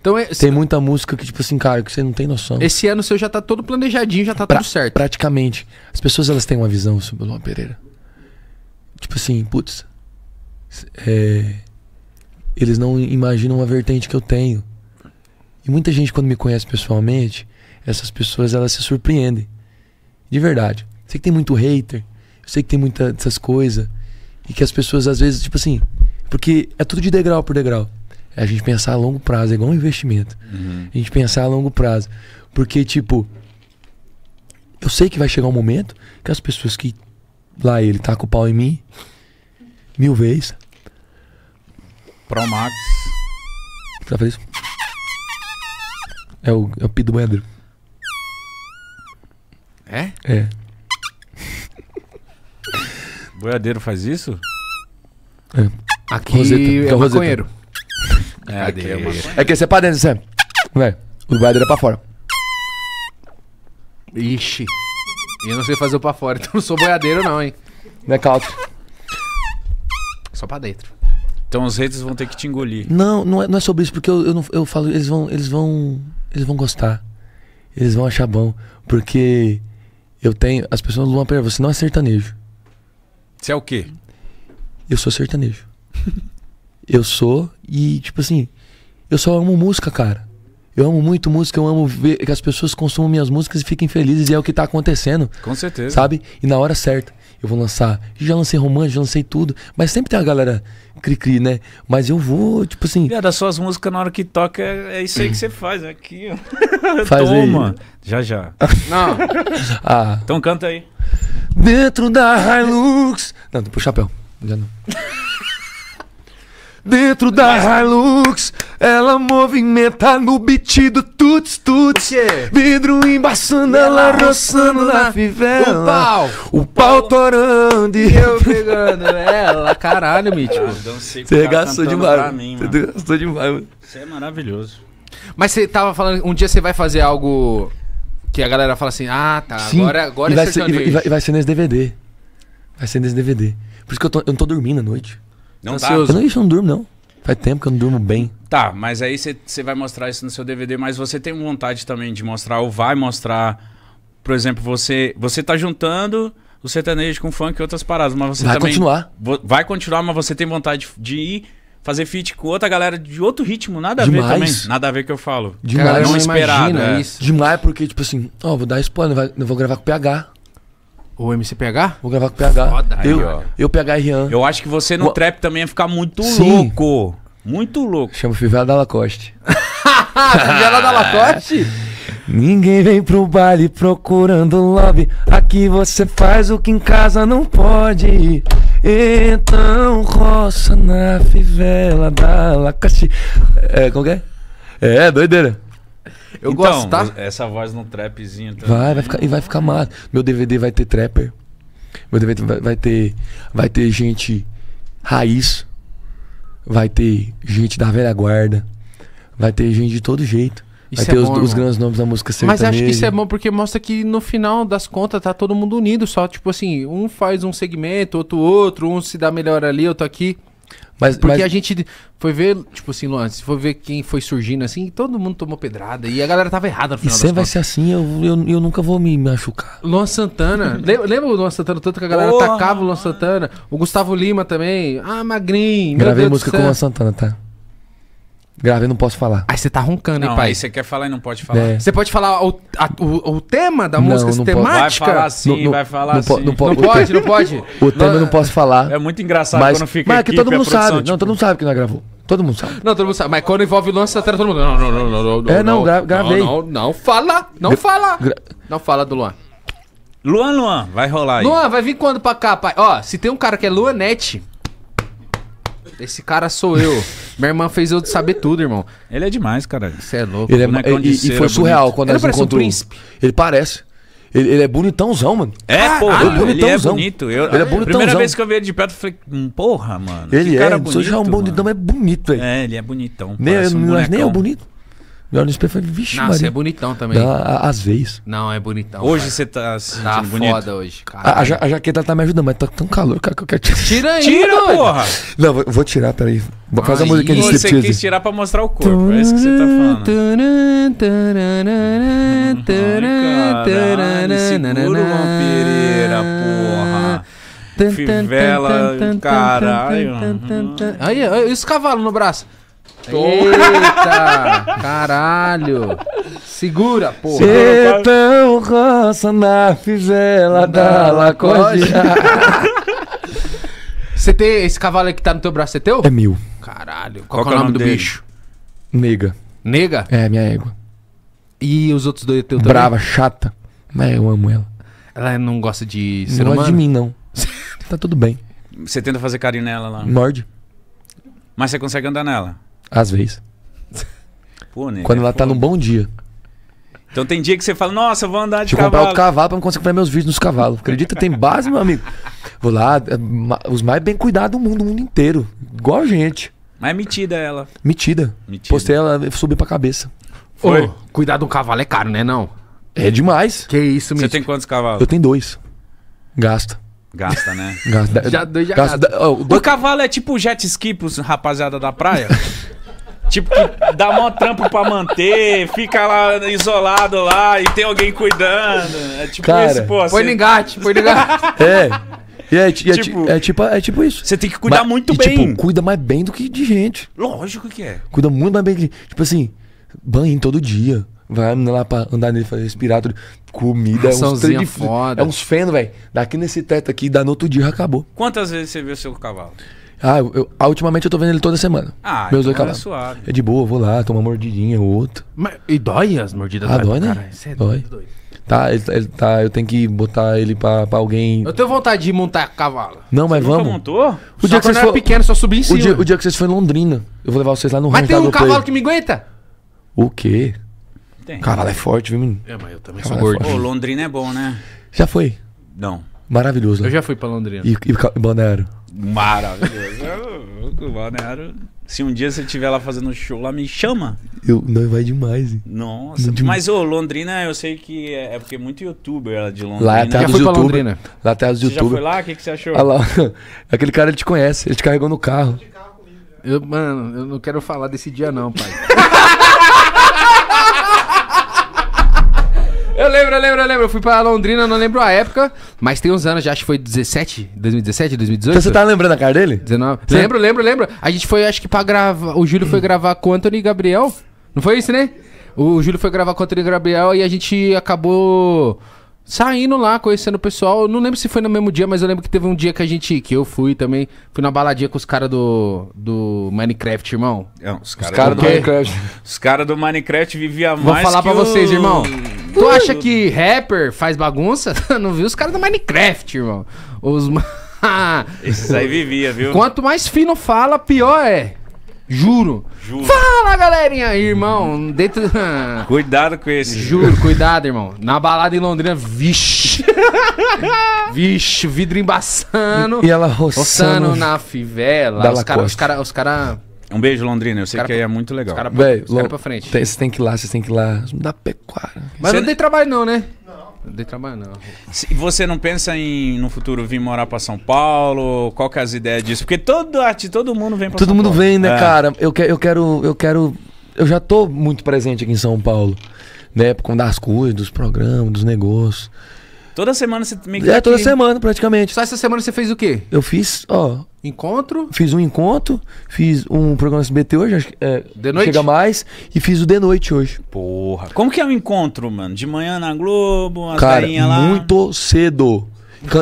Então é- Tem muita música que, tipo assim, cara, que você não tem noção. esse ano seu já tá todo planejadinho, já tá Pra- tudo certo. Praticamente. As pessoas, elas têm uma visão sobre o Luan Pereira. Tipo assim, putz. é, eles não imaginam a vertente que eu tenho. E muita gente, quando me conhece pessoalmente, essas pessoas, elas se surpreendem. De verdade. Sei que tem muito hater. Eu sei que tem muita dessas coisas. E que as pessoas, às vezes, tipo assim... Porque é tudo de degrau por degrau. É a gente pensar a longo prazo, é igual um investimento. A gente pensar a longo prazo. Porque, tipo, eu sei que vai chegar um momento que as pessoas que lá ele tá com o pau em mim, mil vezes, Pro Max. pra fazer isso. É o, é o Pido Boiadeiro. É? É. Boiadeiro faz isso? Aqui Roseta, é é o Roseta. maconheiro. É, aqui é. É que é pra dentro, Sam. Vai. O Boiadeiro é pra fora. Ixi. Eu não sei fazer o pra fora, então não sou boiadeiro não, hein. Não é. Só pra dentro. Então os haters vão ter que te engolir. Não, não é, não é sobre isso, porque eu, eu, não, eu falo, eles vão, eles vão. Eles vão gostar. Eles vão achar bom. Porque eu tenho. As pessoas vão perguntar, você não é sertanejo. Você é o quê? Eu sou sertanejo. eu sou e, tipo assim, eu só amo música, cara. Eu amo muito música, eu amo ver que as pessoas consumam minhas músicas e fiquem felizes e é o que tá acontecendo, Com certeza. sabe? E na hora certa. Eu vou lançar. Já lancei romance, já lancei tudo. Mas sempre tem a galera cri-cri, né? Mas eu vou, tipo assim. É, das suas músicas na hora que toca é, é isso aí que você faz, é aqui, ó. Faz aí. Toma. Já, já. Não. Ah, Então canta aí. dentro da Hilux. Não, pro chapéu. Já não. Dentro da Hilux, ela movimenta no beat do tuts tuts. Vidro embaçando, ela roçando na fivela. O pau. O pau torando e Eu pegando ela. Caralho, mítico. Você cara gastou demais. Pra mim, Você gastou demais, mano. Isso é maravilhoso. Mas você tava falando, um dia você vai fazer algo que a galera fala assim, ah, tá, Sim, agora, agora e é vai, ser, e, sertanejo. vai, e vai- e vai ser nesse DVD. Vai ser nesse DVD. Por isso que eu, tô- eu não tô dormindo à noite. Não tá. Eu não, isso eu não durmo, não. Faz tempo que eu não durmo bem. Tá, mas aí você você vai mostrar isso no seu DVD, mas você tem vontade também de mostrar, ou vai mostrar, por exemplo, você você tá juntando o sertanejo com funk e outras paradas, mas você Vai também... continuar. Vo- Vai continuar, mas você tem vontade de ir fazer feat com outra galera de outro ritmo, nada a ver Demais. também. Nada a ver que eu falo. Demais. não não esperado, imagina é. isso. Demais porque, tipo assim, ó, vou dar spoiler, vai- eu vou gravar com o PH. O MCPH? Vou gravar com o PH. Foda, eu, aí, ó. eu, PH e Rian. Eu acho que você no Ua- trap também ia ficar muito Sim. louco. Muito louco. Chama Fivela da Lacoste. Fivela da Lacoste? Ninguém vem pro baile procurando lobby. Aqui você faz o que em casa não pode. Então roça na fivela da Lacoste. É, como que é? É, doideira. Eu então, gosto, tá? essa voz no trapzinho também. Vai, vai ficar, e vai ficar massa. Meu DVD vai ter trapper. Meu DVD vai, vai ter vai ter gente raiz. Vai ter gente da velha guarda. Vai ter gente de todo jeito. Isso vai ter é os, bom, os grandes nomes da música sertaneja. Mas acho que isso é bom porque mostra que no final das contas tá todo mundo unido. Só, tipo assim, um faz um segmento, outro outro, um se dá melhor ali, outro aqui. Mas, Porque mas- a gente foi ver, tipo assim, Luan, se for ver quem foi surgindo assim, todo mundo tomou pedrada. E a galera tava errada no E final das sempre vai contas. ser assim, eu, eu, eu nunca vou me machucar. Luan Santana. lembra, lembra o Luan Santana tanto que a galera Porra! tacava o Luan Santana? O Gustavo Lima também. Ah, magrinho. Gravei música com o Santana, tá? Gravei, não posso falar. Aí você tá roncando, hein, Não, pai? aí você quer falar e não pode falar. É. Você pode falar o, a- o, o tema da Não, música, não pode. Vai temática? falar sim, Não- não- vai falar não po- sim. não po- Não o pode, não pode. O tema eu não posso falar. É muito engraçado mas quando fica mas é que todo mundo produção, sabe. Não, tipo, todo mundo sabe que nós gravou. Todo mundo sabe. Não, todo mundo sabe. Mas quando envolve Luan Santana, todo mundo. Não, não, não, não, não. É, não, gra- gravei. Não, não, não fala. Não Gra- fala. gra- Não fala do Luan. Luan, Luan, vai rolar aí. Luan, vai vir quando pra cá, pai? Ó, se tem um cara que é Luanete. Esse cara sou eu. Minha irmã fez eu saber tudo, irmão. Ele é demais, cara. Você é louco. Ele é, e, e foi surreal bonito. quando Ele nós parece um encontrou. príncipe. Ele parece. Ele, ele é bonitãozão, mano. É, pô, Caralho, ele é bonitãozão. bonito. Eu, Ele é a primeira bonitãozão. vez que eu vi ele de perto, eu falei, hum, porra, mano. Ele que é. cara Não sou já um bonito, bonitão, é bonito, velho. É, ele é bonitão. nem, eu, um acho nem eu bonecão. bonito. Me olha no espelho e fala, vixe, Não, você é bonitão também. Dá a- às vezes. Não, é bonitão. Hoje você tá se tá sentindo bonito. foda hoje, A, a, cara. ja- a jaqueta tá me ajudando, mas tá tão calor, cara, que eu quero tirar. Tira aí, Tira, doido. porra! Não, vou, vou tirar, peraí. Faz a Aí, musiquinha de Você quis striptease. tirar pra mostrar o corpo, é isso que você tá falando. Caralho, segura o Pereira, porra. Fivela, caralho. Aí, aí, e os cavalos no braço? Eita, caralho. Segura, porra. Então roça na fivela da Lacoste. Você tem esse cavalo aí que tá no teu braço, é teu? É meu. Caralho. Qual, que é o nome do dele? bicho? Nega. Nega? É, minha égua. E os outros dois é teu também? Brava, chata. Mas eu amo ela. Ela não gosta de ser não humano? gosta de mim, não. tá tudo bem. Você tenta fazer carinho nela lá. Morde. Mas você consegue andar nela. Às vezes. Pô, nega, Quando ela tá num bom dia. Então tem dia que você fala, nossa, eu vou andar de Deixa eu comprar cavalo. outro cavalo pra eu conseguir comprar meus vídeos nos cavalos. Acredita? Tem base, meu amigo. Vou lá, é, ma- os mais bem cuidados do mundo, o mundo inteiro. Igual a gente. Mas é metida ela. Metida. Metida. Postei ela subir pra cabeça. Foi. Ô, cuidar um cavalo é caro, né não? É demais. Que isso, Você tem quantos cavalos? Eu tenho dois. Gasta. Gasta, né? Gasta. Já já gasta. gasta. O dois- cavalo é tipo jet ski pros rapaziada da praia? tipo, que dá mó trampo pra manter, fica lá isolado lá e tem alguém cuidando. É tipo Cara, isso, pô. Põe Você, no engate, põe no engate. É. E é, é, ti- Tipo- é tipo, é tipo isso. você tem que cuidar Mas- muito e, bem. Tipo, cuida mais bem do que de gente. Lógico que é. Cuida muito mais bem que. Tipo assim, banho todo dia. Vai lá pra andar nele, fazer respirar tudo. Comida, é uns Raçãozinha trem de foda. É uns feno, velho. Daqui nesse teto aqui, dá no outro dia acabou. Quantas vezes você viu seu cavalo? Ah, eu, eu- ultimamente eu tô vendo ele toda semana. Ah, Meus então dois é suave. É de boa, vou lá, tomo uma mordidinha ou outra. Mas, e dói as mordidas? Ah, dói, né? Cara, isso é Dói. doido. Tá, ele, ele tá, eu tenho que botar ele pra, pra alguém. Eu tenho vontade de montar cavalo. Não, mas Nunca vamos. montou? O Só dia, que vocês eu era for, pequeno, só subia em o, cima. dia, o dia que vocês forem em Londrina, eu vou levar vocês lá no Mas tem um cavalo que me aguenta? O quê? Tem. Cavalo é forte, viu, menino? É, mas eu também Cavalo sou é gordo. forte. Pô, Londrina é bom, né? Já foi. Não. Maravilhoso. Eu né? já fui pra Londrina. E, e, e Balneário. Maravilhoso. O Balneário. Se um dia você estiver lá fazendo show lá, me chama. Eu, não, vai demais, hein? Nossa. Muito- Mas, ô, Londrina, eu sei que é, é porque é muito youtuber lá de Londrina. Lá é a terra dos fui pra youtubers. Londrina. Lá até os Você já foi youtubers. lá? O que, que você achou? Olha lá. Aquele cara ele te conhece, ele te carregou no carro. Eu, mano, eu não quero falar desse dia não, pai. Eu lembro, eu lembro, eu lembro. Eu fui pra Londrina, não lembro a época, mas tem uns anos, já acho que foi 17, 2017, 2018. Então você tá lembrando a cara dele? 19. Sim. Lembro, lembro, lembro. A gente foi, acho que pra gravar. O Júlio foi gravar com o Anthony Gabriel. Não foi isso, né? O Júlio foi gravar com o Anthony Gabriel e a gente acabou saindo lá, conhecendo o pessoal. Eu não lembro se foi no mesmo dia, mas eu lembro que teve um dia que a gente. Que eu fui também. Fui na baladinha com os caras do, do Minecraft, irmão. Não, os caras caras do, do? Minecraft. os cara do Minecraft viviam Vou mais falar que pra vocês, o- irmão. Tu acha que rapper faz bagunça? não viu os caras do Minecraft, irmão. Os. Esses aí vivia, viu? Quanto mais fino fala, pior é. Juro. Juro. Fala, galerinha aí, irmão. Dentro. Cuidado com esse. Juro, cuidado, irmão. Na balada em Londrina, vixe. vixe, vidro embaçando. E ela Roçando roçando. na fivela. Os caras. Os cara, os cara, Um beijo, Londrina. Eu sei Cara, que aí é muito legal. os cara, Véi, os cara Lon- pra frente. tem- Você tem que ir lá, vocês têm que ir lá. Da pecuária. Mas Você- não dei trabalho, não, né? Não. Não dei trabalho, não. Se você não pensa em, no futuro, vir morar pra São Paulo? Qual que é as ideias disso? Porque todo, arte, todo mundo vem pra Todo São mundo Paulo. vem, né, É. cara? Eu, que, eu quero. Eu quero. Eu já tô muito presente aqui em São Paulo. Né? Por conta das coisas, dos programas, dos negócios. Toda semana você meio que É tá toda aqui. semana, praticamente. Só essa semana você fez o quê? Eu fiz, ó, Encontro? fiz um encontro, fiz um programa SBT hoje, acho que é, De noite? Chega mais, e fiz o de noite hoje. Porra. Como que é o encontro, mano? De manhã na Globo, as Cara, lá. muito cedo.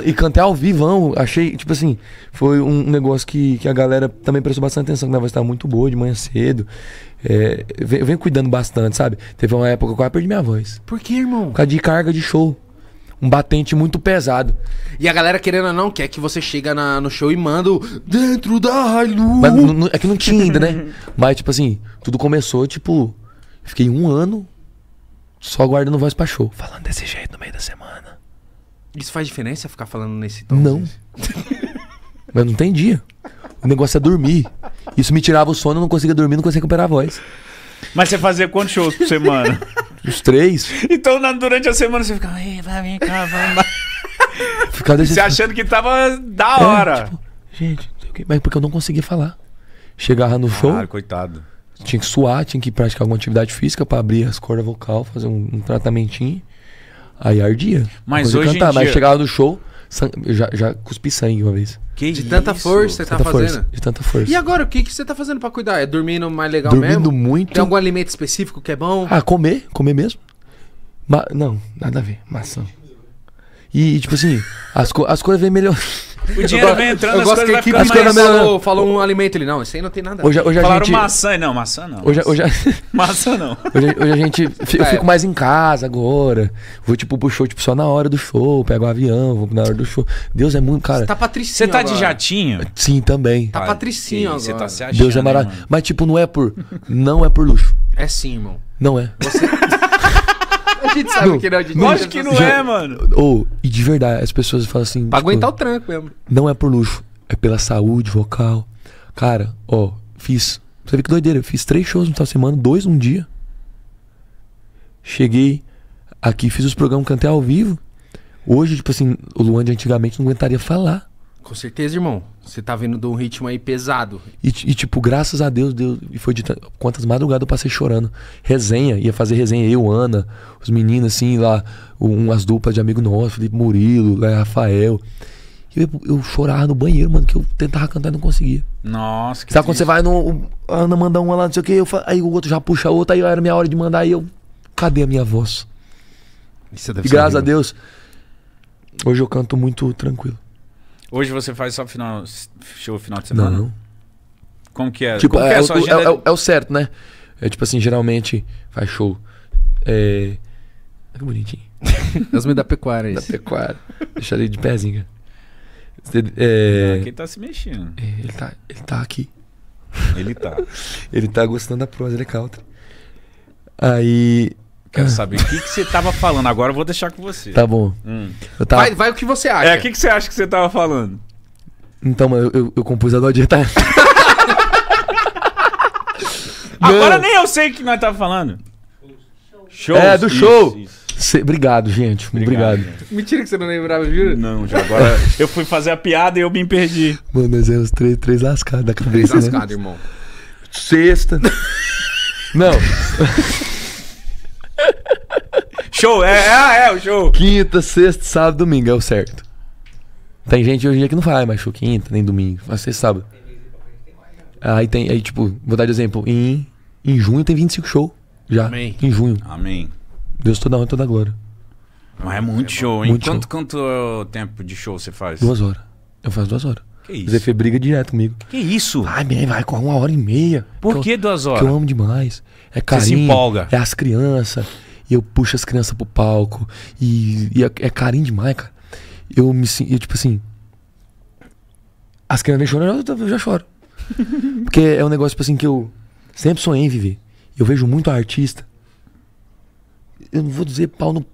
E cantei ao vivão, achei, tipo assim, foi um negócio que, que a galera também prestou bastante atenção, que minha voz estava muito boa de manhã cedo. É, eu venho eu venho cuidando bastante, sabe? Teve uma época que eu quase perdi minha voz. Por quê, irmão? Por causa de carga de show. Um batente muito pesado. E a galera, querendo ou não, quer que você chega na- no show e manda o dentro da. Mas n- é que não tinha ainda, né? Mas, tipo assim, tudo começou, tipo. Fiquei um ano só guardando voz pra show. Falando desse jeito no meio da semana. Isso faz diferença ficar falando nesse tom? Não. Mas não tem dia. O negócio é dormir. Isso me tirava o sono, eu não conseguia dormir, não conseguia recuperar a voz. Mas você fazia quantos shows por semana? Os três, então na- durante a semana você ficava, "Ei, vai, vem cá, vai. vai." ficava desse Você achando que tava da hora. É, tipo, gente, mas porque eu não conseguia falar. Chegava no show, Ah, coitado. tinha que suar, tinha que praticar alguma atividade física pra abrir as cordas vocal, fazer um, um tratamentinho. Aí ardia. Mas hoje Mas dia- chegava no show, eu já, já cuspi sangue uma vez. Que De tanta isso? força você tá tanta fazendo. força. De tanta força. E agora, o que, que você tá fazendo pra cuidar? É dormindo mais legal Dormindo mesmo? muito. Tem algum alimento específico que é bom? Ah, comer, comer mesmo. Ma- não, nada a ver. Maçã. E, tipo assim, as, co as coisas vêm melhor. O dinheiro vem entrando, eu as gosto coisas que a vai ficando falou, falou um alimento ali. Não, isso aí não tem nada. Hoje, hoje a Falaram gente. maçã. Não, maçã não. Hoje, hoje, a- Maçã não. hoje, hoje a gente. Eu É. fico mais em casa agora. Vou, tipo, pro show, tipo, só na hora do show. Pego o avião, vou na hora do show. Deus é muito, cara. Você tá patricinho Você tá de agora. jatinho? Sim, também. Tá patricinho que Você agora. tá se achando, Deus é maravilhoso. Mas, tipo, não é por. Não é por luxo. É sim, irmão. Não é. A gente sabe Não, que não. A gente Lógico que não é, mano. Ou, e de verdade, as pessoas falam assim. Pra tipo, aguentar o tranco mesmo. Não é por luxo, é pela saúde vocal. Cara, ó, fiz. Você vê que doideira, eu fiz três shows no final de semana, dois num dia. Cheguei aqui, fiz os programas, cantei ao vivo. Hoje, tipo assim, o Luan de antigamente não aguentaria falar. Com certeza, irmão. Você tá vindo de um ritmo aí pesado. E, e, tipo, graças a Deus, Deus e foi de quantas madrugadas eu passei chorando. Resenha, ia fazer resenha, eu, Ana, os meninos, assim, lá, um- umas duplas de amigo nosso, Felipe Murilo, lá, Rafael. E eu, eu chorava no banheiro, mano, que eu tentava cantar e não conseguia. Nossa, que Sabe quando triste. você vai no. a Ana manda uma lá, não sei o que, eu, aí o outro já puxa a outra, aí era minha hora de mandar, aí eu. Cadê a minha voz? Isso deve E graças a. Deus, hoje eu canto muito tranquilo. Hoje você faz só final, show final de semana? Não. Como que é? Tipo, Como que é, é o- agenda? é o- é o certo, né? É tipo assim, geralmente faz show. É. Que bonitinho. As da pecuária, da isso. pecuária. Deixa ele de pezinho. é, Aqui tá se mexendo. ele, tá, ele tá aqui. Ele tá. Ele tá gostando da prosa, ele é country. Aí. Quero saber o que, que você tava falando. Agora eu vou deixar com você. Tá bom. Hum. Eu tava, Vai, vai o que você acha. É, o que, que você acha que você tava falando? Então, mano, eu, eu, eu compus a do Adieta. Agora nem eu sei o que nós tava falando. Show. É, do show. Cê- obrigado, gente. Obrigado. Mentira que você não lembrava, juro? Não, já agora eu fui fazer a piada e eu me perdi. Mano, nós é os três, três lascados da Três cabeça, né? lascado, irmão. Sexta. Não, Show, é, é, é o show. quinta, sexta, sábado, domingo, é o certo. Tem gente hoje em dia que não faz mais show quinta, nem domingo. Faz sexta, sábado. Aí tem, aí tipo, vou dar de exemplo. Em, em junho tem 25 show. Já. Amém. Em junho. Amém. Deus toda honra e toda glória. Mas é muito show, hein? Muito quanto, show. quanto tempo de show você faz? Duas horas. Eu faço duas horas. Que isso? Zé Fê briga direto comigo. Que isso? Vai, bem, vai com uma hora e meia. Por eu- que duas Que eu horas? amo demais. É se carinho. empolga. É as crianças. E eu puxo as crianças pro palco. E, e é, é carinho demais, cara. Eu me sinto, tipo assim. As crianças vêm chorando, eu, eu já choro. Porque é um negócio, tipo assim, que eu sempre sonhei em viver. Eu vejo muito artista. Eu não vou dizer pau no.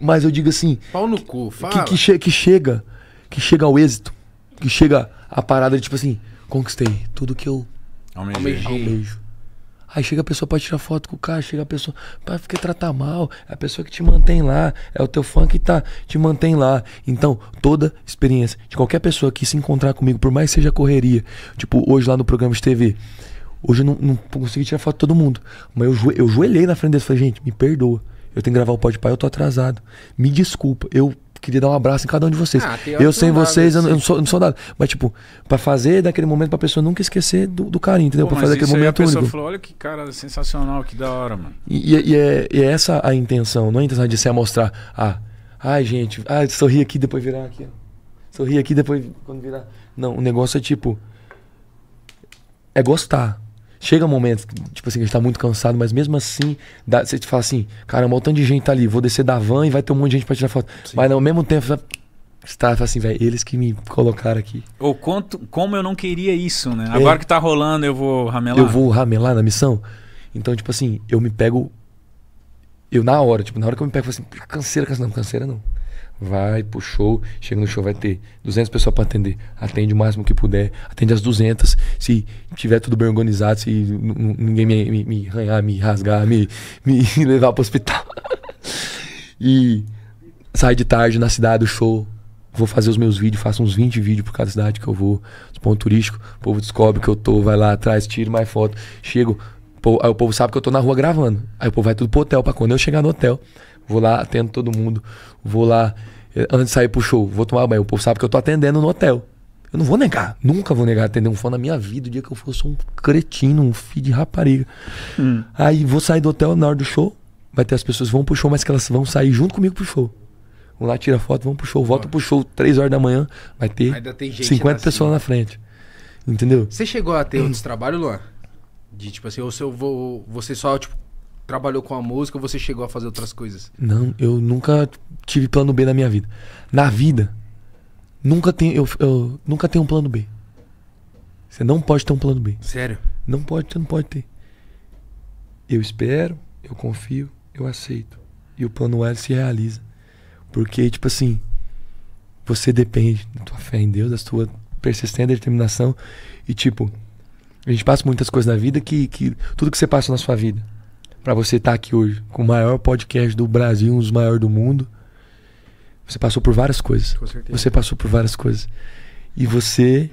Mas eu digo assim, Pau no cu, fala. que, que, che- que chega. Que chega ao êxito. Que chega a parada de tipo assim, conquistei tudo que eu Almejei. almejo. Aí chega a pessoa pra tirar foto com o cara, chega a pessoa pra ficar tratar mal, é a pessoa que te mantém lá, é o teu fã que tá, te mantém lá. Então, toda experiência de qualquer pessoa que se encontrar comigo, por mais que seja correria, tipo hoje lá no programa de TV, hoje eu não, não consegui tirar foto de todo mundo, mas eu, eu joelhei na frente deles e falei, gente, me perdoa, eu tenho que gravar o Pode Pai, eu tô atrasado, me desculpa, eu queria dar um abraço em cada um de vocês. Ah, eu sem vocês, eu não, eu não sou, eu não sou nada. Mas, tipo, pra fazer daquele momento pra pessoa nunca esquecer do, do carinho, entendeu? Pô, pra fazer aquele aí a momento pessoa único. falou, olha que cara sensacional, que da hora, mano. E, e- e é, e é essa a intenção, não é a intenção de ser mostrar, ah, ai gente, ah, sorri aqui, depois virar aqui. Sorri aqui, depois quando virar. Não, o negócio é tipo. É gostar. Chega um momento, tipo assim, que a gente tá muito cansado, mas mesmo assim, dá, você te fala assim, caramba, um tanto de gente tá ali, vou descer da van e vai ter um monte de gente pra tirar foto. Mas ao mesmo tempo, você está fala assim, velho, eles que me colocaram aqui. Ou quanto, como eu não queria isso, né? Agora que tá rolando, eu vou ramelar. É. eu vou ramelar na missão. Então, tipo assim, eu me pego. Eu na hora, tipo, na hora que eu me pego, eu falo assim, canseira, canseira, não, canseira não. Vai pro show, chega no show, vai ter 200 pessoas pra atender. Atende o máximo que puder, atende as 200. Se tiver tudo bem organizado, se ninguém me, me, me arranhar, me rasgar, me, me levar pro hospital. e sai de tarde na cidade do show. Vou fazer os meus vídeos, faço uns 20 vídeos por cada cidade que eu vou. Os pontos turísticos, o povo descobre que eu tô, vai lá atrás, tira mais foto. Chego, aí o povo sabe que eu tô na rua gravando. Aí o povo vai tudo pro hotel, pra quando eu chegar no hotel, vou lá, atendo todo mundo. Vou lá, eh, antes de sair pro show, vou tomar banho. O povo sabe que eu tô atendendo no hotel. Eu não vou negar, nunca vou negar atender um fã na minha vida. O dia que eu sou um cretino, um filho de rapariga. Aí vou sair do hotel na hora do show. Vai ter as pessoas que vão pro show, mas que elas vão sair junto comigo pro show. Vão lá, tira foto, vão pro show, volta pro show, 3 horas da manhã, vai ter Ainda tem gente 50 lá pessoas assim. na frente. Entendeu? Você chegou a ter outros trabalhos, Luan? De tipo assim, ou se eu vou, você só tipo trabalhou com a música ou você chegou a fazer outras coisas? Não, eu nunca tive plano B na minha vida. Na vida, nunca tem, eu, eu nunca tenho um plano B. Você não pode ter um plano B. Sério? Não pode, você não pode ter. Eu espero, eu confio, eu aceito. E o plano ele se realiza. Porque, tipo assim, você depende da tua fé em Deus, da tua persistência, determinação. E, tipo, a gente passa muitas coisas na vida que, que tudo que você passa na sua vida, pra você estar aqui hoje, com o maior podcast do Brasil, um dos maiores do mundo, você passou por várias coisas. Com certeza. Você passou por várias coisas. E você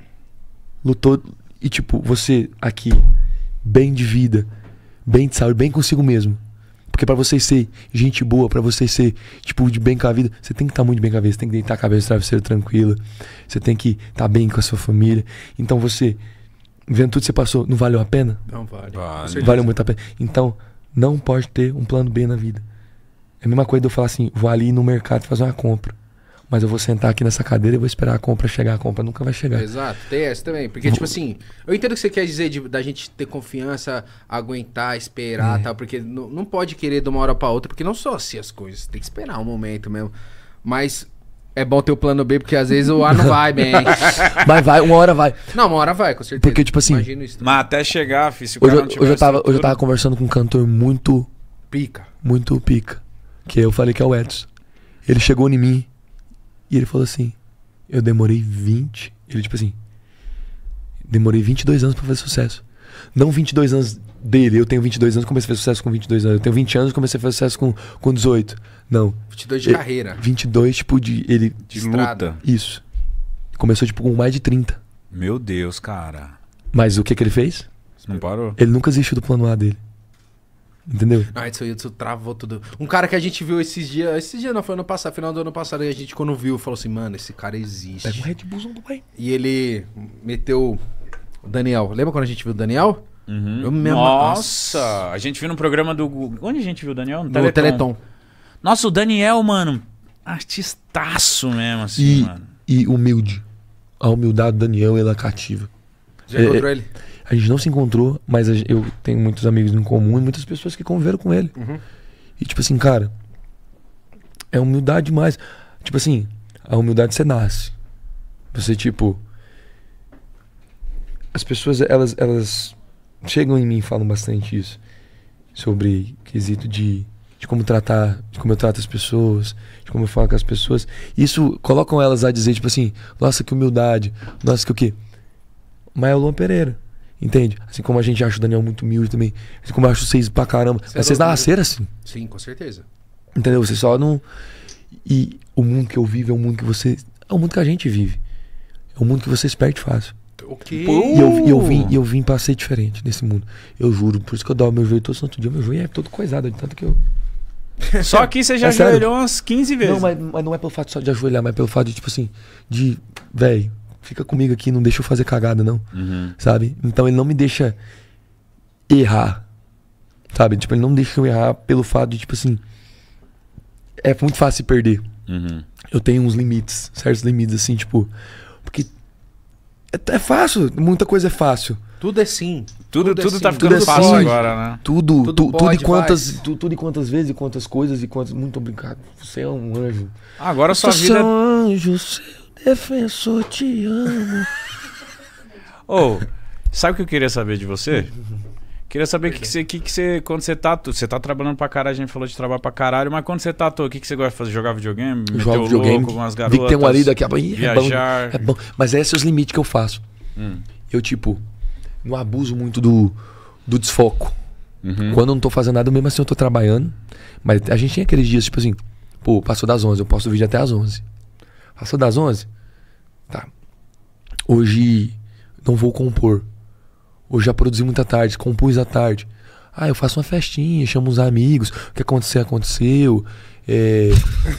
lutou. E, tipo, você aqui, bem de vida, bem de saúde, bem consigo mesmo. Porque pra você ser gente boa, pra você ser, tipo, de bem com a vida, você tem que estar muito bem com a vida. Você tem que deitar a cabeça no travesseiro tranquila. Você tem que estar bem com a sua família. Então você, vendo tudo que você passou, não valeu a pena? Não vale. Vale. Muito a pena. Então, não pode ter um plano B na vida. É a mesma coisa de eu falar assim, vou ali no mercado fazer uma compra. Mas eu vou sentar aqui nessa cadeira e vou esperar a compra chegar. A compra nunca vai chegar. Exato, tem essa também. Porque, tipo assim, eu entendo o que você quer dizer de, da gente ter confiança, aguentar, É. esperar e tal, porque não, não pode querer de uma hora pra outra, porque não são assim as coisas. Tem que esperar um momento mesmo. Mas é bom ter o plano B, porque às vezes o A não vai bem. Mas vai, uma hora vai. não, uma hora vai, com certeza. Porque, tipo assim, Imagino isso. Mas até chegar, filho, se o Hoje, cara eu- não tiver hoje, eu tava, hoje eu tava conversando com um cantor muito, Pica. muito pica. Que eu falei que é o Edson. Ele chegou em mim e ele falou assim: Eu demorei 20. Ele, tipo assim, demorei 22 anos pra fazer sucesso. Não 22 anos dele, eu tenho 22 anos, comecei a fazer sucesso com 22 anos. Eu tenho 20 anos, comecei a fazer sucesso com, com 18. Não, 22 de E- carreira. 22, tipo, de. Ele. De Estrada. luta. Isso. Começou, tipo, com mais de 30. Meu Deus, cara. Mas o que que ele fez? Não parou? Ele nunca desistiu do plano A dele. Entendeu? Não, Edson Hudson travou tudo. Um cara que a gente viu esses dias. Esses dias não foi ano passado, final do ano passado. E a gente, quando viu, falou assim: mano, esse cara existe. Pega um Red Bullzão do pai. E ele meteu Daniel. Lembra quando a gente viu o Daniel? Uhum. Eu mesmo- Nossa, a gente viu no programa do. Onde a gente viu o Daniel? No No Teleton. Nossa, o Daniel, mano, artistaço mesmo, assim, E, mano. e humilde. A humildade do Daniel, ela cativa. Já É, encontrou ele? A gente não se encontrou, mas eu tenho muitos amigos em comum e muitas pessoas que conviveram com ele. Uhum. E tipo assim, cara, é humildade demais. Tipo assim, a humildade você nasce. Você tipo as pessoas elas elas chegam em mim e falam bastante isso sobre quesito de de como tratar, de como eu trato as pessoas, de como eu falo com as pessoas. Isso colocam elas a dizer tipo assim, nossa que humildade, nossa que o quê? Mas é o Luan Pereira. Entende? Assim como a gente acha o Daniel muito humilde também. Assim como eu acho vocês pra caramba. Você é vocês louco, nasceram assim. Sim, com certeza. Entendeu? Você só não. E o mundo que eu vivo é o mundo que você. É o mundo que a gente vive. É o mundo que você se perde fácil. Ok. E eu, eu vim, e eu vim pra ser diferente nesse mundo. Eu juro. Por isso que eu dou meu joelho todo santo dia. Meu joelho é todo coisado. De tanto que eu. Só que você já É ajoelhou umas 15 vezes. Não, mas, mas não é pelo fato só de ajoelhar, mas pelo fato de, tipo assim. De. Véi, fica comigo aqui, não deixa eu fazer cagada, não. Uhum. sabe? Então ele não me deixa errar, sabe? Tipo, ele não deixa eu errar pelo fato de, tipo assim, é muito fácil se perder. Uhum. Eu tenho uns limites, certos limites, assim, tipo, é, é fácil, muita coisa é fácil. Tudo é sim. Tudo, Tudo é tudo sim, tá tudo ficando é fácil sim. agora, né? Tudo, Tudo tu- tudo, pode, e quantas, tu- tudo e quantas vezes, e quantas coisas, e quantas. Muito obrigado. Você é um anjo. Agora sua vida. seu anjo, seu defensor, te amo. Ô, sabe o que eu queria saber de você? Queria saber que que você, que que você, quando você tá, você tá trabalhando pra caralho, a gente falou de trabalhar pra caralho, mas quando você tá à toa, o que, que você gosta de fazer? Jogar videogame? O videogame. louco com umas Vi garotas? que tem um ali daqui a pouco. É bom, é bom. Mas esses são os limites que eu faço. Hum. Eu, tipo, não abuso muito do, do desfoco. Uhum. Quando eu não tô fazendo nada, mesmo assim eu tô trabalhando. Mas a gente tem aqueles dias, tipo assim, pô, passou das 11, eu posto o vídeo até as 11. Passou das 11? Tá. Hoje não vou compor. Hoje já produzi muita tarde, compus à tarde. Ah, eu faço uma festinha, chamo os amigos. O que aconteceu, aconteceu. É,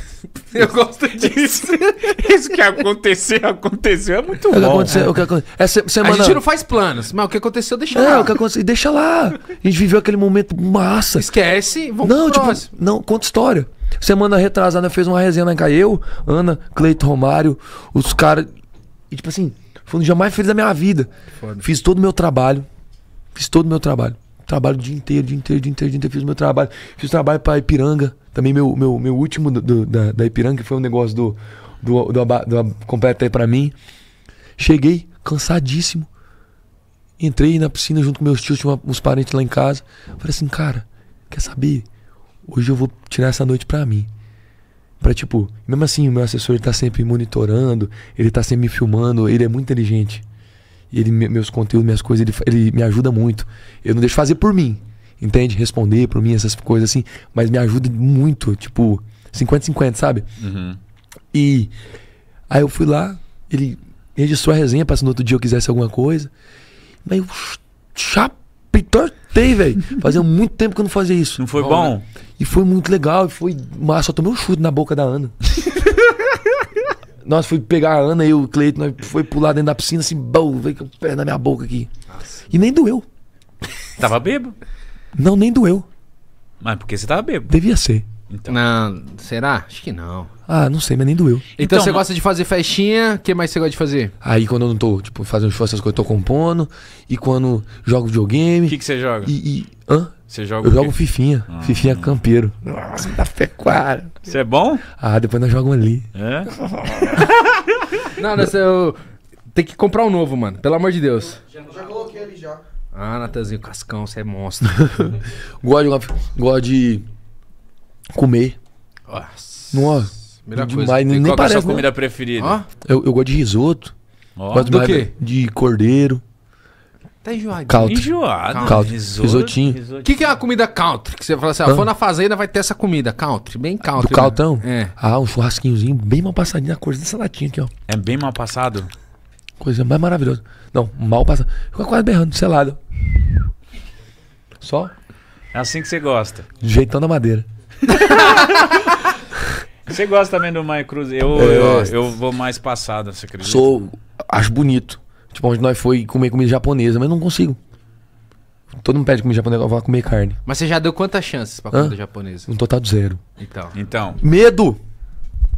Eu gosto disso. Isso que aconteceu, aconteceu. É muito o que bom. aconteceu, o que aconteceu. Essa A semana. gente não faz planos, mas o que aconteceu, deixa É, lá. o que aconteceu. Deixa lá. A gente viveu aquele momento massa. Esquece, vamos Não, tipo, próximo. não, conta história. Semana retrasada fez uma resenha na Caio, Ana, Cleito Romário, os caras. E tipo assim, foi um dia mais feliz da minha vida. Foda. Fiz todo o meu trabalho. Fiz todo o meu trabalho. Trabalho o dia inteiro, dia inteiro, dia inteiro, dia inteiro. Fiz o meu trabalho. Fiz trabalho pra Ipiranga. Também meu, meu, meu último do- do- da, da Ipiranga, que foi um negócio do, do, do, do, ab- completo aí pra mim. Cheguei, cansadíssimo. Entrei na piscina junto com meus tios, tinha uma- uns parentes lá em casa. Falei assim, cara, quer saber? Hoje eu vou tirar essa noite pra mim. Pra tipo, mesmo assim, o meu assessor ele tá sempre monitorando, ele tá sempre me filmando, ele é muito inteligente. Ele, me- meus conteúdos, minhas coisas, ele, ele me ajuda muito. Eu não deixo fazer por mim, entende? Responder por mim, essas coisas assim. Mas me ajuda muito, tipo, 50-50, sabe? Uhum. E aí eu fui lá, ele registrou a resenha pra se no outro dia eu quisesse alguma coisa. Mas eu ch- chapitortei, velho. Fazia muito tempo que eu não fazia isso. Não foi Bom, bom? E foi muito legal, e foi massa. Só tomei um chute na boca da Ana. Nós fui pegar a Ana e o Cleiton, nós foi pular dentro da piscina assim, bom, veio com o pé na minha boca aqui. E nem doeu. Tava bêbado? Não, nem doeu. Mas porque você tava bêbado. Devia ser. Então. Não, será? Acho que não. Ah, não sei, mas nem doeu. Então, Então, você gosta de fazer festinha, o que mais você gosta de fazer? Aí quando eu não tô, tipo, fazendo show, essas coisas, eu tô compondo. E quando jogo videogame. O que, que você joga? E, e- Hã? Você joga Eu o quê? jogo Fifinha. Fifinha campeiro. Nossa, da pecuária. Você é bom? Ah, depois nós jogamos ali. É? Não, não, você eu... tem que comprar um novo, mano. Pelo amor de Deus. Já coloquei ali já. Ah, Natanzinho, Cascão, você é monstro. Gosto de, gosto de comer. Nossa. Nossa. Melhor demais, coisa. E nem, nem qual que é a parece. sua né? comida preferida? Ó, Eu, eu gosto de risoto. Ó, gosto do quê? De cordeiro. tá enjoado. Caldo. enjoado. Caldo. Risoto, Risotinho. O que, que é uma comida country? Que você fala assim, ó, Hã? for na fazenda vai ter essa comida country, bem country. Do caltão? É. Ah, um churrasquinhozinho bem mal passadinho na cor dessa latinha aqui, ó. É bem mal passado. Coisa mais maravilhosa. Não, mal passado. Fica quase berrando, selado. Só É assim que você gosta. jeitando a madeira. Você gosta também do Maio Cruz? Eu, Eu eu, eu vou mais passado, você acredita? Sou. Acho bonito. Tipo, onde nós foi comer comida japonesa, mas não consigo. Todo mundo pede comida japonesa, eu vou lá comer carne. Mas você já deu quantas chances pra Hã? comida japonesa? Um total de zero. Então. Então. Medo!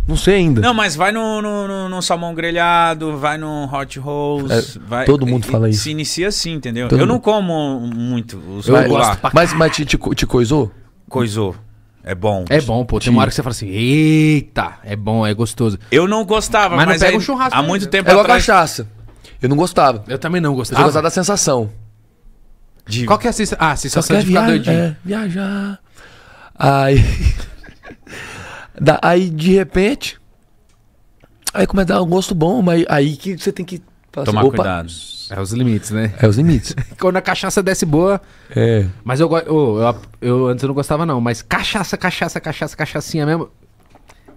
Não sei ainda. Não, mas vai no, no, no- no salmão grelhado, vai no hot rolls. É, vai, todo mundo e- fala e isso. Se inicia assim, entendeu? Todo eu não mundo- como muito os Eu mas, gosto pra mas, mas te, te, te coisou? Coisou. É bom. É bom, pô. Tem uma hora que você fala assim, eita, é bom, é gostoso. Eu não gostava, Mas mas, não pega aí, um churrasco há muito tempo É igual atrás... cachaça. Eu não gostava. Eu também não Eu gostava. só gostava da sensação. de- Qual que é a sensação? Ah, a sensação quer de ficar viajar, doidinho. é, viajar. Aí. da- aí, de repente. Aí começa a dar um gosto bom, mas aí que você tem que. Tomar assim, opa, cuidado. É os limites, né? É os limites. Quando a cachaça desce boa. é. Mas eu, go- ô, eu, eu antes eu não gostava, não. Mas cachaça, cachaça, cachaça, cachaçinha mesmo.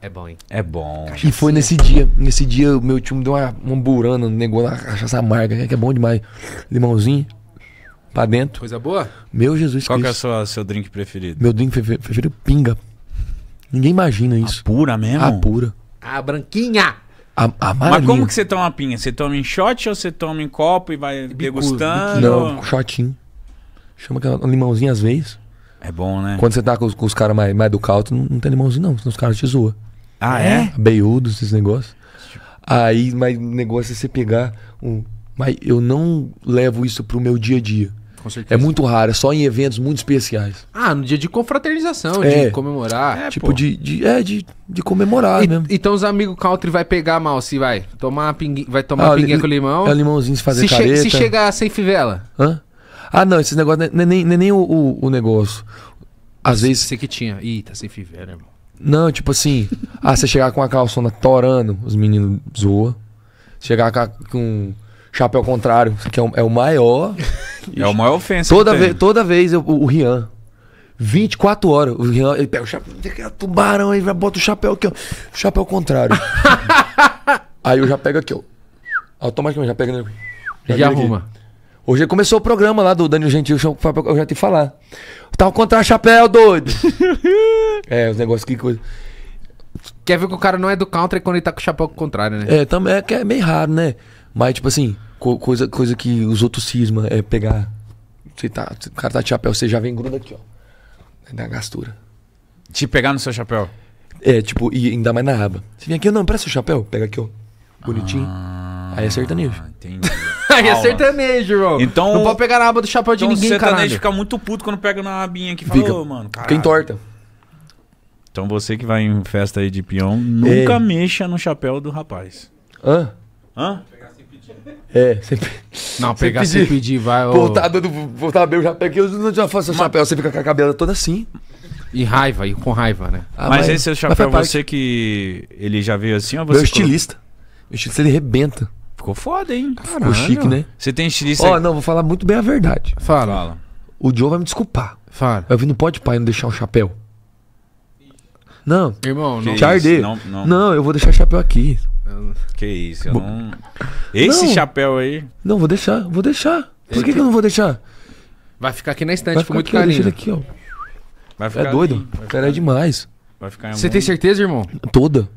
É bom, hein? É bom. E foi nesse dia. Nesse dia, o meu tio me deu uma, uma burana, negócio, uma cachaça amarga, né, que é bom demais. Limãozinho. Pra dentro. Coisa boa? Meu Jesus Qual que é o Cristo. seu, seu drink preferido? Meu drink prefe- preferido pinga. Ninguém imagina isso. Pura mesmo? A pura. A branquinha. A, a Mas como que você toma a pinha? Você toma em shot ou você toma em copo e vai degustando? Não, shotinho. Chama aquela limãozinho às vezes. É bom, né? Quando você tá com os, com os caras mais, mais do caldo, não, não tem limãozinho não, senão os caras te zoam. Ah, é? Beiudos, esses negócios. Aí, mas o negócio é você pegar um... Mas eu não levo isso pro meu dia a dia. Com É certeza. muito raro, é só em eventos muito especiais. Ah, no dia de confraternização, É. de comemorar. É, tipo pô. de, de... É, de, de comemorar E- mesmo. então os amigos country vai pegar mal, se vai tomar pinguinha, vai tomar Ah, pinguinha com limão. É limãozinho se fazer se, che- careta. se chegar sem fivela. Hã? Ah, não, esses negócios não é nem, é nem o, o, o negócio. Às vezes Você que tinha. Ih, tá sem fivela, irmão. Não, tipo assim, ah, você chegar com a calçona torando, os meninos zoam. Chegar com chapéu contrário, que é o, é o maior. É a maior ofensa. Toda, vez, toda vez eu- o, o Rian, 24 horas, o Rian, ele pega o chapéu, tem que ir, tubarão aí, vai bota o chapéu aqui, ó. Chapéu contrário. aí eu já pego aqui, ó. Automaticamente, já pega. né? Já, vira aqui. arruma. Hoje começou o programa lá do Danilo Gentil, eu já- já te falar. Tava contra chapéu, doido. é, os negócios que coisa. Quer ver que o cara não é do country quando ele tá com o chapéu contrário, né? É, também é que é meio raro, né? Mas, tipo assim, co- coisa, coisa que os outros cisma é pegar. Você tá, o cara tá de chapéu, você já vem gruda aqui, ó. Dá gastura. Te pegar no seu chapéu. É, tipo, e ainda mais na aba. Você vem aqui, não, presta o chapéu, pega aqui, ó. Bonitinho. Aí é sertanejo. Ah, entendi. Aí é sertanejo, irmão. Então- Não pode pegar na aba do chapéu de Então o ninguém, sertanejo caralho. fica muito puto quando pega na abinha aqui e fala, Fica. ô, mano, caralho. Quem torta? Então você que vai em festa aí de peão, nunca mexa no chapéu do rapaz. Hã? Hã? É, sempre. Não, pegar sem pedir. pedir, vai. Voltar bem, eu já peguei, eu não já faço o chapéu, você fica com a cabela toda assim. E raiva, e com raiva, né? Ah, mas, esse seu mas chapéu, você que ele já veio assim ou você... Meu estilista. Meu estilista, ele rebenta. Ficou foda, hein? Ficou chique, né? Você tem estilista... Ó, não, vou falar muito bem a verdade. Fala, Fala. O Joe vai me desculpar. fala. Eu vim no pode pai não deixar um chapéu. Não, Irmão, não. Te. Não, não, Não, eu vou deixar o chapéu aqui. Que isso, eu não... Esse Não. chapéu aí... Não, vou deixar, vou deixar. Por que, que eu não vou deixar? Vai ficar aqui na estante Vai com ficar muito aqui, carinho. ele aqui, ó. Vai ficar É doido? Cara, ficar- é demais. Vai ficar em Você tem certeza, irmão? Toda.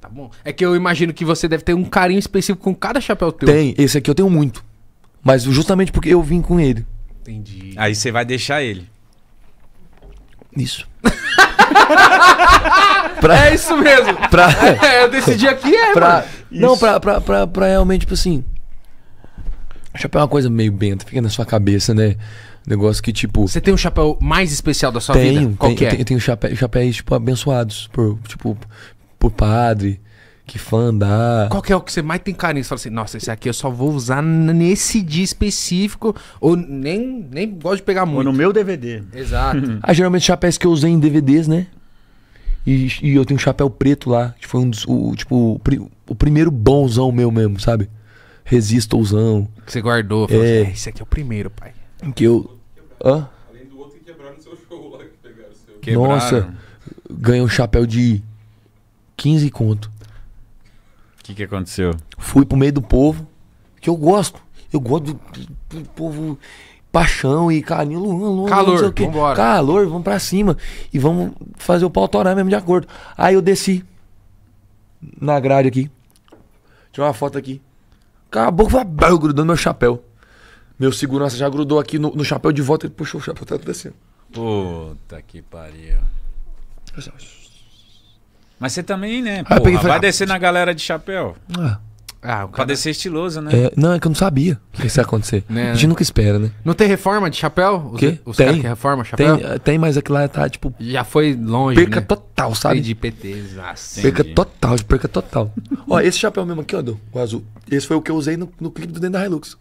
Tá bom. É que eu imagino que você deve ter um carinho específico com cada chapéu teu. Tem, esse aqui eu tenho muito. Mas justamente porque eu vim com ele. Entendi. Aí você vai deixar ele. Isso. pra, É isso mesmo. pra, É, eu decidi aqui, é, pra, não, pra, pra, pra, pra realmente, tipo assim. Chapéu é uma coisa meio benta, fica na sua cabeça, né? Negócio que, tipo. Você tem um chapéu mais especial da sua tenho, vida? Qual tenho, que é? tenho, tenho chapéu, chapéus, tipo, abençoados por, tipo, por padre, que fã andar. Qual que é o que você mais tem carinho? Você fala assim, nossa, esse aqui eu só vou usar nesse dia específico. Ou nem, nem gosto de pegar Ou muito. no meu DVD. Exato. Ah, geralmente chapéus que eu usei em DVDs, né? E, e eu tenho um chapéu preto lá, que foi um dos, o, tipo, o, pri- o primeiro bonzão meu mesmo, sabe? Resistolzão, que você guardou. Falou É. assim, "É, esse aqui é o primeiro, pai. que eu... Hã? Além do outro que quebraram no seu show lá, que pegaram o seu. Quebraram. Nossa. Ganhei um chapéu de 15 conto. O que, que aconteceu? Fui pro meio do povo, que eu gosto. Eu gosto do, do povo paixão e carinho. Luan, Luan, Calor, não sei o quê. vambora. Calor, vamos pra cima. E vamos fazer o pau torar mesmo de acordo. Aí eu desci na grade aqui. Tirei uma foto aqui. Acabou que foi grudando meu chapéu. Meu segurança já grudou aqui no, no chapéu de volta. Ele puxou o chapéu, tá assim. Puta que pariu. Mas você também, né? Aí eu Porra, peguei falei, vai ah, descer na galera de chapéu. Ah, Ah, o Pra cara... descer estiloso, né? é, não, é que eu não sabia que isso ia acontecer. Né, a gente né? nunca espera, né? Não tem reforma de chapéu? Os, Quê? os Tem. caras que reforma Tem, chapéu? tem, mas aquilo lá tá, tipo, Já foi longe, perca né? total, sabe? de PTs. Nossa. Entendi. Perca total, de perca total. Ó, esse chapéu mesmo aqui, ó, do, o azul. Esse foi o que eu usei no, no clipe do Dentro da Hilux.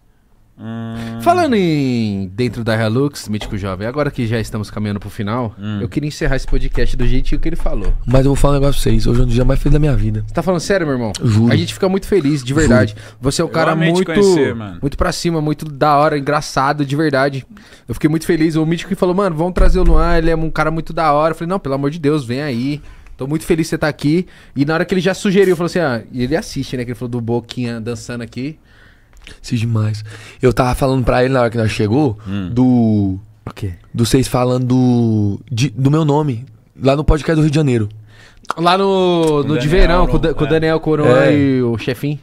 Hum, Falando em dentro da Hilux, Mítico Jovem, agora que já estamos caminhando pro final, Hum. eu queria encerrar esse podcast do jeitinho que ele falou. Mas eu vou falar um negócio pra vocês. Hoje é um dia mais feliz da minha vida. Você tá falando sério, meu irmão? Juro. A gente fica muito feliz, de verdade. Você é um cara muito. conhecer, muito pra cima, muito da hora, engraçado, de verdade. Eu fiquei muito feliz. O Mítico que falou, mano, vamos trazer o Luan, ele é um cara muito da hora. Eu falei, não, pelo amor de Deus, vem aí. Tô muito feliz de você estar aqui. E na hora que ele já sugeriu, falou assim: ah, ele assiste, né? Que ele falou do Boquinha dançando aqui. Sim, demais. Eu tava falando pra ele na hora que nós chegou do. O quê? Do vocês falando do. de- do meu nome. Lá no podcast do Rio de Janeiro. Lá no, no de verão, com, o é. Daniel Coroa É. e o chefinho.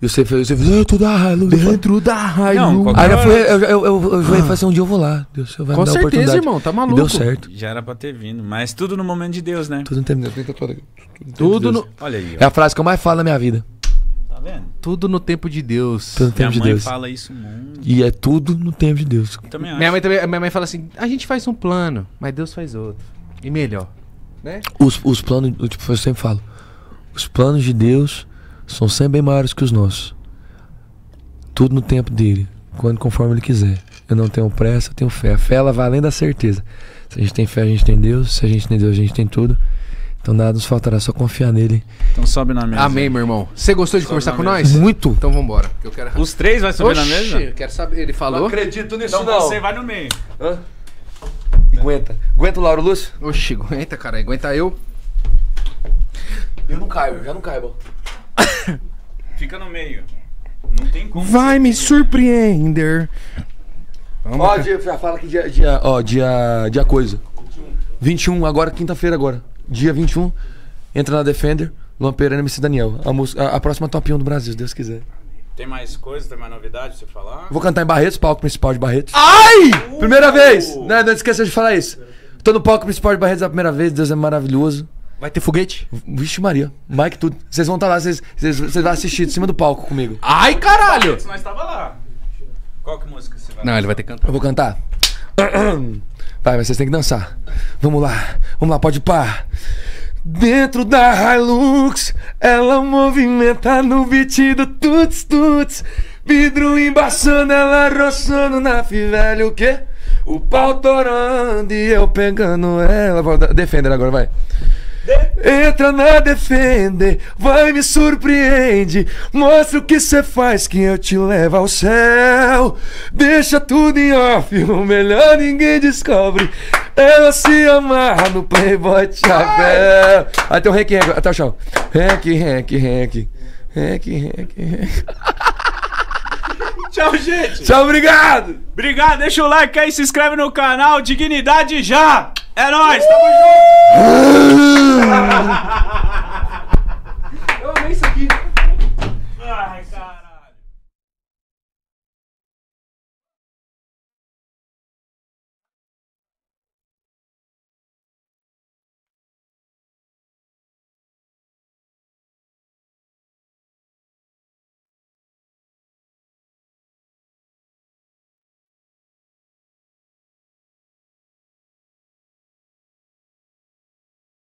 E você fez. Você fez. Tô da Hilux. Dentro da raio. Não, Aí eu fui. Eu, eu, eu, eu falei assim: um dia eu vou lá. Deus vai Com me dar a certeza, irmão, tá E maluco. deu certo. Já era pra ter vindo. Mas tudo no momento de Deus, né? Tudo no tempo de Deus. Tudo no Tudo Olha aí, É ó. a frase que eu mais falo na minha vida. Tá vendo? tudo no tempo de Deus. Tudo no Minha tempo de mãe Deus. fala isso muito. E é tudo no tempo de Deus. Também acho. Minha mãe, também, minha mãe fala assim: a gente faz um plano, mas Deus faz outro. E melhor. Né? Os, os planos, tipo, eu sempre falo, os planos de Deus são sempre bem maiores que os nossos. Tudo no tempo dele, quando conforme ele quiser. Eu não tenho pressa, eu tenho fé. A fé ela vai além da certeza. Se a gente tem fé, a gente tem Deus. Se a gente tem Deus, a gente tem tudo. Então nada nos faltará, só confiar nele. Então sobe na mesa. Amém, meu irmão. Você gostou de Sobe conversar na com mesa. nós? Muito. Então vambora. que Eu quero... Os três vai subir na Oxi, mesa? eu quero saber. Ele falou? acredito nisso Então você vai no meio. Aguenta. Aguenta o Lauro Lúcio? Oxi, aguenta, cara. Aguenta eu. Eu não caibo, já não caibo. Fica no meio. Não tem como. Vai me surpreender. Vamos, Ó, dia, já fala que dia, dia, ó, dia, dia coisa. 21, agora, quinta-feira agora. Dia 21, entra na Defender, Luan Pereira MC Daniel. A, música, a, a próxima top 1 do Brasil, se Deus quiser. Tem mais coisa, tem mais novidade pra você falar? Vou cantar em Barretos, palco principal de Barretos. Ai! Primeira vez! Né, não esqueça de falar isso. Tô no palco principal de Barretos a primeira vez, Deus é maravilhoso. Vai ter foguete? Vixe Maria, Mike tudo. Vocês vão estar lá, vocês, vocês, vocês vão assistir de cima do palco comigo. Ai, caralho! Nós tava lá. Qual que música você vai Não, ele vai ter que cantar. Eu vou cantar. Vai, mas vocês têm que dançar. Vamos lá, vamos lá, pode pá. Dentro da Hilux, ela movimenta no beat do tuts tuts. Vidro embaçando, ela roçando na fivela, o quê? O pau torando e eu pegando ela. Defender agora, vai. Entra na Defender, vai me surpreende. Mostra o que cê faz que eu te levo ao céu. Deixa tudo em off, o melhor ninguém descobre. Ela se amarra no Playboy de. Até o rec, rec, até o chão. Rec, rec, rec. Rec, rec, rec. Tchau, gente. Tchau, obrigado! Obrigado, deixa o like aí, se inscreve no canal. Dignidade já. É nóis, tamo junto.